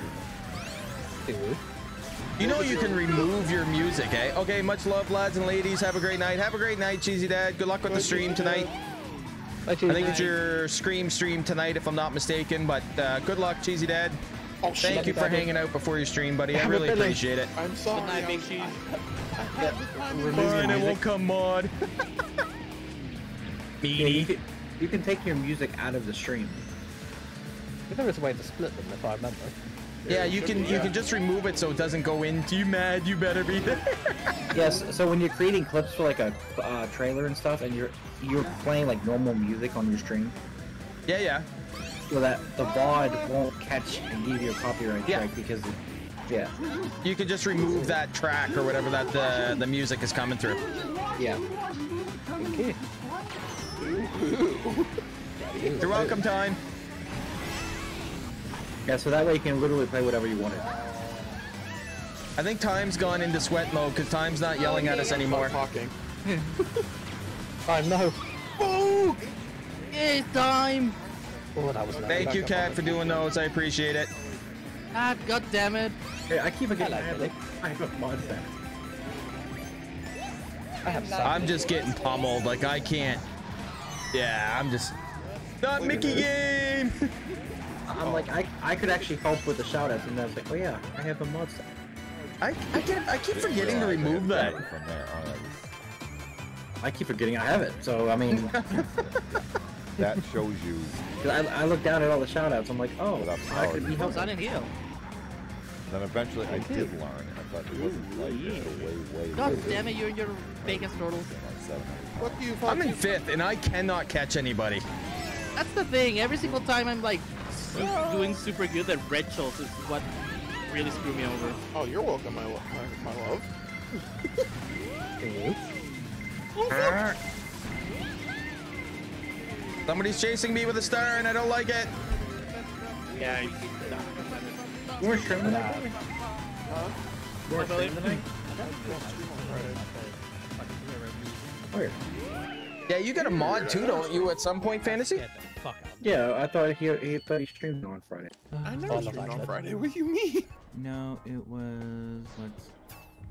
You know you can remove your music, eh? Okay, much love, lads and ladies. Have a great night. Have a great night, Cheesy Dad. Good luck with the stream tonight. I think it's your Scream stream tonight, if I'm not mistaken. But uh, good luck, Cheesy Dad. Oh, Thank shit. you for hanging out before your stream, buddy. I really appreciate it. I'm sorry. Good night, I Big was- Cheese. Fine, it won't come mod. Yeah, you, can, you can take your music out of the stream. There is a way to split them if I remember. Yeah, you can you can just remove it so it doesn't go into you mad. You better be there. Yes, so when you're creating clips for like a uh, trailer and stuff, and you're you're playing like normal music on your stream, Yeah, yeah. so that the VOD won't catch and give you a copyright Yeah. strike because, it, yeah, You can just remove that track or whatever that the the music is coming through. yeah. Okay. You're welcome, time. Yeah, so that way you can literally play whatever you wanted. I think time's gone into sweat mode because time's not yelling at us anymore. Talking. Time no. It's time. Oh, that was. Thank you, Cat, for doing those. I appreciate it. Ah, god damn it. Hey, I keep forgetting I Hello, have, Billy. I have a mod set. I have some. I'm just getting pummeled. Like I can't. Yeah, I'm just. Not Mickey game. I'm like, I, I could actually help with the shoutouts, and I was like, oh yeah, I have a mod set. I I keep I keep forgetting to remove that. From there, alright. I keep forgetting I have it, so I mean, That shows you... I, I look down at all the shoutouts, I'm like, oh, Without I power, could be you Oh, helping. Silent Hill. Then eventually I did learn, and I thought it wasn't like way, way, way. God way damn it, you're in your bacon turtles. like seven. Fuck you, fuck I'm in fifth and I cannot catch anybody. That's the thing. Every single time I'm like su- doing super good at red shells is what really screwed me over. Oh, you're welcome, my, lo- my, my love. Somebody's chasing me with a star and I don't like it. Yeah. You were streaming that? You were streaming tonight? Weird. Yeah, you got a mod too, don't you? At some point, fantasy. Yeah, I thought he, he thought he streamed on Friday. I Oh, never Love streamed on Island. Friday. What do you mean? No, it was let's.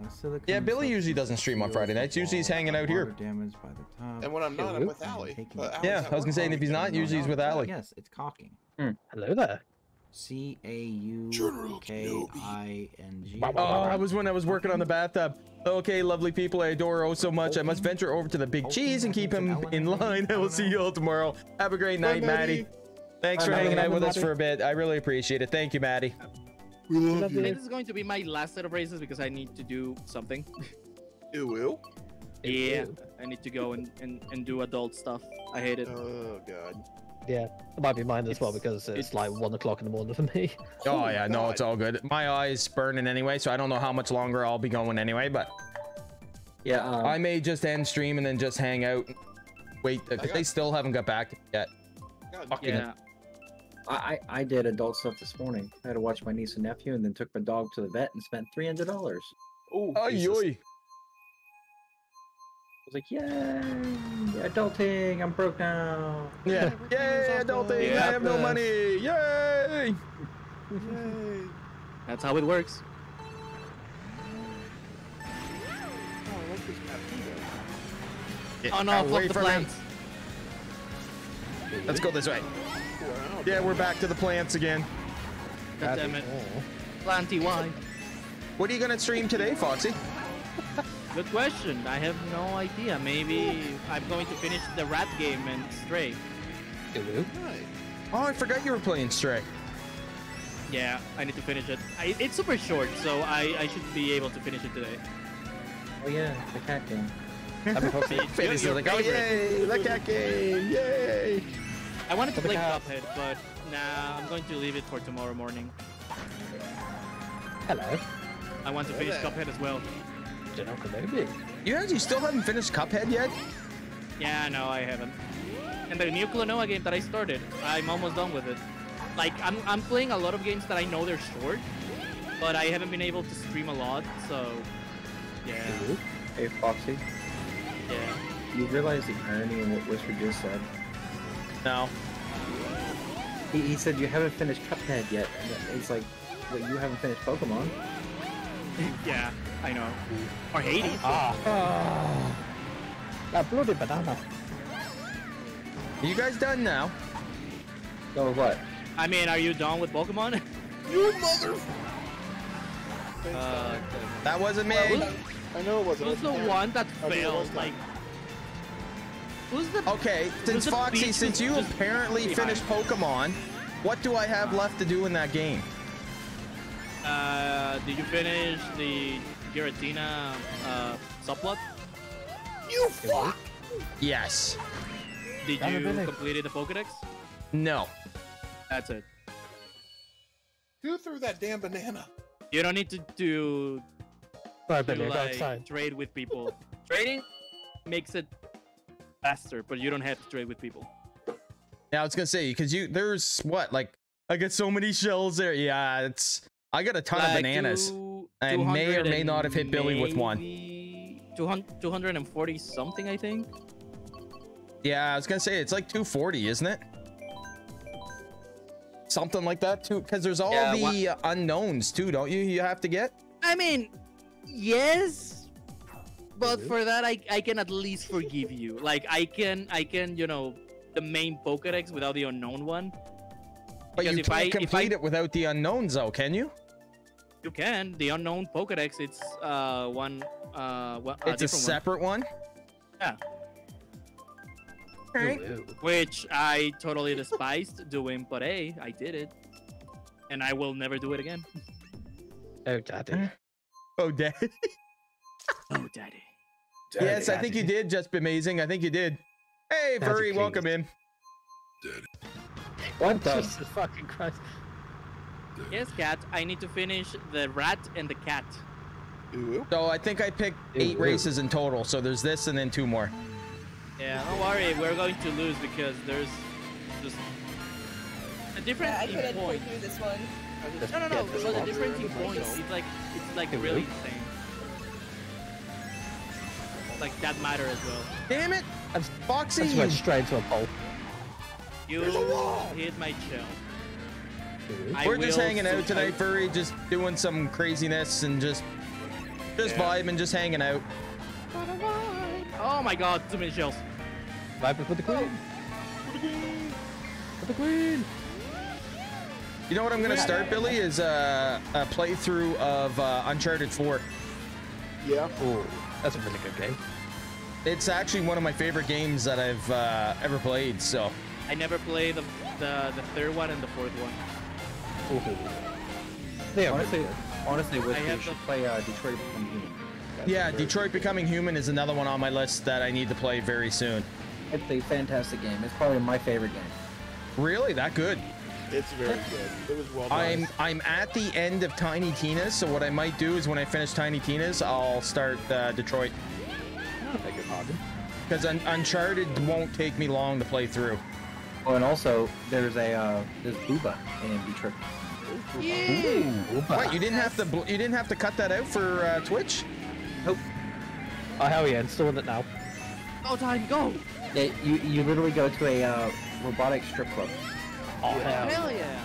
Uh, silicone Yeah, Billy usually substance doesn't stream on Friday nights. Usually he's hanging out here. water Damage by the top. And when I'm not, I'm with Allie. Taking But Yeah, I was gonna say, and if he's not, usually he's with Allie. Yes, it's caulking. Hello there. C A U General K Kenobi. I N G. Oh, I was when I was working on the bathtub. Okay, lovely people, I adore oh so much. I must venture over to the big cheese and keep him in line. I will see you all tomorrow. Have a great night, Maddie. Thanks for hanging out with us for a bit. I really appreciate it. Thank you, Maddie. We love Love you. you. This is going to be my last set of races because I need to do something. Ew, ew. Yeah, I need to go and, and, and do adult stuff. I hate it. Oh, God. Yeah, it might be mine as well because it's, it's- like one o'clock in the morning for me. Oh yeah, no, it's all good. My eyes burning anyway, so I don't know how much longer I'll be going anyway. But Yeah, um, I may just end stream and then just hang out. Wait, because got- they still haven't got back yet. Fucking Yeah. I, I I did adult stuff this morning. I had to watch my niece and nephew, and then took my dog to the vet and spent three hundred dollars. Oh, Ay, Jesus. yoy. I was like, yay, adulting! I'm broke now. Yeah. Yay, adulting! Yeah. I have no money. Yay! Yay. That's how it works. Oh, I like this map. Get Oh no, away fuck the from him. plants. Let's go this way. Wow, Yeah, we're back to the plants again. God damn it. Planty why? What are you gonna stream today, Foxy? Good question. I have no idea. Maybe I'm going to finish the rat game and stray. Nice. Oh, I forgot you were playing Stray. Yeah, I need to finish it. I, it's super short, so I, I should be able to finish it today. Oh yeah, the cat game. Fantasy's your like, oh favorite. yay, the cat game, yay! I wanted to For play. Cuphead, but nah, I'm going to leave it for tomorrow morning. Hello. I want to finish Cuphead as well. General Kenobi. You guys, you still haven't finished Cuphead yet? Yeah, no, I haven't. And the new Klonoa game that I started, I'm almost done with it. Like, I'm, I'm playing a lot of games that I know they're short, but I haven't been able to stream a lot, so yeah, Hey, Foxy, yeah. you realize the irony in what Whisper just said? No. He, he said you haven't finished Cuphead yet. and It's like, wait, you haven't finished Pokemon? yeah, I know. Or Hades. Ah. That bloody banana. Are you guys done now? No, what? I mean, are you done with Pokemon? You mother. Uh, That wasn't me. I know it wasn't. who's it the was one that I mean, it was failed? Like, who's the? Okay, since Foxy, since you apparently finished Pokemon, what do I have left to do in that game? Uh, did you finish the Giratina uh, subplot? You fuck. Yes. Did Damn it, you Billy. completed the Pokedex? No. That's it. Who threw that damn banana? You don't need to do Sorry, to, Billy, I got like, outside. trade with people. Trading makes it faster, but you don't have to trade with people. Yeah, I was gonna say because you there's what like I get so many shells there. Yeah, it's I got a ton of bananas. two- I may or may not have hit Billy with one. maybe 200 240 something, I think. Yeah, I was gonna say it's like 240, isn't it? Something like that too, because there's all Yeah, the uh, unknowns too, don't you? You have to get. I mean, yes, but for that, I I can at least forgive you. Like I can I can you know the main Pokedex without the unknown one. But Because you if can't I- if I- complete it without the unknowns, though, can you? You can the unknown Pokedex. It's uh one uh one, uh, It's a different one. separate one. Yeah. Alright. Which I totally despised doing, but hey, I did it, and I will never do it again. Oh, daddy. Oh, daddy. oh, daddy. yes, I think you did. Just amazing. I think you did. Hey, Daddy, furry, welcome in. What the? Jesus fucking Christ. Yes, cat. I need to finish the rat and the cat. So I think I picked eight Ooh. races in total. So there's this and then two more. Yeah, don't worry, we're going to lose because there's just a difference Yeah, I in couldn't pull points. through this one. No, no, no, Get this but the one. difference in points, it's like, it's like really really? insane. Like that matter as well. Damn it, That's, Foxy! that's went straight into a pole. You hit my shell. I We're just hanging out sur- tonight, furry. Just doing some craziness and just, just Yeah. vibing, just hanging out. Oh my god, too many shells. Vibing for the queen. For the queen. You know what I'm gonna start, Billy? Is uh, a playthrough of uh, Uncharted 4. Yeah. Oh, that's a really good game. It's actually one of my favorite games that I've uh, ever played. So I never played the, the the third one and the fourth one. Yeah, honestly, honestly, I have should the- play uh, Detroit Become Human. yeah, Detroit Becoming Human is another one on my list that I need to play very soon. It's a fantastic game. It's probably my favorite game. Really, that good? It's very good. It was well done. I'm I'm at the end of Tiny Tina's, so what I might do is when I finish Tiny Tina's, I'll start uh, Detroit Beg your pardon. because Un- Uncharted won't take me long to play through. Oh, and also there's a uh, there's Booba in Detroit. What? You didn't have to you didn't have to cut that out for uh, Twitch? Nope. Oh, hell yeah, installing it now. Oh, time, go! Yeah, you you literally go to a uh, robotic strip club. Oh, hell. Hell yeah!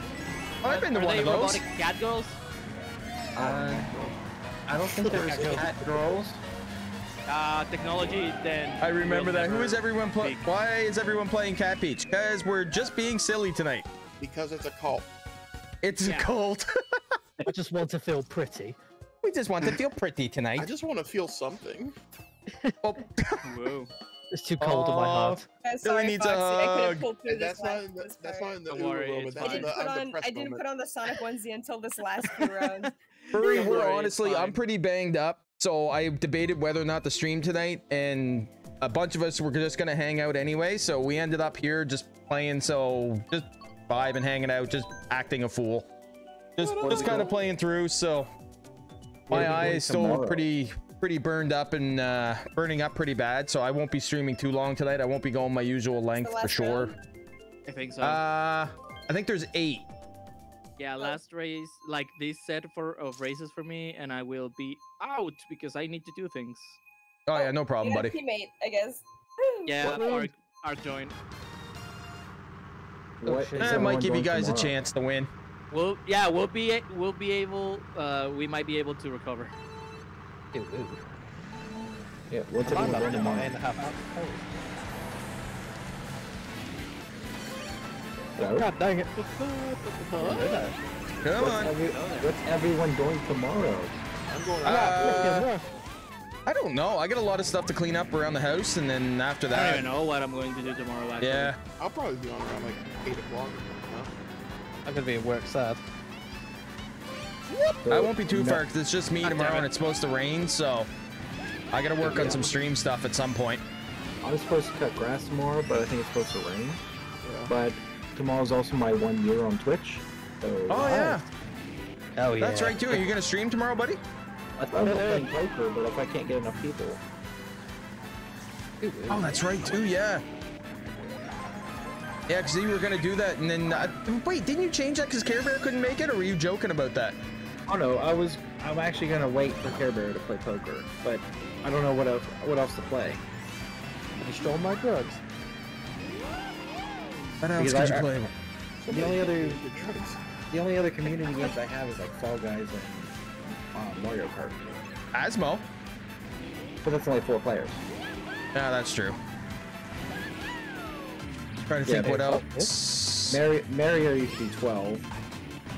Oh, I've been to Are one they of those. robotic cat girls? Uh, I don't think there's cat girls. Uh, technology then. I remember that. Who is everyone playing? Why is everyone playing Cat Peach? Because we're just being silly tonight. because it's a cult. It's Yeah. a cult. I just want to feel pretty. we just want to feel pretty tonight. I just want to feel something. Oh, Whoa. It's too cold in my uh, heart. Yeah, Billy sorry, needs a Foxy. I hug. couldn't uh, pull through And this that's not in the, that's part. not in the Don't Uber worry, moment. That's I didn't the put on. depressed I didn't moment. put on the Sonic onesie until this last few rounds. Furry, we're worry, honestly, I'm pretty banged up. So I debated whether or not to stream tonight, and a bunch of us were just gonna hang out anyway. So we ended up here just playing. So just vibing, and hanging out, just acting a fool, just just are we kind of playing through. So my we eye is still tomorrow? pretty pretty burned up and uh, burning up pretty bad. So I won't be streaming too long tonight. I won't be going my usual length for sure. round? I think so. Uh, I think there's eight. Yeah, last race, like this set for of races for me, and I will be out because I need to do things. Oh yeah, no problem, You got a buddy. teammate, I guess. Yeah, What? Arc, Arc join. What is Eh, might give you doing guys a chance to win. We'll yeah, we'll be we'll be able uh we might be able to recover. Ew, ew. Yeah, what's I'm everyone not doing tomorrow? and a half hours. Hello? God dang it. Come What's, on. every, what's everyone doing tomorrow? I'm going Uh, I don't know. I got a lot of stuff to clean up around the house, and then after that. I don't even know what I'm going to do tomorrow. Actually. yeah. I'll probably be on around like 8 o'clock. I'm gonna be at work sad. I won't be too No. far because it's just me God tomorrow it. and it's supposed to rain, so I gotta work on some stream stuff at some point. I was supposed to cut grass tomorrow, but I think it's supposed to rain. Yeah. But tomorrow's also my one year on Twitch. So Oh yeah, Oh yeah. that's right too. Are you gonna stream tomorrow, buddy? I thought about playing poker, but if I can't get enough people. Oh, that's right too. Yeah. Yeah, because you were gonna do that, and then uh, wait, didn't you change that because Care Bear couldn't make it, or were you joking about that? oh no, I was I'm actually gonna wait for Care Bear to play poker, but I don't know what else what else to play. You stole my drugs. What else could I- you play? The only other the only other community games I have is like Fall Guys and uh, Mario Kart, Asmo. but that's only four players. Yeah, that's true. Trying to Yeah, think what else. Mario Mario you can do twelve.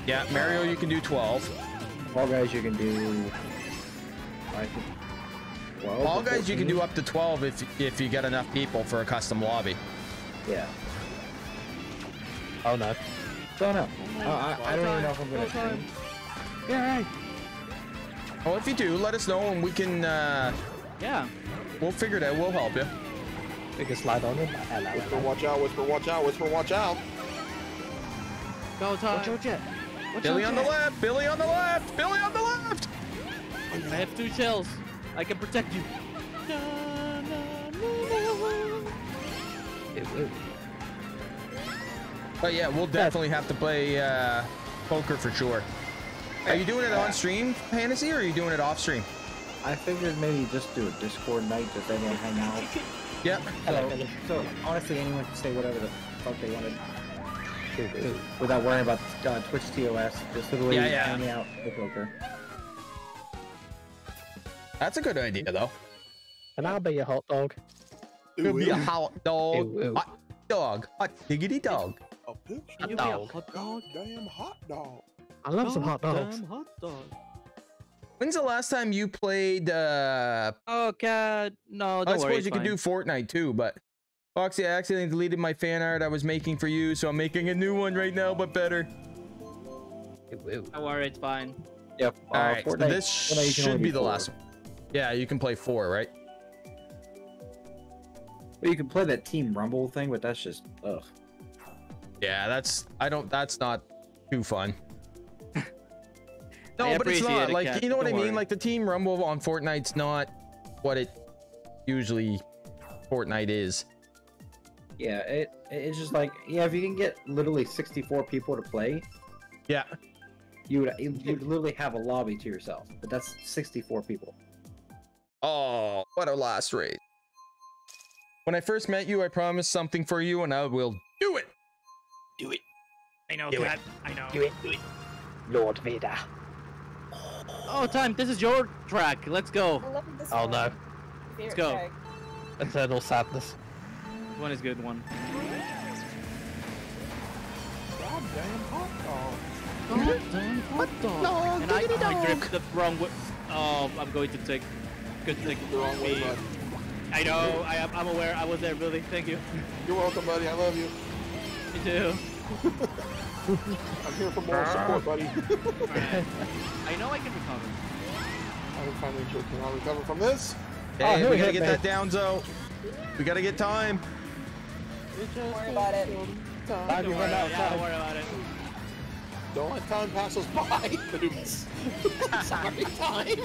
Yeah, Mario, you can do 12. Fall Guys you can do I think twelve. All or guys, you can do up to 12 if if you get enough people for a custom lobby. Yeah. Oh no. Don't know. Uh, I, I don't even know if I'm gonna stream. Yeah, right. Well, if you do, let us know and we can. uh Yeah. We'll figure it out. We'll help you. We can slide on it. Hello. Whisper, watch out, whisper, watch out, whisper, watch out. Go time. Watch your jet. Watch Billy your on the left. Billy on the left. Billy on the left. I have two shells. I can protect you. Ew, ew. But yeah, we'll definitely have to play uh poker for sure. Are you doing it on stream, Fantasy, or are you doing it off stream? I figured maybe just do a Discord night, just everyone hang out. Yep. So, so honestly, anyone can say whatever the fuck they wanted Ew, ew. without worrying about uh, Twitch TOS. Just literally Yeah, yeah. hanging out with poker. That's a good idea, though. And I'll be a hot dog. Could be a hot dog. Ew, ew. Hot dog. Hot diggity dog. A picture. Hot You be a dog. hot dog. damn hot dog. I love some hot dogs. Goddamn hot dog. When's the last time you played uh Oh god, no, don't I suppose it's you could do. Fortnite too, but Foxy, I accidentally deleted my fan art I was making for you, so I'm making a new one right now, but better. Ew, ew. Don't worry, it's fine. Yep. Uh, All right, Fortnite- this Fortnite you can only should do be the four. last one. Yeah, you can play four, right? But you can play that Team Rumble thing, but that's just ugh. Yeah, that's I don't. That's not too fun. No, I but it's not it, like Kat, you know what I mean. worry. Like the team rumble on Fortnite's not what it usually Fortnite is. Yeah, it it's just like yeah, if you can get literally 64 people to play, Yeah. you would you would literally have a lobby to yourself. But that's 64 people. Oh, what a last rate. When I first met you, I promised something for you, and I will do it. Do it. I know, Do it. Kat. I know. Do it. Lord Vader. Oh, time. This is your track. Let's go. I love this Oh one. no. Favorite go. track. Eternal sadness. This one is good one. God damn hot dog. Hot dog. And I, I drift the wrong way. Oh, I'm going to take. Good thing. The wrong way, bud. I know. I am. I'm aware. I was there, Billy. Thank you. You're welcome, buddy. I love you. Me too. I'm here for moral support, buddy. I know I can recover. I will finally joke. I'll recover from this. Hey, oh, who we gotta get me? that down, Zo. We gotta get time. Don't worry about it. Time Don't you worry, run out yeah, don't worry about it. Don't let time pass us by. Sorry, time.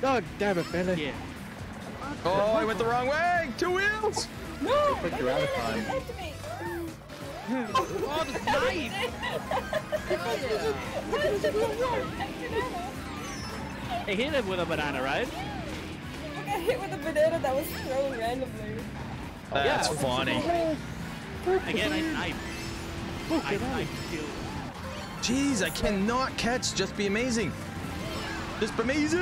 God damn it, Billy. Yeah. Oh, I went the wrong way. Two wheels. No! But you're out of time. Activate! oh, the knife! I hit him with a banana, right? I got hit with a banana that was thrown randomly. Oh, That's Yeah. funny. Again, I knife. I knife kill. Jeez, I cannot catch. Just be amazing. Just be amazing.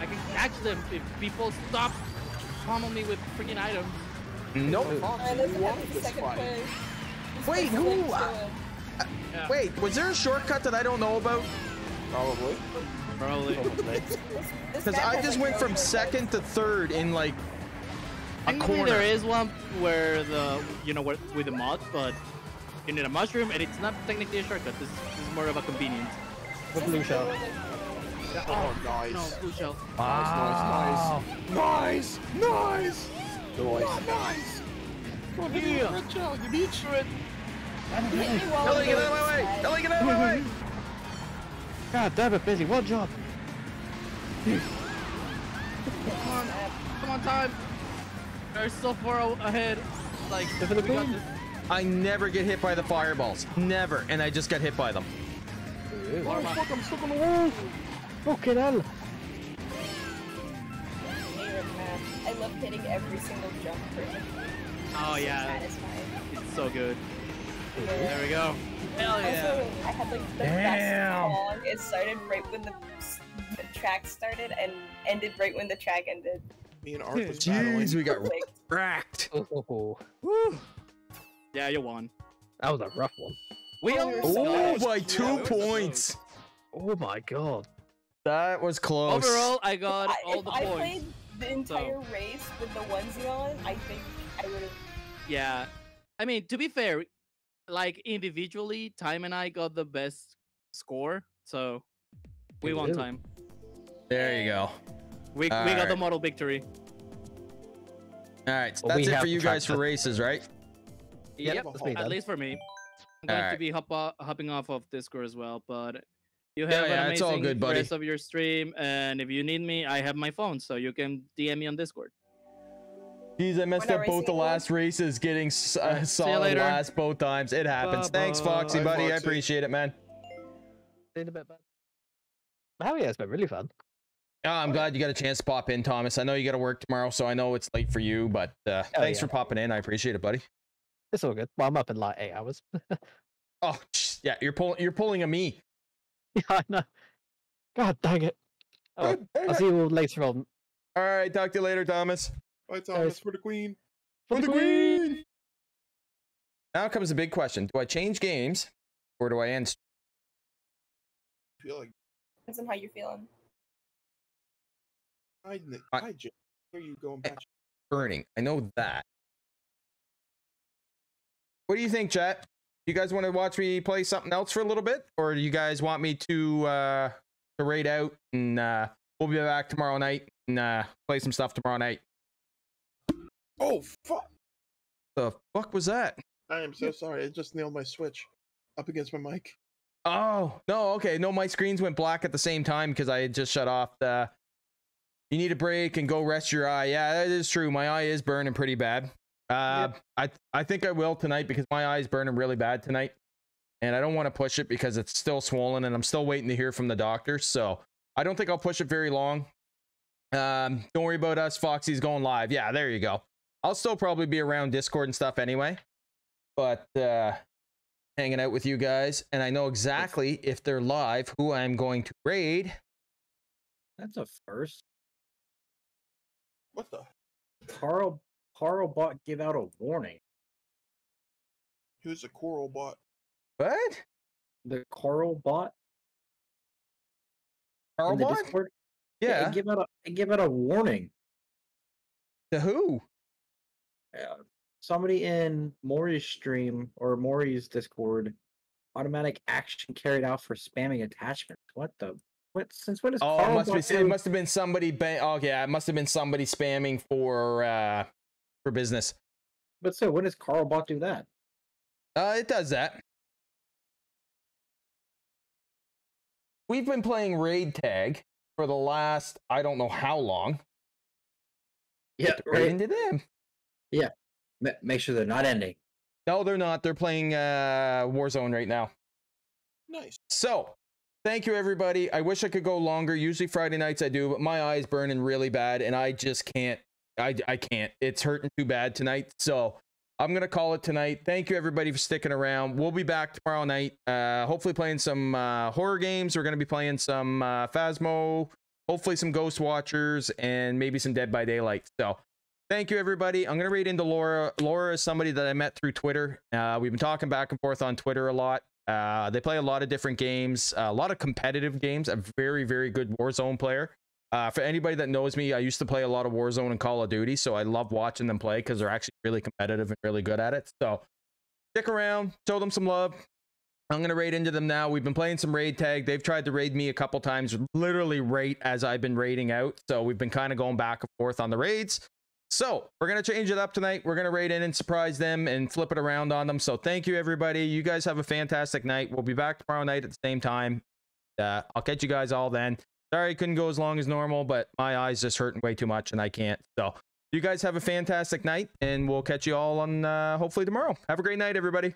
I can catch them if people stop pummel me with freaking items. Nope. Alright, let's have the second place. Wait, who? uh, Yeah. Wait, was there a shortcut that I don't know about? Probably. Probably. Because I just like, went from second to third in like a Technically, corner. there is one where the you know where, with the mod, but you need a mushroom, and it's not technically a shortcut. This, this is more of a convenience. The blue shell. Oh, nice. No, blue shell. Nice, nice, nice. Nice, nice. Nice. Oh, nice. Come on, hit me red shell, you beach. Hit me while Ellie, get out of my way! inside. Ellie, get out of my way! God damn it, busy. One job. Come on, come on, time. They're so far ahead. Like, Go for the we got queen. this. I never get hit by the fireballs. Never. And I just got hit by them. Oh, fuck, I'm stuck on the wall. Fucking hell. Love hitting every single jump perfectly. Oh It's yeah, satisfying. it's so good. There we go. Hell yeah. Also, I had like the Damn. best song. It started right when the, the track started and ended right when the track ended. Me and Arthur. was battling. Jeez, we got Like, racked. Oh, oh, oh. Woo. Yeah, you won. that was a rough one. We Oh, we so Oh, by two it was close. points. Oh my god. That was close. Overall, I got I, all the I points. Played the entire race with the onesie on, I think I would have. Yeah. I mean, to be fair, like individually, Time and I got the best score, so we won Ew. time. There you go. We, we got the model victory. All right, so Well, we that's it for you guys for races, right? Yep, Yep, at least for me. I'm going to be hop hopping off of Discord as well, but you Yeah, have yeah, an it's all amazing good, buddy. rest of your stream, and if you need me, I have my phone, so you can DM me on Discord. Jeez, I messed We're up both the anymore? last races, getting uh, Alright, see you solid later. last both times. It happens. Thanks, Foxy, Bye, buddy. I appreciate it, man. In a bit, bad. Hell yeah, it's been really fun. Oh, I'm glad you got a chance to pop in, Thomas. I know you got to work tomorrow, so I know it's late for you, but uh, Oh, thanks yeah. for popping in. I appreciate it, buddy. It's all good. Well, I'm up in like eight hours. Oh, yeah, you're pulling. You're pulling a me. yeah, I know. God dang it. Oh, well, I'll see you all later on. All right, talk to you later, Thomas. Bye, Thomas, for the queen. For the queen. Now comes the big question: Do I change games, or do I end? I feel like Depends on how you're feeling. I, I- hi, Jay. Are you going back? burning. I know that. What do you think, chat? You guys want to watch me play something else for a little bit, or do you guys want me to uh to raid out and uh we'll be back tomorrow night and uh play some stuff tomorrow night? Oh, fuck. The fuck was that? I am so sorry. i just nailed my switch up against my mic. Oh no, okay, no, my screens went black at the same time because I had just shut off the. You need a break and go rest your eye. Yeah, that is true. My eye is burning pretty bad. Uh, I I think I will tonight because my eyes is burning really bad tonight, and I don't want to push it because it's still swollen and I'm still waiting to hear from the doctor. So I don't think I'll push it very long. Um, don't worry about us. Foxy's going live. Yeah, there you go. I'll still probably be around Discord and stuff anyway, but uh, hanging out with you guys, and I know exactly if they're live who I'm going to raid. That's a first. What the? Carl Carl bot give out a warning. Who's a coral bot? What? The Carl bot Carl in the bot? Discord. Yeah. it give out a it give out a warning. To who? Uh, somebody in Maury's stream or Maury's Discord. Automatic action carried out for spamming attachments. What the? What? Since when is Oh, it must bot be. It must have been somebody. Ba- oh, yeah, it must have been somebody spamming for uh for business. But so when does Carl bot do that? Uh, it does that. We've been playing raid tag for the last I don't know how long. Yeah, right into them. Yeah. Ma- make sure they're not ending. No, they're not. They're playing uh, Warzone right now. Nice. So, thank you everybody. I wish I could go longer. Usually Friday nights I do, but my eyes burning really bad, and I just can't. I I can't. It's hurting too bad tonight. So I'm gonna call it tonight. Thank you everybody for sticking around. We'll be back tomorrow night. Uh, hopefully playing some uh, horror games. We're gonna be playing some uh, Phasmo. Hopefully some Ghost Watchers and maybe some Dead by Daylight. So. Thank you, everybody. I'm gonna read into Laura. Laura is somebody that I met through Twitter. Uh, we've been talking back and forth on Twitter a lot. Uh, they play a lot of different games, a lot of competitive games. A very, very good Warzone player. Uh, for anybody that knows me, I used to play a lot of Warzone and Call of Duty, so I love watching them play because they're actually really competitive and really good at it. So stick around, show them some love. I'm gonna raid into them now. We've been playing some raid tag. They've tried to raid me a couple times, literally right as I've been raiding out. So we've been kind of going back and forth on the raids. So we're gonna change it up tonight. We're gonna raid in and surprise them and flip it around on them. So thank you everybody. You guys have a fantastic night. We'll be back tomorrow night at the same time. Uh, I'll catch you guys all then. Sorry couldn't go as long as normal, but my eyes just hurting way too much and I can't. So you guys have a fantastic night and we'll catch you all on uh, hopefully tomorrow. Have a great night, everybody.